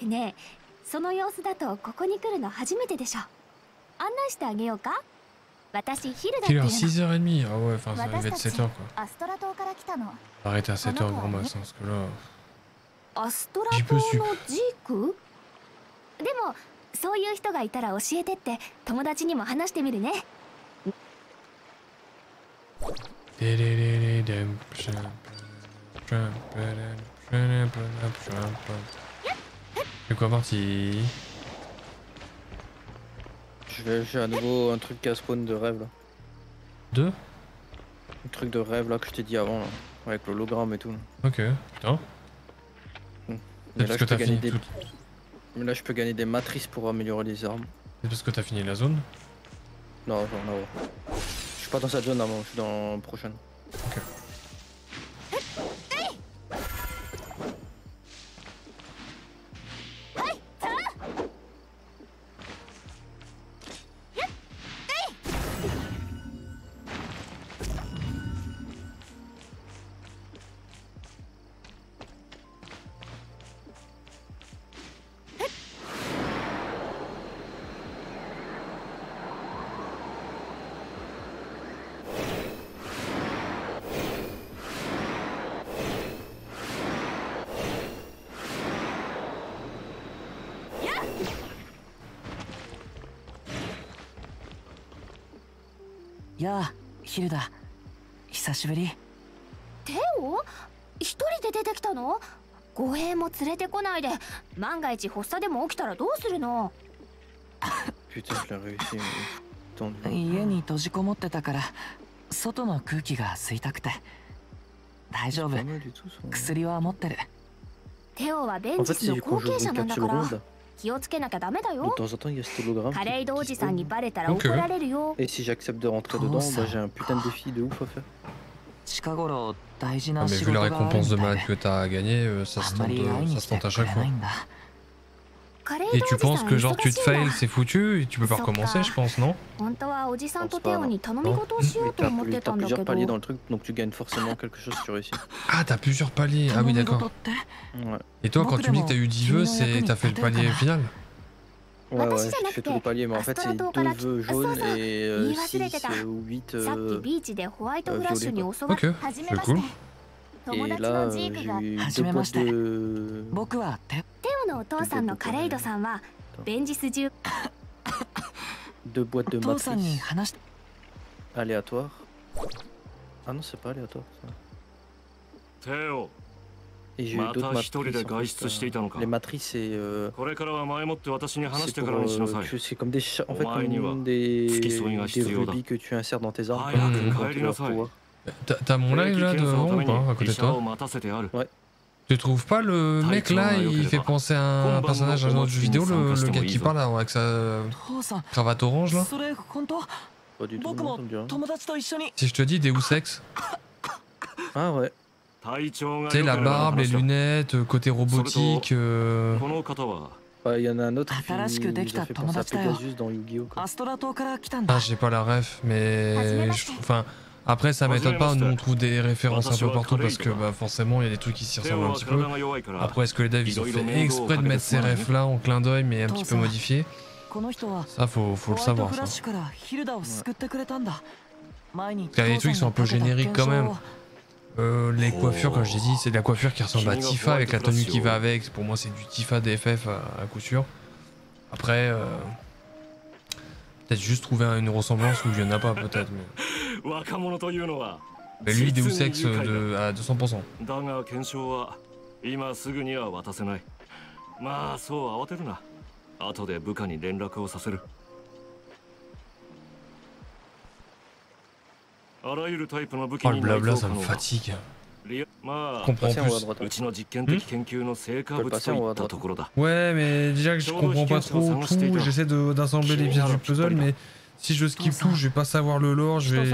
Speaker 2: ねえその様子だとここに来るの初めてでしょ。案内してあげようか。私ヒルダっていうの。
Speaker 1: 6h30 Ah ouais, enfin ça va être 7h quoi.
Speaker 2: アストラ島から来たの。
Speaker 1: Arrêtez à 7h grand max, hein, parce que là...
Speaker 2: アストラ島の.ジーク？でもそういう人がいたら教えてって友達にも話してみるね
Speaker 1: C'est quoi parti
Speaker 17: Je vais j'ai à nouveau un truc qui a spawn de rêve là.
Speaker 1: Deux
Speaker 17: Un truc de rêve là que je t'ai dit avant là. Avec l'hologramme et tout. là.
Speaker 1: Ok, putain.
Speaker 17: Mais
Speaker 1: C'est
Speaker 17: là, je
Speaker 1: que t'as
Speaker 17: peux gagner
Speaker 1: fini
Speaker 17: des...
Speaker 1: tout.
Speaker 17: Mais là je peux gagner des matrices pour améliorer les armes.
Speaker 1: C'est parce que t'as fini la zone
Speaker 17: Non, avoir. Je suis pas dans cette zone avant, je suis dans la prochaine.
Speaker 18: やヒルダ久しぶり。
Speaker 2: テオ一人で出てきたの？護衛も連れてこないで。万が一発作でも起きたらどうするの？
Speaker 18: 家に閉じこもってたから外の空気が吸いたくて。大丈夫。薬は持ってる。
Speaker 2: テオはベンスの後継者なんだから 気をつけなきゃダメだ
Speaker 17: de
Speaker 2: よ
Speaker 17: temps en temps il y a cet hologramme.
Speaker 2: カレイドおじさんにバレたら
Speaker 17: Ok.
Speaker 2: 怒られるよ
Speaker 17: Et si j'accepte de rentrer dedans, bah, j'ai un putain de défi de ouf à faire.
Speaker 18: 近頃大事
Speaker 1: Ah,
Speaker 18: な
Speaker 1: mais
Speaker 18: 仕
Speaker 1: vu
Speaker 18: 事
Speaker 1: la
Speaker 18: がある
Speaker 1: récompense de
Speaker 18: みたい
Speaker 1: malade
Speaker 18: で
Speaker 1: que t'as gagné, euh, ça se
Speaker 18: あんま
Speaker 1: tente,
Speaker 18: り会い
Speaker 1: euh,
Speaker 18: に
Speaker 1: ça
Speaker 18: 来
Speaker 1: se
Speaker 18: て
Speaker 1: tente à
Speaker 18: く
Speaker 1: chaque
Speaker 18: れ
Speaker 1: fois.
Speaker 18: ないんだ
Speaker 2: カレイ
Speaker 1: Et tu penses que genre tu te fail, c'est foutu, et tu peux pas recommencer, je pense, non?
Speaker 17: T'as plusieurs paliers dans le truc, donc tu gagnes forcément quelque chose si tu réussis.
Speaker 1: Ah, t'as plusieurs paliers, ah oui, d'accord. Et toi, quand tu me dis que t'as eu 10 vœux, t'as fait le palier final?
Speaker 17: Ouais, ouais, je fais tous les paliers, mais en fait, c'est deux vœux jaunes et 6 ou
Speaker 2: 8 Ok, c'est cool. 友達のジークが。
Speaker 18: 初めまして。僕はテ,
Speaker 2: テオのお父さんのカレイドさんはベンジス中。
Speaker 18: お父さんに話し。
Speaker 17: てありのセパ
Speaker 19: リア
Speaker 17: とテオ。
Speaker 19: また一人で外出していたのか。これからは前もって私に話してからにしなさい。お前には付き添いが必要だ。早く帰りなさい、
Speaker 17: う
Speaker 1: ん T'as mon live là devant ou pas à côté de toi
Speaker 19: Ouais.
Speaker 1: Tu trouves pas le mec là Il fait penser à un personnage d'un autre jeu vidéo, le, le gars qui parle avec sa cravate orange là. Si je te dis Deus Ex.
Speaker 17: Ah ouais.
Speaker 1: Tu sais, la barbe, les lunettes, euh, côté robotique. Euh...
Speaker 17: Y en a un autre qui!
Speaker 1: Ah, j'ai pas la ref, mais. Enfin, après, ça m'étonne pas, nous on trouve des références un peu partout parce que bah, forcément il y a des trucs qui s'y ressemblent un petit peu. Après, est-ce que les devs ils ont fait exprès de mettre ces refs là en clin d'œil mais un petit peu modifiés Ça, faut, faut le savoir. Ça. Y a des trucs qui sont un peu génériques quand même. Euh, les coiffures, comme je l'ai dit, c'est de la coiffure qui ressemble à Tifa avec la tenue qui va avec. Pour moi, c'est du Tifa DFF à, à coup sûr. Après, euh, peut-être juste trouver une ressemblance où il n'y en a pas, peut-être. Mais...
Speaker 19: 若者というのは
Speaker 1: mais lui, Deus Ex de, à 200%.
Speaker 19: だが検証は今すぐには渡せないまあそう慌てるな後で部下に連絡をさせるあらゆるタイプの武器
Speaker 1: Oh, le
Speaker 19: に内
Speaker 1: blabla,
Speaker 19: 蔵
Speaker 1: ça
Speaker 19: 可
Speaker 1: me
Speaker 19: 能だまあ.うちの実験的研究の成果物といったところだ
Speaker 1: Ouais, mais déjà que je comprends pas trop tout, j'essaie d'assembler les pièces du puzzle, mais Si je skip tout, je vais pas savoir le lore, je vais...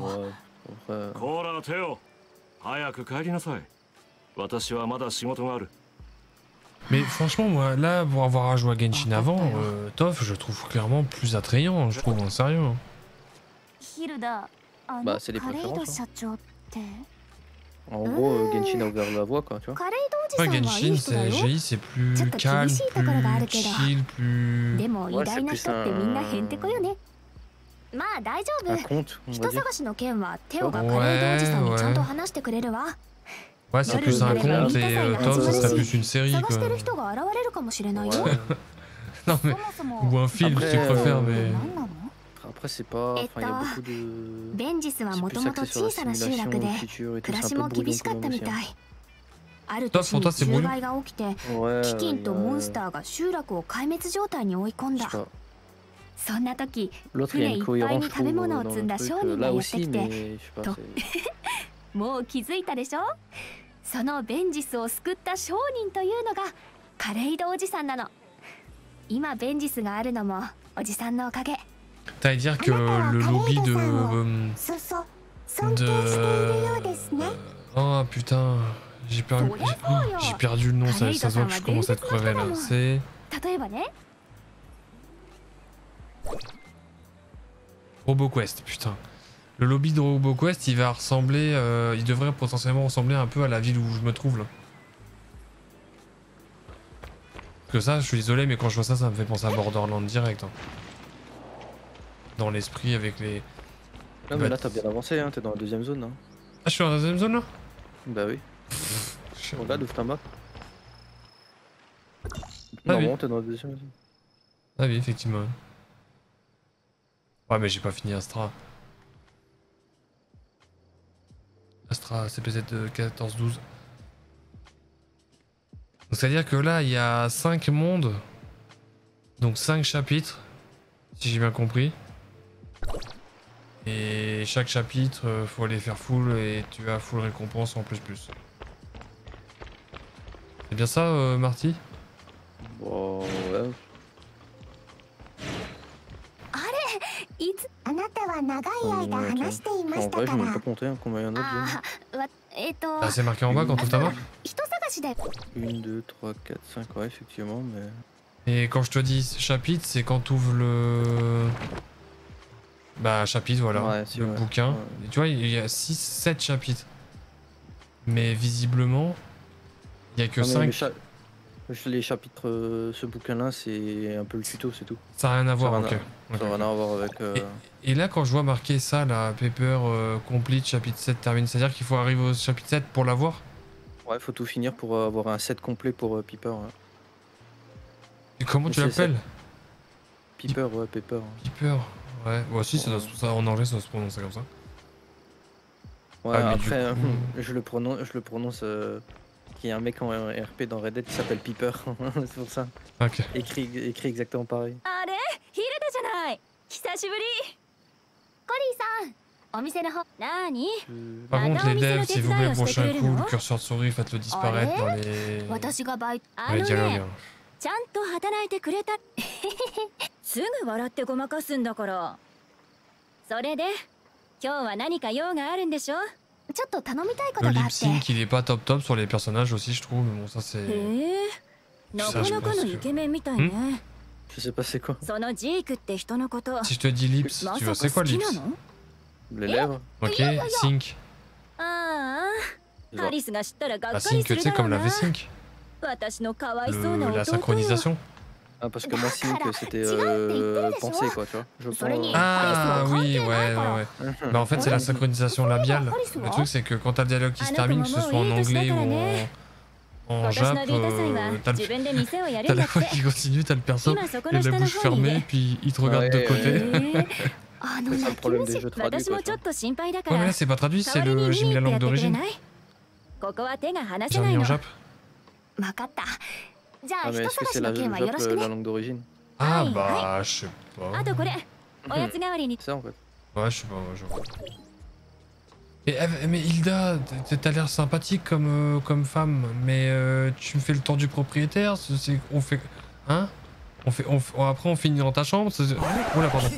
Speaker 17: Ouais.
Speaker 1: Mais franchement, moi, là, pour avoir joué à Genshin avant, euh, Toff, je trouve clairement plus attrayant, je trouve, en sérieux. Hein.
Speaker 17: Bah, c'est les préférences.
Speaker 2: Hein.
Speaker 17: En ah, gros, euh, Genshin a ouvert la voie, quoi, tu vois.
Speaker 1: Ouais, Genshin, c'est GI, c'est plus calme, plus chill, plus...
Speaker 17: Ouais, c'est plus un...
Speaker 2: un
Speaker 17: conte, on va dire.
Speaker 2: Ouais, ouais.
Speaker 1: Ouais, c'est plus un conte et euh,
Speaker 2: Tom,
Speaker 1: ça serait plus une série, quoi.
Speaker 17: Ouais.
Speaker 1: non, mais... Ou un film, Après, si tu préfères,
Speaker 17: euh,
Speaker 1: mais...
Speaker 2: え
Speaker 17: っと
Speaker 2: ベンジスはもともと小さな集落で、暮らしも厳しかったみたい。ある
Speaker 1: 時
Speaker 2: に、
Speaker 1: 災
Speaker 2: 害が起きて、飢饉とモンスターが集落を壊滅状態に追い込んだ。そんな時、船いっぱいに食べ物を積んだ商人がやってきて、と、もう気づいたでしょ？そのベンジスを救った商人というのが、カレイドおじさんなの。今、ベンジスがあるのも、おじさんのおかげ。
Speaker 1: T'allais dire que le lobby de... Euh, de...
Speaker 2: Euh,
Speaker 1: oh putain, j'ai perdu, j'ai perdu le nom, ça, ça se voit que je commence à te crever là. C'est... RoboQuest, putain. Le lobby de RoboQuest, il va ressembler, euh, il devrait potentiellement ressembler un peu à la ville où je me trouve là. Parce que ça, je suis désolé, mais quand je vois ça, ça me fait penser à Borderlands direct. Hein. Dans l'esprit avec les.
Speaker 17: Non, mais
Speaker 1: Bah,
Speaker 17: là, t'as bien avancé, hein. T'es dans la deuxième zone, hein.
Speaker 1: Ah, je suis dans la deuxième zone là?
Speaker 17: Bah oui. Regarde, ouvre ta map.
Speaker 1: Ah oui.
Speaker 17: T'es dans la deuxième zone.
Speaker 1: Ah oui, effectivement. Ouais, mais j'ai pas fini Astra. Astra CPZ 14-12. Donc c'est-à-dire que là, il y a 5 mondes. Donc 5 chapitres, si j'ai bien compris. Et chaque chapitre, euh, faut aller faire full et tu as full récompense en plus plus. C'est bien ça, euh, Marty
Speaker 17: Bon, ouais.
Speaker 2: あれいつあなたは長い
Speaker 17: Ouais,
Speaker 2: 間
Speaker 17: ok.
Speaker 2: 話していま
Speaker 17: En
Speaker 2: した
Speaker 17: vrai,
Speaker 2: か
Speaker 17: j'ai même
Speaker 2: ら
Speaker 17: pas compté hein, combien il y en a de zones.
Speaker 2: あわえっ、と
Speaker 1: Ah, c'est marqué en bas quand tu ouvres ta map
Speaker 2: 人探しで
Speaker 17: 1, 2, 3, 4, 5, ouais, effectivement, mais.
Speaker 1: Et quand je te dis chapitre, c'est quand tu ouvres le. bah, chapitre, voilà.
Speaker 17: Ouais, si,
Speaker 1: le
Speaker 17: ouais.
Speaker 1: bouquin.
Speaker 17: Ouais.
Speaker 1: Tu vois, il y a 6, 7 chapitres. Mais visiblement, il y a que
Speaker 17: Non, mais
Speaker 1: 5.
Speaker 17: les, cha- les chapitres, euh, ce bouquin-là, c'est un peu le tuto, c'est tout.
Speaker 1: Ça n'a rien à voir, ok.
Speaker 17: Ça
Speaker 1: Ok,
Speaker 17: n'a
Speaker 1: ok.
Speaker 17: rien à voir avec. euh,
Speaker 1: Et là, quand je vois marqué ça, là, paper euh, complete, chapitre 7 termine, c'est-à-dire qu'il faut arriver au chapitre 7 pour l'avoir?
Speaker 17: Ouais, faut tout finir pour avoir un set complet pour Piper. ouais.
Speaker 1: Et comment
Speaker 17: Mais
Speaker 1: tu l'appelles?
Speaker 17: Piper, ouais, Piper.
Speaker 1: Piper Ouais, ouais, si, ça doit se- ça, en anglais, ça doit se prononcer comme ça.
Speaker 17: Ouais,
Speaker 1: Ah, mais du
Speaker 17: après, euh,
Speaker 1: coup-
Speaker 17: je le prononce, je le prononce. euh, qu'il y a un mec en RP dans Red Dead qui s'appelle Piper, c'est pour ça.
Speaker 1: Ok.
Speaker 17: Écrit, écrit exactement pareil.
Speaker 2: あれヒルダじゃない久しぶりコリーさんお店の方なーに
Speaker 1: Par contre, les devs, s'il vous plaît, prochain coup, le
Speaker 2: Ah,
Speaker 1: curseur de souris, faites-le disparaître dans
Speaker 2: Allez.
Speaker 1: les,
Speaker 2: 私がバイトあ
Speaker 1: dans les
Speaker 2: の
Speaker 1: dialogues.
Speaker 2: ね
Speaker 1: hein.
Speaker 2: ちゃんと働いてくれた
Speaker 11: すぐ笑ってごまかすんだからそれで今日は何か用があるんでしょ
Speaker 2: ちょっと頼みたいことがあって
Speaker 1: リップシンキーでトップトップ sur les personnages aussi je trouve もう
Speaker 11: させなかなかのイケメンみたいねそのジークって人のこと。
Speaker 1: Si je te dis lips, tu vois c'est quoi lips?
Speaker 17: Les lèvres.
Speaker 1: Ok,
Speaker 11: sink. Ah, Alice が知ったらがっかりするだろうな。Sink, tu sais comme la V sink?
Speaker 1: Le, la synchronisation
Speaker 17: ah, parce que moi, Sync, c'était euh, pensé, quoi, tu vois.
Speaker 1: Ah, oui, ouais, ouais, bah, en fait, c'est la synchronisation labiale. Le truc, c'est que quand t'as le dialogue qui se termine, que ce soit en anglais ou en, en jap, euh, t'as le... la voix qui continue, t'as le perso, il a la bouche fermée, puis il te regarde de côté.
Speaker 17: c'est ça le problème des jeux traduits, quoi,
Speaker 1: Ouais, mais là, c'est pas traduit, c'est le... j'ai mis la langue d'origine. J'ai mis en jap.
Speaker 17: Ah mais la la langue d'origine?
Speaker 1: Ah bah je sais pas.
Speaker 17: ça en fait.
Speaker 1: Ouais je sais pas moi mais Hilda, t'as l'air sympathique comme, euh, comme femme, mais euh, tu me fais le temps du propriétaire, on fait hein? On fait, on, après on finit dans ta chambre, c'est...
Speaker 20: Oh ah, là
Speaker 2: pardon.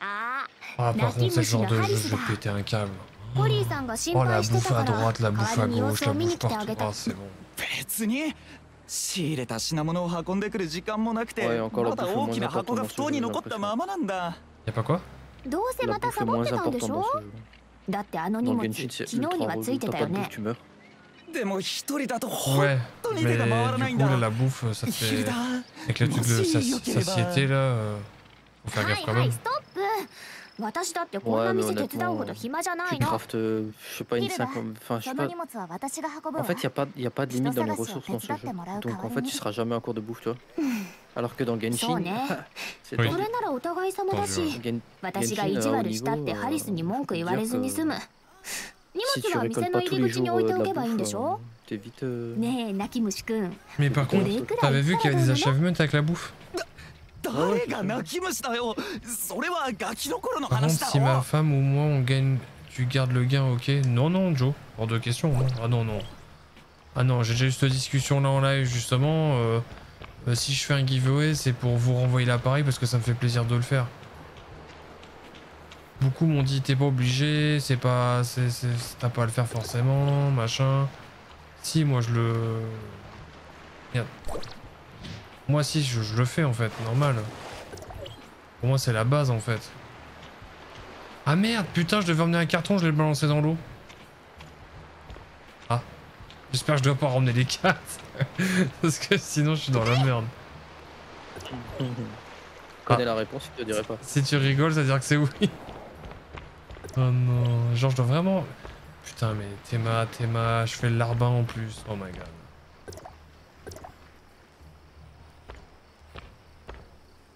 Speaker 1: Ah,
Speaker 2: ah
Speaker 1: par contre c'est le genre de jeu, je vais péter un câble.
Speaker 2: ポリーさんが心配してたから代わりに様子を見に来てあげた
Speaker 20: 別に仕入れた品物を運んでくる時間もなくてまだ大きな箱が不当に残ったままなんだ。
Speaker 2: どうせまたサボってたんでしょ？だってあの荷物昨日には
Speaker 17: 着
Speaker 2: いてたよね。
Speaker 20: でも一人だと
Speaker 1: 本
Speaker 20: 当にが回らないんだ。
Speaker 1: 昼だ。
Speaker 20: も
Speaker 1: し
Speaker 20: よ
Speaker 1: ければ。はい
Speaker 2: はい
Speaker 1: ス
Speaker 2: トッ
Speaker 1: プ
Speaker 2: ストップ私だってこん
Speaker 17: Ouais,
Speaker 2: な
Speaker 17: mais
Speaker 2: 店手伝うほ
Speaker 17: honnêtement,
Speaker 2: ど暇じゃな
Speaker 17: tu
Speaker 2: いの
Speaker 17: craftes, euh, je sais pas, une
Speaker 2: Hilda,
Speaker 17: 5... Enfin, je
Speaker 2: そ
Speaker 17: sais
Speaker 2: の
Speaker 17: pas...
Speaker 2: 荷物は私が運ぶ
Speaker 17: En
Speaker 2: わ
Speaker 17: fait, il n'y a, pas- y a pas de limite dans les
Speaker 2: 人探しを
Speaker 17: ressources dans ce
Speaker 2: 手伝って
Speaker 17: jeu.
Speaker 2: もらう
Speaker 17: Donc
Speaker 2: 代わ
Speaker 17: en
Speaker 2: り
Speaker 17: fait,
Speaker 2: に
Speaker 17: tu seras jamais en cours de bouffe, tu vois. Alors que dans
Speaker 2: そう
Speaker 17: Genshin,
Speaker 2: ね
Speaker 17: c'est
Speaker 2: こ
Speaker 17: tendu.
Speaker 2: れならお互い様だし
Speaker 17: Gen-
Speaker 2: 私が
Speaker 17: Genshin,
Speaker 2: 意地
Speaker 17: euh, au
Speaker 2: 悪したって
Speaker 17: niveau,
Speaker 2: ハリスに文句言われずに済む
Speaker 17: Si
Speaker 2: 荷
Speaker 17: tu
Speaker 2: 物は店
Speaker 17: récoltes
Speaker 2: の
Speaker 17: pas
Speaker 2: 入
Speaker 17: tous
Speaker 2: り
Speaker 17: les
Speaker 2: 口に
Speaker 17: jours
Speaker 2: 置い
Speaker 17: euh,
Speaker 2: て
Speaker 17: de
Speaker 2: お
Speaker 17: la
Speaker 2: けばいいんで
Speaker 17: bouffe,
Speaker 2: しょ
Speaker 17: euh, t'évites. euh,
Speaker 2: ねえ泣き虫くん
Speaker 1: Mais par contre, t'avais vu qu'il y a des achèvements avec la bouffe Par si ma femme ou moi on gagne, tu gardes le gain, ok Non, non, Joe, hors de question. Hein. Ah non, non. Ah non, j'ai déjà eu cette discussion là en live justement. Euh, euh, si je fais un giveaway, c'est pour vous renvoyer l'appareil parce que ça me fait plaisir de le faire. Beaucoup m'ont dit t'es pas obligé, c'est pas, t'as pas à le faire forcément, machin. Si moi je le. Merde. Moi si, je, je le fais en fait, normal. Pour moi c'est la base en fait. Ah merde, putain, je devais emmener un carton, je l'ai balancé dans l'eau. Ah. J'espère que je dois pas ramener les cartes. Parce que sinon je suis dans la merde.
Speaker 17: Je connais la réponse, je te dirai pas.
Speaker 1: Si tu rigoles, ça veut dire que c'est oui. Oh non, genre je dois vraiment... Putain mais Théma, Théma, je fais le larbin en plus. Oh my god.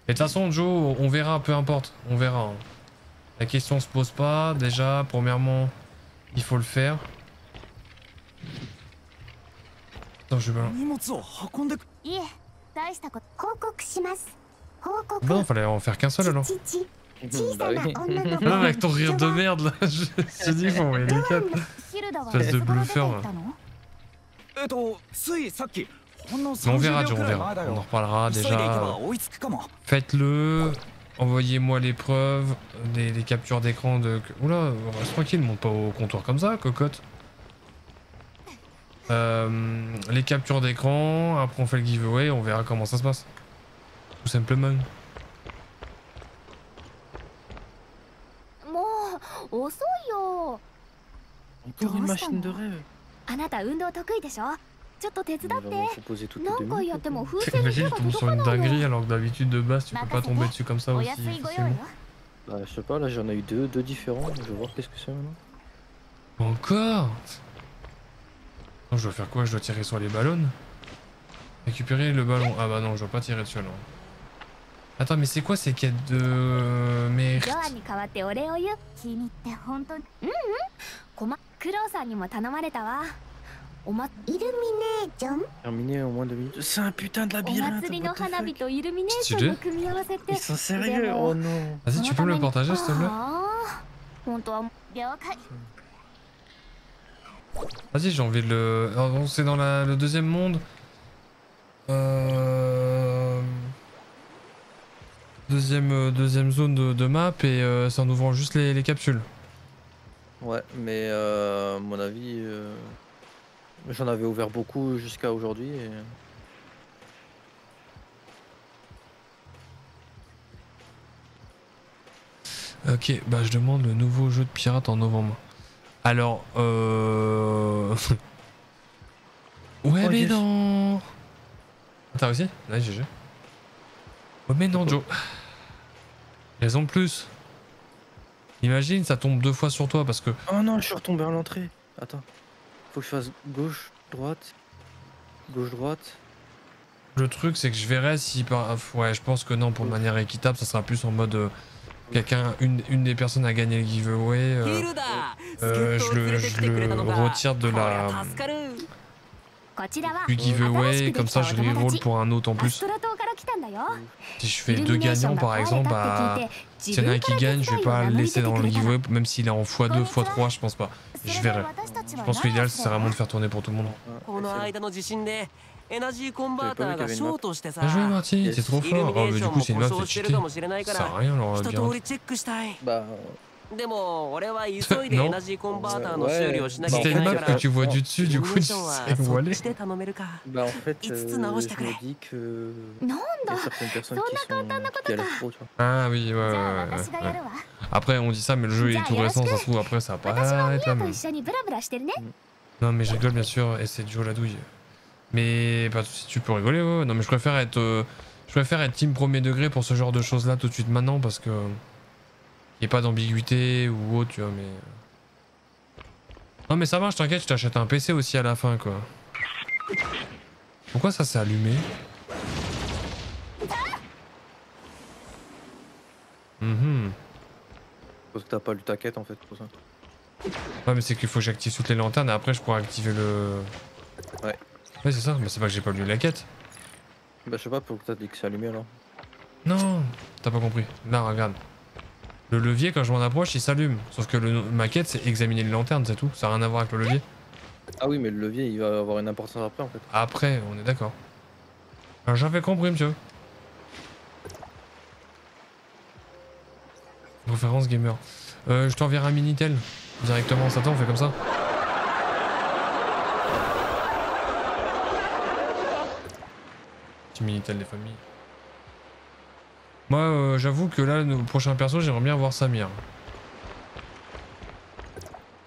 Speaker 1: Et de toute façon, Joe, on verra, peu importe. On verra. La question se pose pas. Déjà, premièrement, il faut le faire. Attends, je vais
Speaker 8: Bon,
Speaker 1: bah fallait en faire qu'un seul alors. Non, avec ton rire de merde là, je me suis dit, faut envoyer les quatre. Espèce de bluffeur là. Mais on verra, on verra. On en reparlera déjà. Faites-le. Envoyez-moi l'épreuve, les, les, captures d'écran de... Oula, reste tranquille, monte pas au comptoir comme ça, cocotte. Euh, les captures d'écran, après on fait le giveaway, on verra comment ça se passe. Tout simplement.
Speaker 17: Encore une machine de rêve.
Speaker 2: あなた運動得意でしょちょっと手伝
Speaker 17: Il
Speaker 2: っ
Speaker 17: va
Speaker 2: て
Speaker 17: m'en proposer toutes les
Speaker 2: 何
Speaker 17: deux
Speaker 2: 回
Speaker 17: minutes.
Speaker 2: やっても風船に
Speaker 1: Imagine,
Speaker 2: 手
Speaker 1: je
Speaker 2: が
Speaker 1: tombe sur
Speaker 2: 届
Speaker 1: une
Speaker 2: かない
Speaker 1: dinguerie
Speaker 2: よ
Speaker 1: alors que d'habitude de base tu peux pas tomber dessus comme ça
Speaker 2: お
Speaker 1: aussi
Speaker 2: 安いご用
Speaker 1: facilement.
Speaker 2: よ
Speaker 17: Bah, je sais pas, là j'en ai eu deux, deux différents. Je vais voir qu'est-ce que c'est maintenant.
Speaker 1: Encore Non, je dois faire quoi Je dois tirer sur les ballons Récupérer le ballon. Ah bah non, je dois pas tirer dessus alors. Attends, mais c'est quoi ces quêtes de merde
Speaker 2: ジョアンに代わってお礼を言う君って本当にうんうんこまクロウさんにも頼まれたわ
Speaker 17: Terminé au moins deux minutes. C'est un putain de labyrinthe.
Speaker 2: Stylé.
Speaker 17: Ils sont sérieux? Oh non.
Speaker 1: Vas-y, tu peux me le partager s'il te plaît? Vas-y, j'ai envie de le. Oh, c'est dans la... le deuxième monde. Euh... Deuxième, euh, deuxième zone de, de map et euh, c'est en ouvrant juste les, les capsules.
Speaker 17: Ouais, mais euh, à mon avis. Euh, j'en avais ouvert beaucoup jusqu'à aujourd'hui. Et...
Speaker 1: Ok, bah je demande le nouveau jeu de pirate en novembre. Alors, euh... ouais,
Speaker 17: Oh,
Speaker 1: mais
Speaker 17: yes.
Speaker 1: non T'as réussi Ouais, GG. Ouais, mais non, Joe. Raison de plus. Imagine, ça tombe deux fois sur toi parce que...
Speaker 17: Oh non, je suis retombé à l'entrée. Attends, faut que je fasse gauche, droite. Gauche, droite.
Speaker 1: Le truc, c'est que je verrai si. Par... Ah, ouais, je pense que non, pour de manière équitable, ça sera plus en mode. Euh, quelqu'un, une, une, des personnes a gagné le giveaway. Euh, euh, je, le, je le retire de la du giveaway, comme ça je reroll pour un autre en plus. Si je fais deux gagnants par exemple, bah, s'il y en a un qui gagne, je vais pas le laisser dans le giveaway, même s'il est en x2, x3, je pense pas. Je verrai. Je pense que l'idéal, c'est vraiment de faire tourner pour tout le monde. Bien joué Marty, t'es trop fort. Oh, du coup, c'est une map, c'est cheaté. Ça sert à rien, alors, bien.
Speaker 17: Bah,
Speaker 1: c'était une map que tu vois du dessus, du coup, tu sais où.
Speaker 17: Bah, en fait, euh, je me que. Sont...
Speaker 1: Ah oui, ouais, ouais. Après, on dit ça, mais le jeu est tout récent, ça se trouve, après, ça va pas. Non, mais je rigole, bien sûr, et c'est Joe la douille. Mais bah, si tu peux rigoler, ouais. Non, mais je préfère être. Euh, je préfère être team premier degré pour ce genre de choses là tout de suite maintenant parce que y ait pas d'ambiguïté ou autre, tu vois. Mais non mais ça marche, t'inquiète, je t'achète un PC aussi à la fin quoi. Pourquoi ça s'est allumé? Mhm.
Speaker 17: Parce que t'as pas lu ta quête en fait pour ça.
Speaker 1: Ouais, mais c'est qu'il faut que j'active toutes les lanternes et après je pourrai activer le.
Speaker 17: Ouais.
Speaker 1: Ouais, c'est ça, mais c'est pas que j'ai pas lu la quête.
Speaker 17: Bah je sais pas pourquoi t'as dit que c'est allumé alors.
Speaker 1: Non, t'as pas compris. Là, regarde. Le levier, quand je m'en approche, il s'allume. Sauf que le, ma quête, c'est examiner les lanternes, c'est tout. Ça n'a rien à voir avec le levier.
Speaker 17: Ah oui mais le levier il va avoir une importance après en fait.
Speaker 1: Après, on est d'accord. J'avais compris, monsieur. Référence gamer. Euh, je t'enverrai un Minitel directement. Satan, on fait comme ça. Petit Minitel des familles. Moi, euh, j'avoue que là, le prochain perso, j'aimerais bien voir Samir.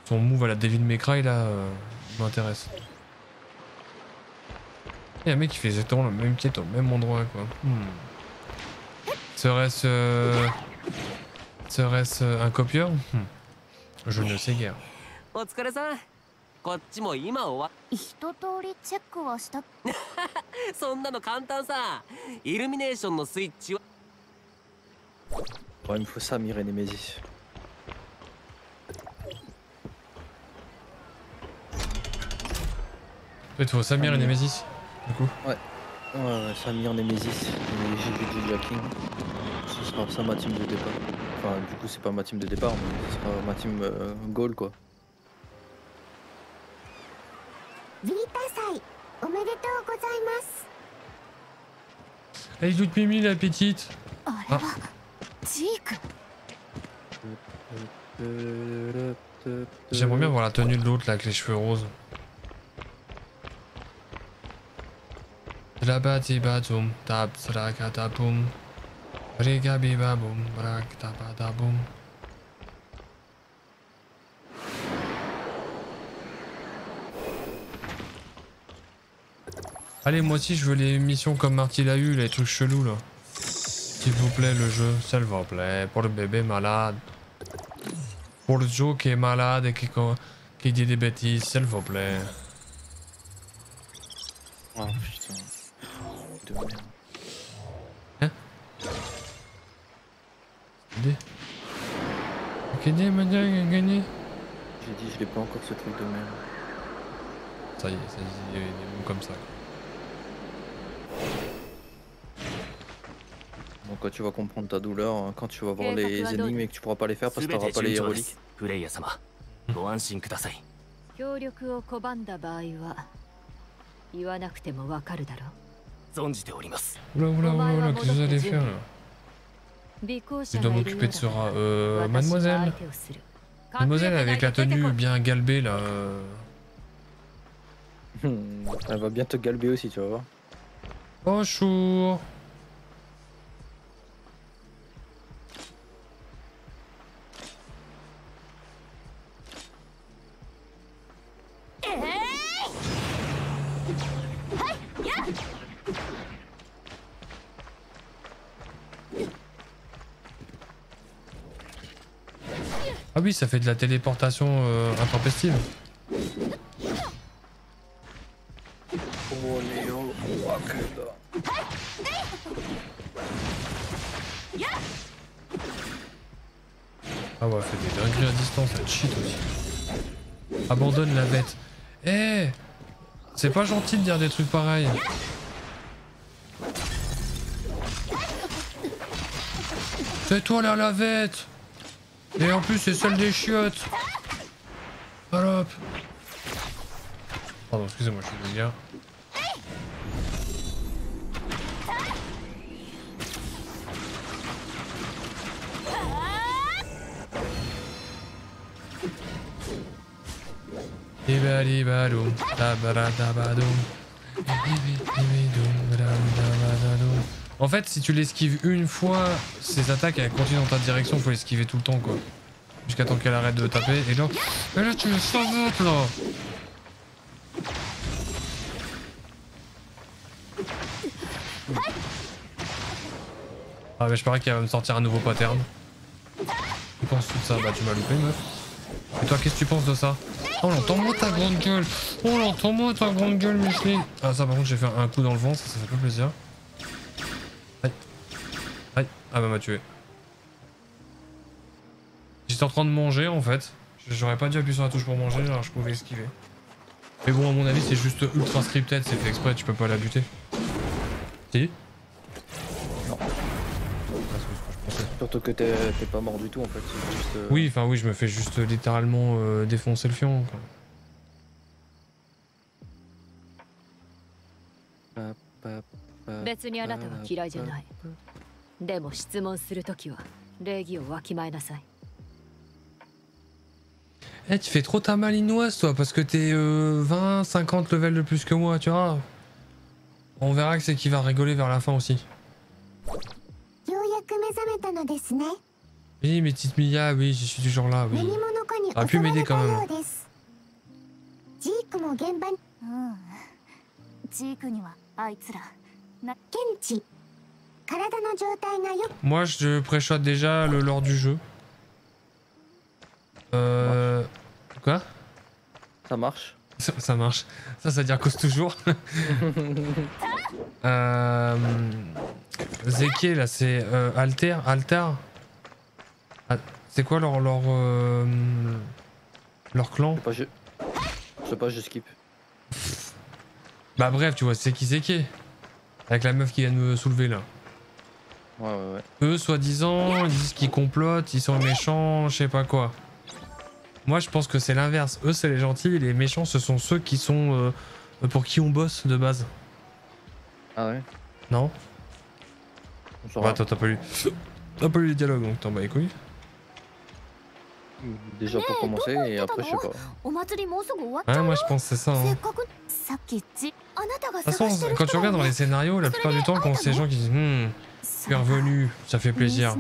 Speaker 1: Son move à la Devil May Cry, là, euh, m'intéresse. Il y a un mec qui fait exactement la même quête au même endroit, quoi. Hmm. Serait-ce... euh, Serait-ce euh, un copieur Hmm. Je ne sais guère.
Speaker 21: お疲れさんこっちも今終わ
Speaker 2: 一通りチェックはした
Speaker 21: そんなの簡単さイルミネーションのスイッチは
Speaker 17: Bon, il me faut ça, Myrène et Mésis.
Speaker 1: Toi, il faut Samir et Nemesis, du coup?
Speaker 17: Ouais. Ouais, ouais Samir, Nemesis, et Jacking. Ce sera ça ma team de départ. Enfin, du coup, c'est pas ma team de départ, mais ce sera ma team euh, goal, quoi.
Speaker 1: Allez, toute Mimi, la petite.
Speaker 2: Ah.
Speaker 1: J'aimerais bien voir la tenue de l'autre, là, avec les cheveux roses. Allez, moi aussi je veux les missions comme Marty l'a eu, les trucs chelous là. S'il vous plaît, le jeu, s'il vous plaît, pour le bébé malade. Pour le Joe qui est malade et qui, qui dit des bêtises, s'il vous plaît.
Speaker 17: Oh putain. De merde.
Speaker 1: Ok, des manières à gagner.
Speaker 17: J'ai dit, je l'ai pas encore ce truc de merde.
Speaker 1: Ça y est, ça y est, il mots comme ça.
Speaker 17: quoi, tu vas comprendre ta douleur hein, quand tu vas voir les énigmes et que tu pourras pas les faire parce que t'auras pas les héroïques.
Speaker 1: Oula oula oula oula, qu'est-ce que vous allez faire là? Je dois m'occuper de
Speaker 4: ce
Speaker 1: rat. Euh, mademoiselle. Mademoiselle avec la tenue bien galbée là. Euh.
Speaker 17: Hmm, elle va bien te galber aussi, tu vas voir.
Speaker 1: Bonjour. Ah oui, ça fait de la téléportation euh, intempestive. Ah ouais, fait des dingueries à distance, elle cheat aussi. Abandonne la bête. Eh C'est pas gentil de dire des trucs pareils. C'est toi la lavette Et en plus c'est celle des chiottes Pardon, excusez-moi, je suis délire. Bradabadadoum. En fait, si tu l'esquives une fois, ces attaques elles continuent dans ta direction, faut l'esquiver tout le temps quoi. Jusqu'à temps qu'elle arrête de taper. Et là, et là tu le savotes là Ah mais je parie qu'elle va me sortir un nouveau pattern. Tu penses de ça? Bah tu m'as loupé meuf. Et toi qu'est-ce que tu penses de ça? Oh l'entends-moi ta grande gueule Oh l'entends-moi ta grande gueule Micheline Ah ça par contre j'ai fait un coup dans le vent, ça, ça fait plaisir. Ah bah m'a tué. J'étais en train de manger en fait. J'aurais pas dû appuyer sur la touche pour manger, alors je pouvais esquiver. Mais bon, à mon avis, c'est juste ultra scripted, c'est fait exprès, tu peux pas la buter. Si
Speaker 17: Non. Surtout que t'es pas mort du tout en fait. c'est Juste, euh,
Speaker 1: Oui, enfin oui, je me fais juste littéralement euh, défoncer le fion. quoi.
Speaker 17: pa- pa- pa-
Speaker 4: でも質問するときは礼儀をわきまえなさい
Speaker 1: Eh, tu fais trop ta malinoise, toi, parce que t'es euh, 20, 50 levels de plus que moi, tu vois. On verra que c'est qui va rigoler vers la fin aussi.
Speaker 8: ようやく目覚めたのですね
Speaker 1: Oui, mes petites Mia, oui, je suis toujours là, oui.
Speaker 8: 何者かに襲
Speaker 1: あ
Speaker 8: わ
Speaker 1: pu
Speaker 8: れ
Speaker 1: m'aider
Speaker 8: た
Speaker 1: quand même.
Speaker 8: ようですジークも現場に
Speaker 2: うんジークにはあいつらな
Speaker 8: 検知体の状態がよ
Speaker 1: Moi, je préchote déjà le lore du jeu. Euh. Quoi?
Speaker 17: Ça marche.
Speaker 1: Ça, ça marche. Ça, ça veut dire cause toujours. euh. Zeke, là, c'est euh, Alter Altar Ah, C'est quoi leur. leur. euh, leur clan?
Speaker 17: Je sais pas, je... je sais pas, je skip.
Speaker 1: Bah, bref, tu vois, c'est qui Zeke Avec la meuf qui vient de me soulever là.
Speaker 17: Ouais, ouais, ouais.
Speaker 1: Eux, soi-disant, ils disent qu'ils complotent, ils sont méchants, je sais pas quoi. Moi, je pense que c'est l'inverse. Eux, c'est les gentils, et les méchants, ce sont ceux qui sont euh, pour qui on bosse de base.
Speaker 17: Ah ouais?
Speaker 1: Non? Bah, Attends, t'as pas lu. T'as pas lu les dialogues, donc t'en bats les couilles.
Speaker 17: Déjà pour commencer, et après, je sais pas.
Speaker 1: Ouais, moi, je pense que c'est ça. Hein. De toute façon, quand tu regardes dans les scénarios, la plupart du temps, quand c'est les gens qui disent Bienvenue, ça fait plaisir.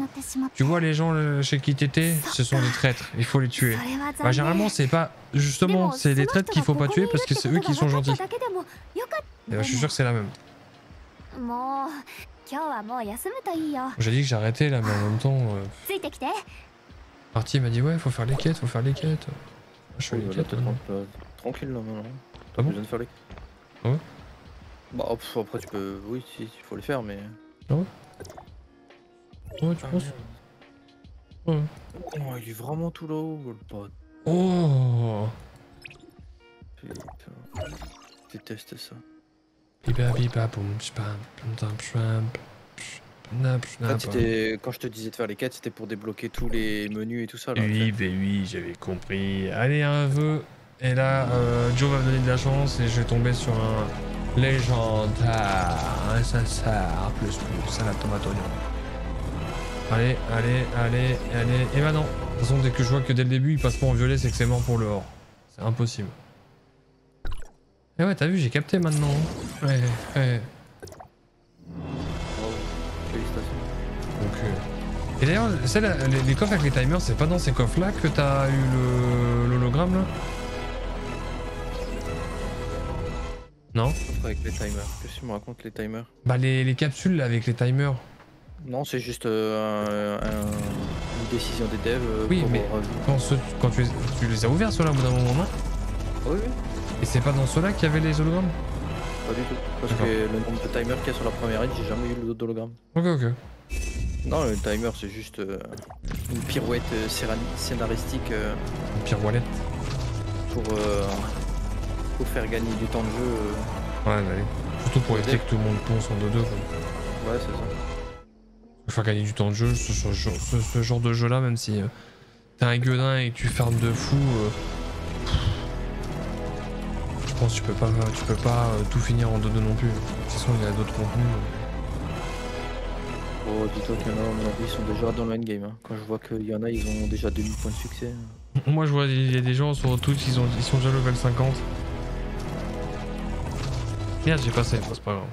Speaker 1: Tu vois les gens euh, chez qui t'étais, ce sont des traîtres, il faut les tuer. Bah généralement c'est pas... Justement, c'est des traîtres qu'il faut pas tuer parce que c'est eux qui sont gentils. Et eh bah, ben, je suis sûr que c'est la même. J'ai dit que j'arrêtais là, mais en même temps... Euh... Parti m'a dit ouais, faut faire les quêtes, faut faire les quêtes. Je fais oh,
Speaker 17: les
Speaker 1: quêtes.
Speaker 17: Hein. Tranquille là maintenant.
Speaker 1: Ah T'as
Speaker 17: besoin de faire les
Speaker 1: quêtes. Ouais.
Speaker 17: Bah oh, après tu peux... Oui, si, il faut les faire mais...
Speaker 1: Ah ouais Ouais, tu penses Ouais.
Speaker 17: Oh, il est vraiment tout là-haut, le pote.
Speaker 1: Oh
Speaker 17: Putain. Je déteste ça.
Speaker 1: Biba biba boum spam
Speaker 17: En c'était- quand je te disais de faire les quêtes, c'était pour débloquer tous les menus et tout ça. Là,
Speaker 1: Oui, ben oui, j'avais compris. Allez, un vœu. Et là, euh, Joe va me donner de la chance et je vais tomber sur un légendaire. Un SSR plus plus à la tomate oignon. Allez, allez, allez, allez. Et maintenant, de toute façon, dès que je vois que dès le début il passe pas en violet, c'est que c'est mort pour le or. C'est impossible. Et ouais, t'as vu, j'ai capté maintenant. Ouais, ouais. Donc, euh, Et d'ailleurs, les, les coffres avec les timers, c'est pas dans ces coffres là que t'as eu le- l'hologramme là? Non
Speaker 17: Avec les timers. Qu'est-ce que tu me racontes, les timers?
Speaker 1: Bah les, les capsules là, avec les timers.
Speaker 17: Non, c'est juste euh, un- un- une décision des devs. euh,
Speaker 1: Oui,
Speaker 17: pour,
Speaker 1: mais
Speaker 17: euh,
Speaker 1: quand, tu, les, tu les as ouverts ceux-là au bout d'un moment, non?
Speaker 17: Oui, oui.
Speaker 1: Et c'est pas dans ceux-là qu'il y avait les hologrammes?
Speaker 17: Pas du tout. Parce que le nombre de timers qu'il y a sur la première île, j'ai jamais eu d'hologramme.
Speaker 1: Ok, ok.
Speaker 17: Non, le timer, c'est juste euh, une pirouette scénaristique euh,
Speaker 1: Une pirouette.
Speaker 17: pour, euh, pour faire gagner du temps de jeu. euh.
Speaker 1: Ouais, bah oui. Surtout pour éviter que tout le monde ponce en 2-2 quoi.
Speaker 17: Ouais, c'est ça.
Speaker 1: Pour faire gagner du temps de jeu, ce, ce- ce- ce- ce genre de jeu là, même si euh, t'es un gueudin et que tu fermes de fou, euh, je pense que tu peux pas, tu peux pas euh, tout finir en 2-2 non plus. De toute façon, il y a d'autres contenus.
Speaker 17: Oh, dis-toi qu'il y en a, à mon avis, ils sont déjà dans le endgame. Hein. Quand je vois qu'il y en a, ils ont déjà 2000 points de succès.
Speaker 1: Moi, je vois, il y a des gens sur Twitch, ils, ont, ils sont déjà level 50. Merde, j'ai passé, c'est pas grave.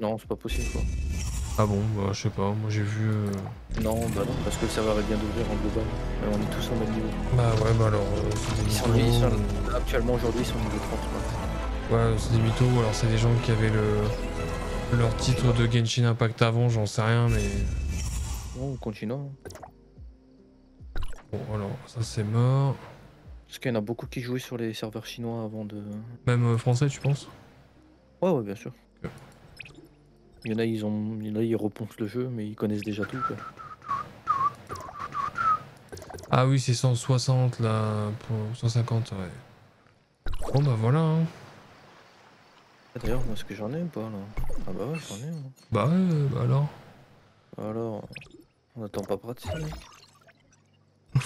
Speaker 17: Non, c'est pas possible quoi.
Speaker 1: Ah bon, bah, je sais pas, moi j'ai vu. euh,
Speaker 17: Non, bah non, parce que le serveur est bien d'ouvrir en global. Mais on est tous au même niveau.
Speaker 1: Bah ouais, bah alors, euh, c'est des
Speaker 17: Ils sont, ils sont- actuellement, aujourd'hui, ils sont au niveau 30. max.
Speaker 1: Ouais, c'est des mythos, alors c'est des gens qui avaient le leur titre de Genshin Impact avant, j'en sais rien, mais.
Speaker 17: Bon, on continue. hein.
Speaker 1: Bon, alors, ça c'est mort.
Speaker 17: Parce qu'il y en a beaucoup qui jouaient sur les serveurs chinois avant de.
Speaker 1: Même euh, français, tu penses?
Speaker 17: Ouais, ouais, bien sûr. Il y en a, ils ont, il y en a, ils reponcent le jeu, mais ils connaissent déjà tout. Quoi.
Speaker 1: Ah oui, c'est 160 là, pour 150, ouais. Bon bah voilà. Hein.
Speaker 17: D'ailleurs, moi, est-ce que j'en ai ou pas là Ah bah ouais, j'en ai. Hein.
Speaker 1: Bah ouais, bah alors.
Speaker 17: Alors, on attend pas pratique.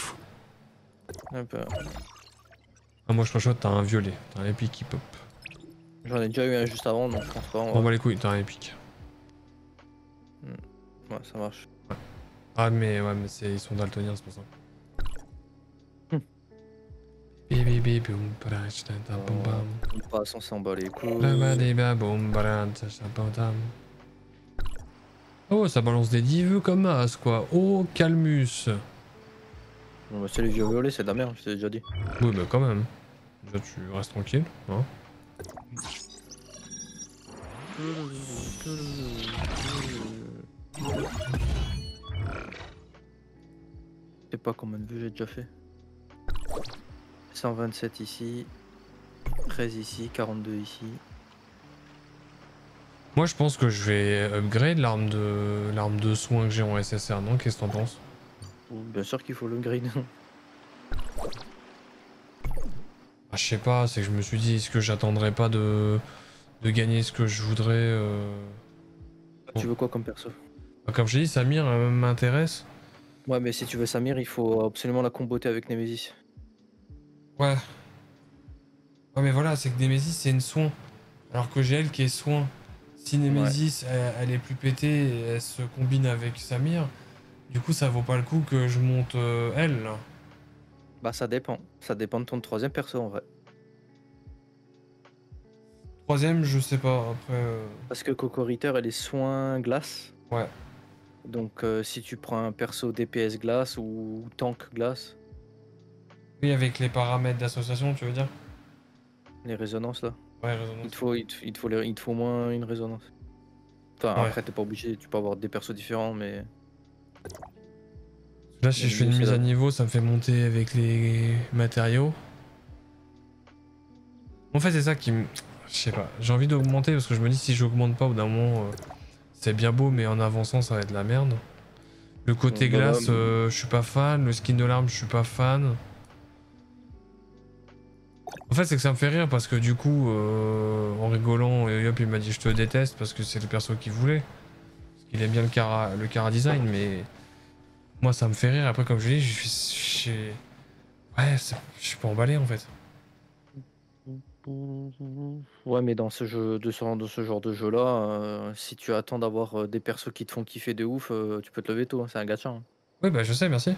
Speaker 17: Ah bah,
Speaker 1: Ah, moi je pense que t'as un violet, t'as un épique qui pop.
Speaker 17: J'en ai déjà eu un juste avant, donc je pense pas. en
Speaker 1: Bon
Speaker 17: vrai.
Speaker 1: bah les couilles, t'as un épique.
Speaker 17: Ouais, ça marche.
Speaker 1: Ah mais ouais, mais c'est ils sont daltoniens, c'est pour ça.
Speaker 17: Hmm.
Speaker 1: Bibi bibi boum, boum, bam.
Speaker 17: On on s'en bat les couilles.
Speaker 1: Ba, boum. Oh, ça balance des diveux comme as, quoi. Oh, calmus.
Speaker 17: Non, mais c'est les vieux violets, c'est de la merde, je t'ai déjà dit.
Speaker 1: Oui, mais quand même. Déjà, tu restes tranquille, hein.
Speaker 17: Je sais pas combien de vues j'ai déjà fait. 127 ici, 13 ici, 42 ici.
Speaker 1: Moi, je pense que je vais upgrade l'arme de l'arme de soin que j'ai en SSR, non? Qu'est-ce que t'en penses?
Speaker 17: Bien sûr qu'il faut green.
Speaker 1: Ah, Je sais pas, c'est que je me suis dit, est-ce que j'attendrai pas de, de gagner ce que je voudrais euh,
Speaker 17: tu veux quoi comme perso?
Speaker 1: Bah, Comme j'ai dit, Samir euh, m'intéresse.
Speaker 17: Ouais, mais si tu veux Samir, il faut absolument la comboter avec Nemesis.
Speaker 1: Ouais. Ouais, mais voilà, c'est que Nemesis, c'est une soin. Alors que j'ai elle qui est soin. Si Nemesis, elle, elle est plus pétée et elle se combine avec Samir, du coup, ça vaut pas le coup que je monte euh, elle, là.
Speaker 17: Bah, ça dépend. Ça dépend de ton troisième perso en vrai.
Speaker 1: Troisième, je sais pas, après... euh,
Speaker 17: Parce que Coco Ritter, elle est soin glace.
Speaker 1: Ouais.
Speaker 17: Donc, euh, si tu prends un perso DPS glace ou tank glace,
Speaker 1: Oui, avec les paramètres d'association, tu veux dire?
Speaker 17: Les résonances là,
Speaker 1: Ouais, résonance.
Speaker 17: il te faut, il te, il te faut, les- il te faut au moins une résonance. Enfin,
Speaker 1: Ouais.
Speaker 17: après, t'es pas obligé, tu peux avoir des persos différents, mais.
Speaker 1: Là, si je fais une mise à niveau, ça me fait monter avec les matériaux. En fait, c'est ça qui me. Je sais pas. J'ai envie d'augmenter parce que je me dis si j'augmente pas au bout d'un moment, euh, c'est bien beau, mais en avançant, ça va être de la merde. Le côté glace, euh, je suis pas fan. Le skin de l'arme, je suis pas fan. En fait, c'est que ça me fait rire parce que du coup, euh, en rigolant, Yop il m'a dit je te déteste parce que c'est le perso qu'il voulait. Parce qu'il aime bien le cara, le cara design, mais moi ça me fait rire. Après, comme je dis, je suis. je- Ouais, je suis pas emballé en fait.
Speaker 17: Ouais, mais dans ce jeu, de ce, genre de jeu là, si tu attends d'avoir euh, des persos qui te font kiffer de ouf, euh, tu peux te lever tôt, hein, c'est un gacha. hein.
Speaker 1: Oui, bah je sais, merci.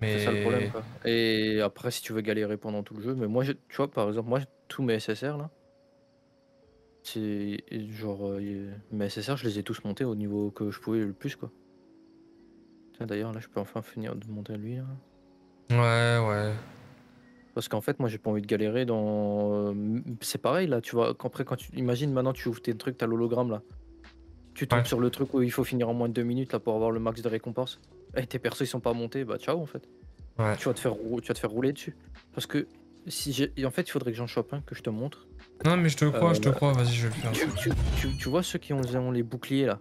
Speaker 1: Mais.
Speaker 17: C'est ça le problème. Quoi. Et après, si tu veux galérer pendant tout le jeu, mais moi, j'ai- tu vois, par exemple, moi, tous mes SSR là, c'est genre euh, mes SSR, je les ai tous montés au niveau que je pouvais le plus quoi. Tiens, D'ailleurs, là, je peux enfin finir de monter lui là.
Speaker 1: Ouais, ouais.
Speaker 17: Parce qu'en fait, moi, j'ai pas envie de galérer dans. euh, C'est pareil là, tu vois. Après, quand tu imagines maintenant, tu ouvres tes trucs, t'as l'hologramme là. Tu tombes
Speaker 1: Ouais.
Speaker 17: sur le truc où il faut finir en moins de deux minutes là pour avoir le max de récompense. Et tes persos ils sont pas montés, bah ciao en fait.
Speaker 1: Ouais.
Speaker 17: Tu vas te faire, rou- tu vas te faire rouler dessus. Parce que si j'ai. En fait, il faudrait que j'en chope un, que je te montre.
Speaker 1: Non, mais je te crois,
Speaker 17: Euh,
Speaker 1: je te crois, vas-y, je vais le faire.
Speaker 17: Tu, tu- tu- tu vois ceux qui ont les boucliers là?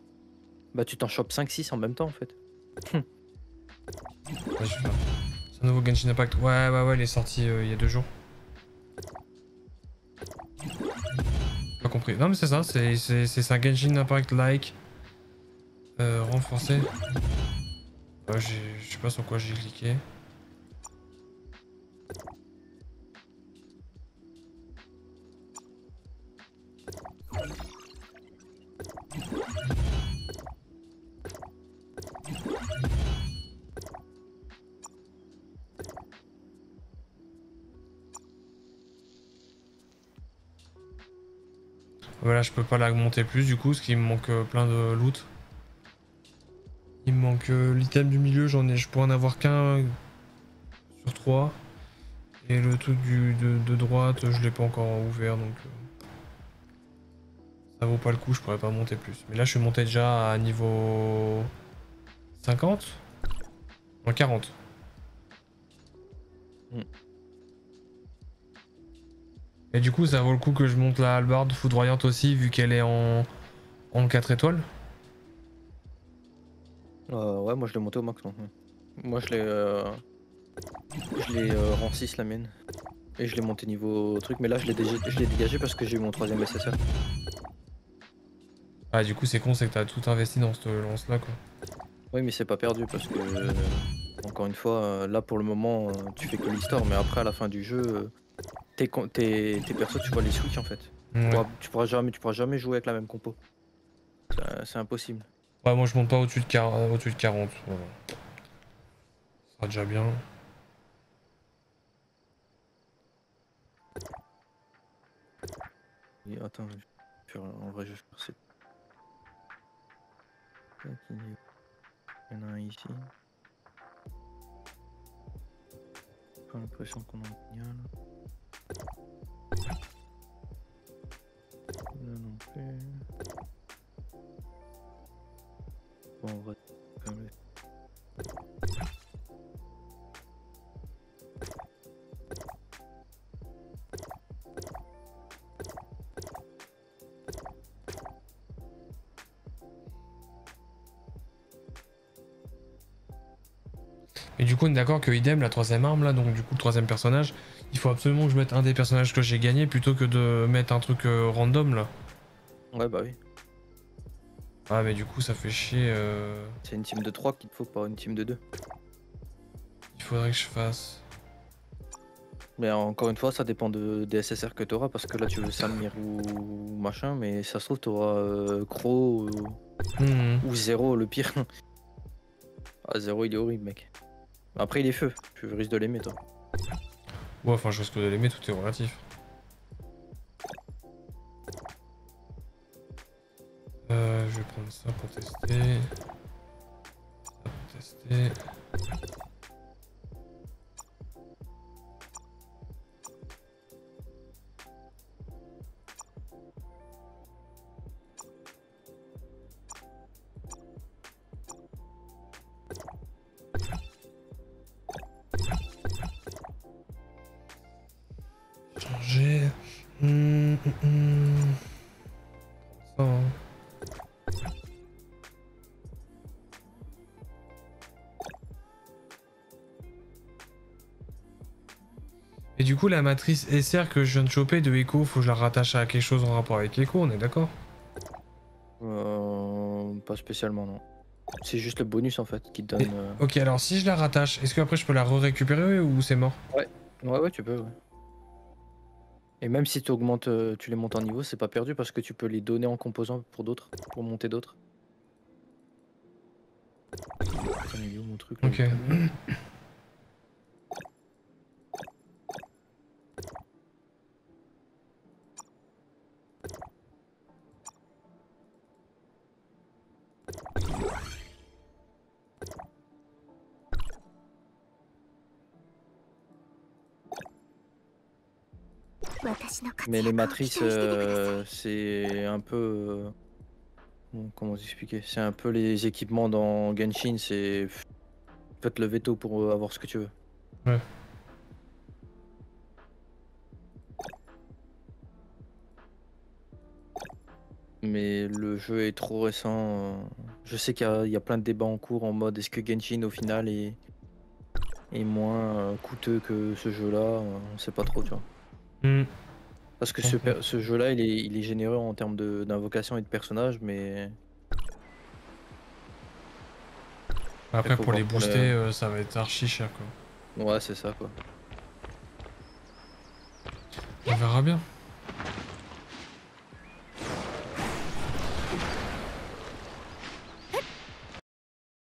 Speaker 17: Bah tu t'en chopes 5-6 en même temps en fait.
Speaker 1: C'est un nouveau Genshin Impact. Ouais, ouais, ouais, il est sorti euh, il y a deux jours. Pas compris. Non, mais c'est ça, c'est un Genshin Impact like. Euh, renforcé. Ouais, je sais pas sur quoi j'ai cliqué. Voilà, je peux pas l'augmenter plus du coup, parce qu'il me manque euh, plein de loot. Il me manque euh, l'item du milieu, j'en ai, je pourrais en avoir qu'un sur trois. Et le truc du, de, de droite, je l'ai pas encore ouvert, donc euh, ça vaut pas le coup, je pourrais pas monter plus. Mais là, je suis monté déjà à niveau 50 En 40. Et du coup, ça vaut le coup que je monte la hallebarde foudroyante aussi, vu qu'elle est en, en 4 étoiles.
Speaker 17: Euh, ouais, moi je l'ai monté au max. non. Moi je l'ai. euh, Je l'ai euh, rang 6 la mienne. Et je l'ai monté niveau truc, mais là je l'ai dégagé, parce que j'ai eu mon troisième SSR.
Speaker 1: Ah, du coup, c'est con, c'est que t'as tout investi dans cette lance là quoi.
Speaker 17: Oui, mais c'est pas perdu parce que, encore une fois, euh, là pour le moment, tu fais que l'histoire, mais après à la fin du jeu, euh, tes, tes, tes persos, tu vois les switch en fait. Tu, pourras, tu pourras jamais, tu pourras jamais jouer avec la même compo. C'est- impossible.
Speaker 1: Ouais, moi je monte pas au-dessus de, 40 au-dessus de 40. Voilà. Ça sera déjà bien.
Speaker 17: Et attends, en vrai, je vais faire y il y en a un ici. J'ai pas l'impression qu'on en a là. Non plus. Bon, on va
Speaker 1: coup, on est d'accord que idem, la troisième arme là, donc du coup, le troisième personnage, il faut absolument que je mette un des personnages que j'ai gagné plutôt que de mettre un truc euh, random là.
Speaker 17: Ouais, bah oui.
Speaker 1: Ah, mais du coup, ça fait chier. euh,
Speaker 17: C'est une team de 3 qu'il te faut, pas une team de 2.
Speaker 1: Il faudrait que je fasse.
Speaker 17: Mais encore une fois, ça dépend de, des SSR que tu auras, parce que là tu veux Samir ou machin, mais ça se trouve, tu auras Crow ou,
Speaker 1: Mhm.
Speaker 17: ou Zero, le pire. ah, Zero, il est horrible, mec. Après, il est feu, tu risques de l'aimer, toi.
Speaker 1: Ouais, enfin, je risque de l'aimer, tout est relatif. Euh, je vais prendre ça pour tester. Ça pour tester. Et du coup, la matrice SR que je viens de choper de Echo, faut que je la rattache à quelque chose en rapport avec Echo, on est d'accord?
Speaker 17: Euh, pas spécialement, non. C'est juste le bonus en fait qui te donne. euh,
Speaker 1: Ok, alors si je la rattache, est-ce que après je peux la re-récupérer ou c'est mort?
Speaker 17: Ouais, ouais, ouais, tu peux, ouais. Et même si tu augmentes, euh, tu les montes en niveau, c'est pas perdu parce que tu peux les donner en composants pour d'autres, pour monter d'autres.
Speaker 1: Ok.
Speaker 17: Mais les matrices, euh, c'est un peu. euh, Comment vous expliquer? C'est un peu les équipements dans Genshin, c'est. Faites le veto pour euh, avoir ce que tu veux.
Speaker 1: Ouais.
Speaker 17: Mais le jeu est trop récent. euh, Je sais qu'il y, a- il y a plein de débats en cours en mode est-ce que Genshin au final est, est moins coûteux que ce jeu-là? On sait pas trop, tu vois.
Speaker 1: Hmm.
Speaker 17: Parce que ce, jeu-là, il est, il est généreux en termes d'invocation et de personnages, mais.
Speaker 1: Après, pour les booster, euh, ça va être archi cher quoi.
Speaker 17: Ouais, c'est ça quoi.
Speaker 1: On verra bien.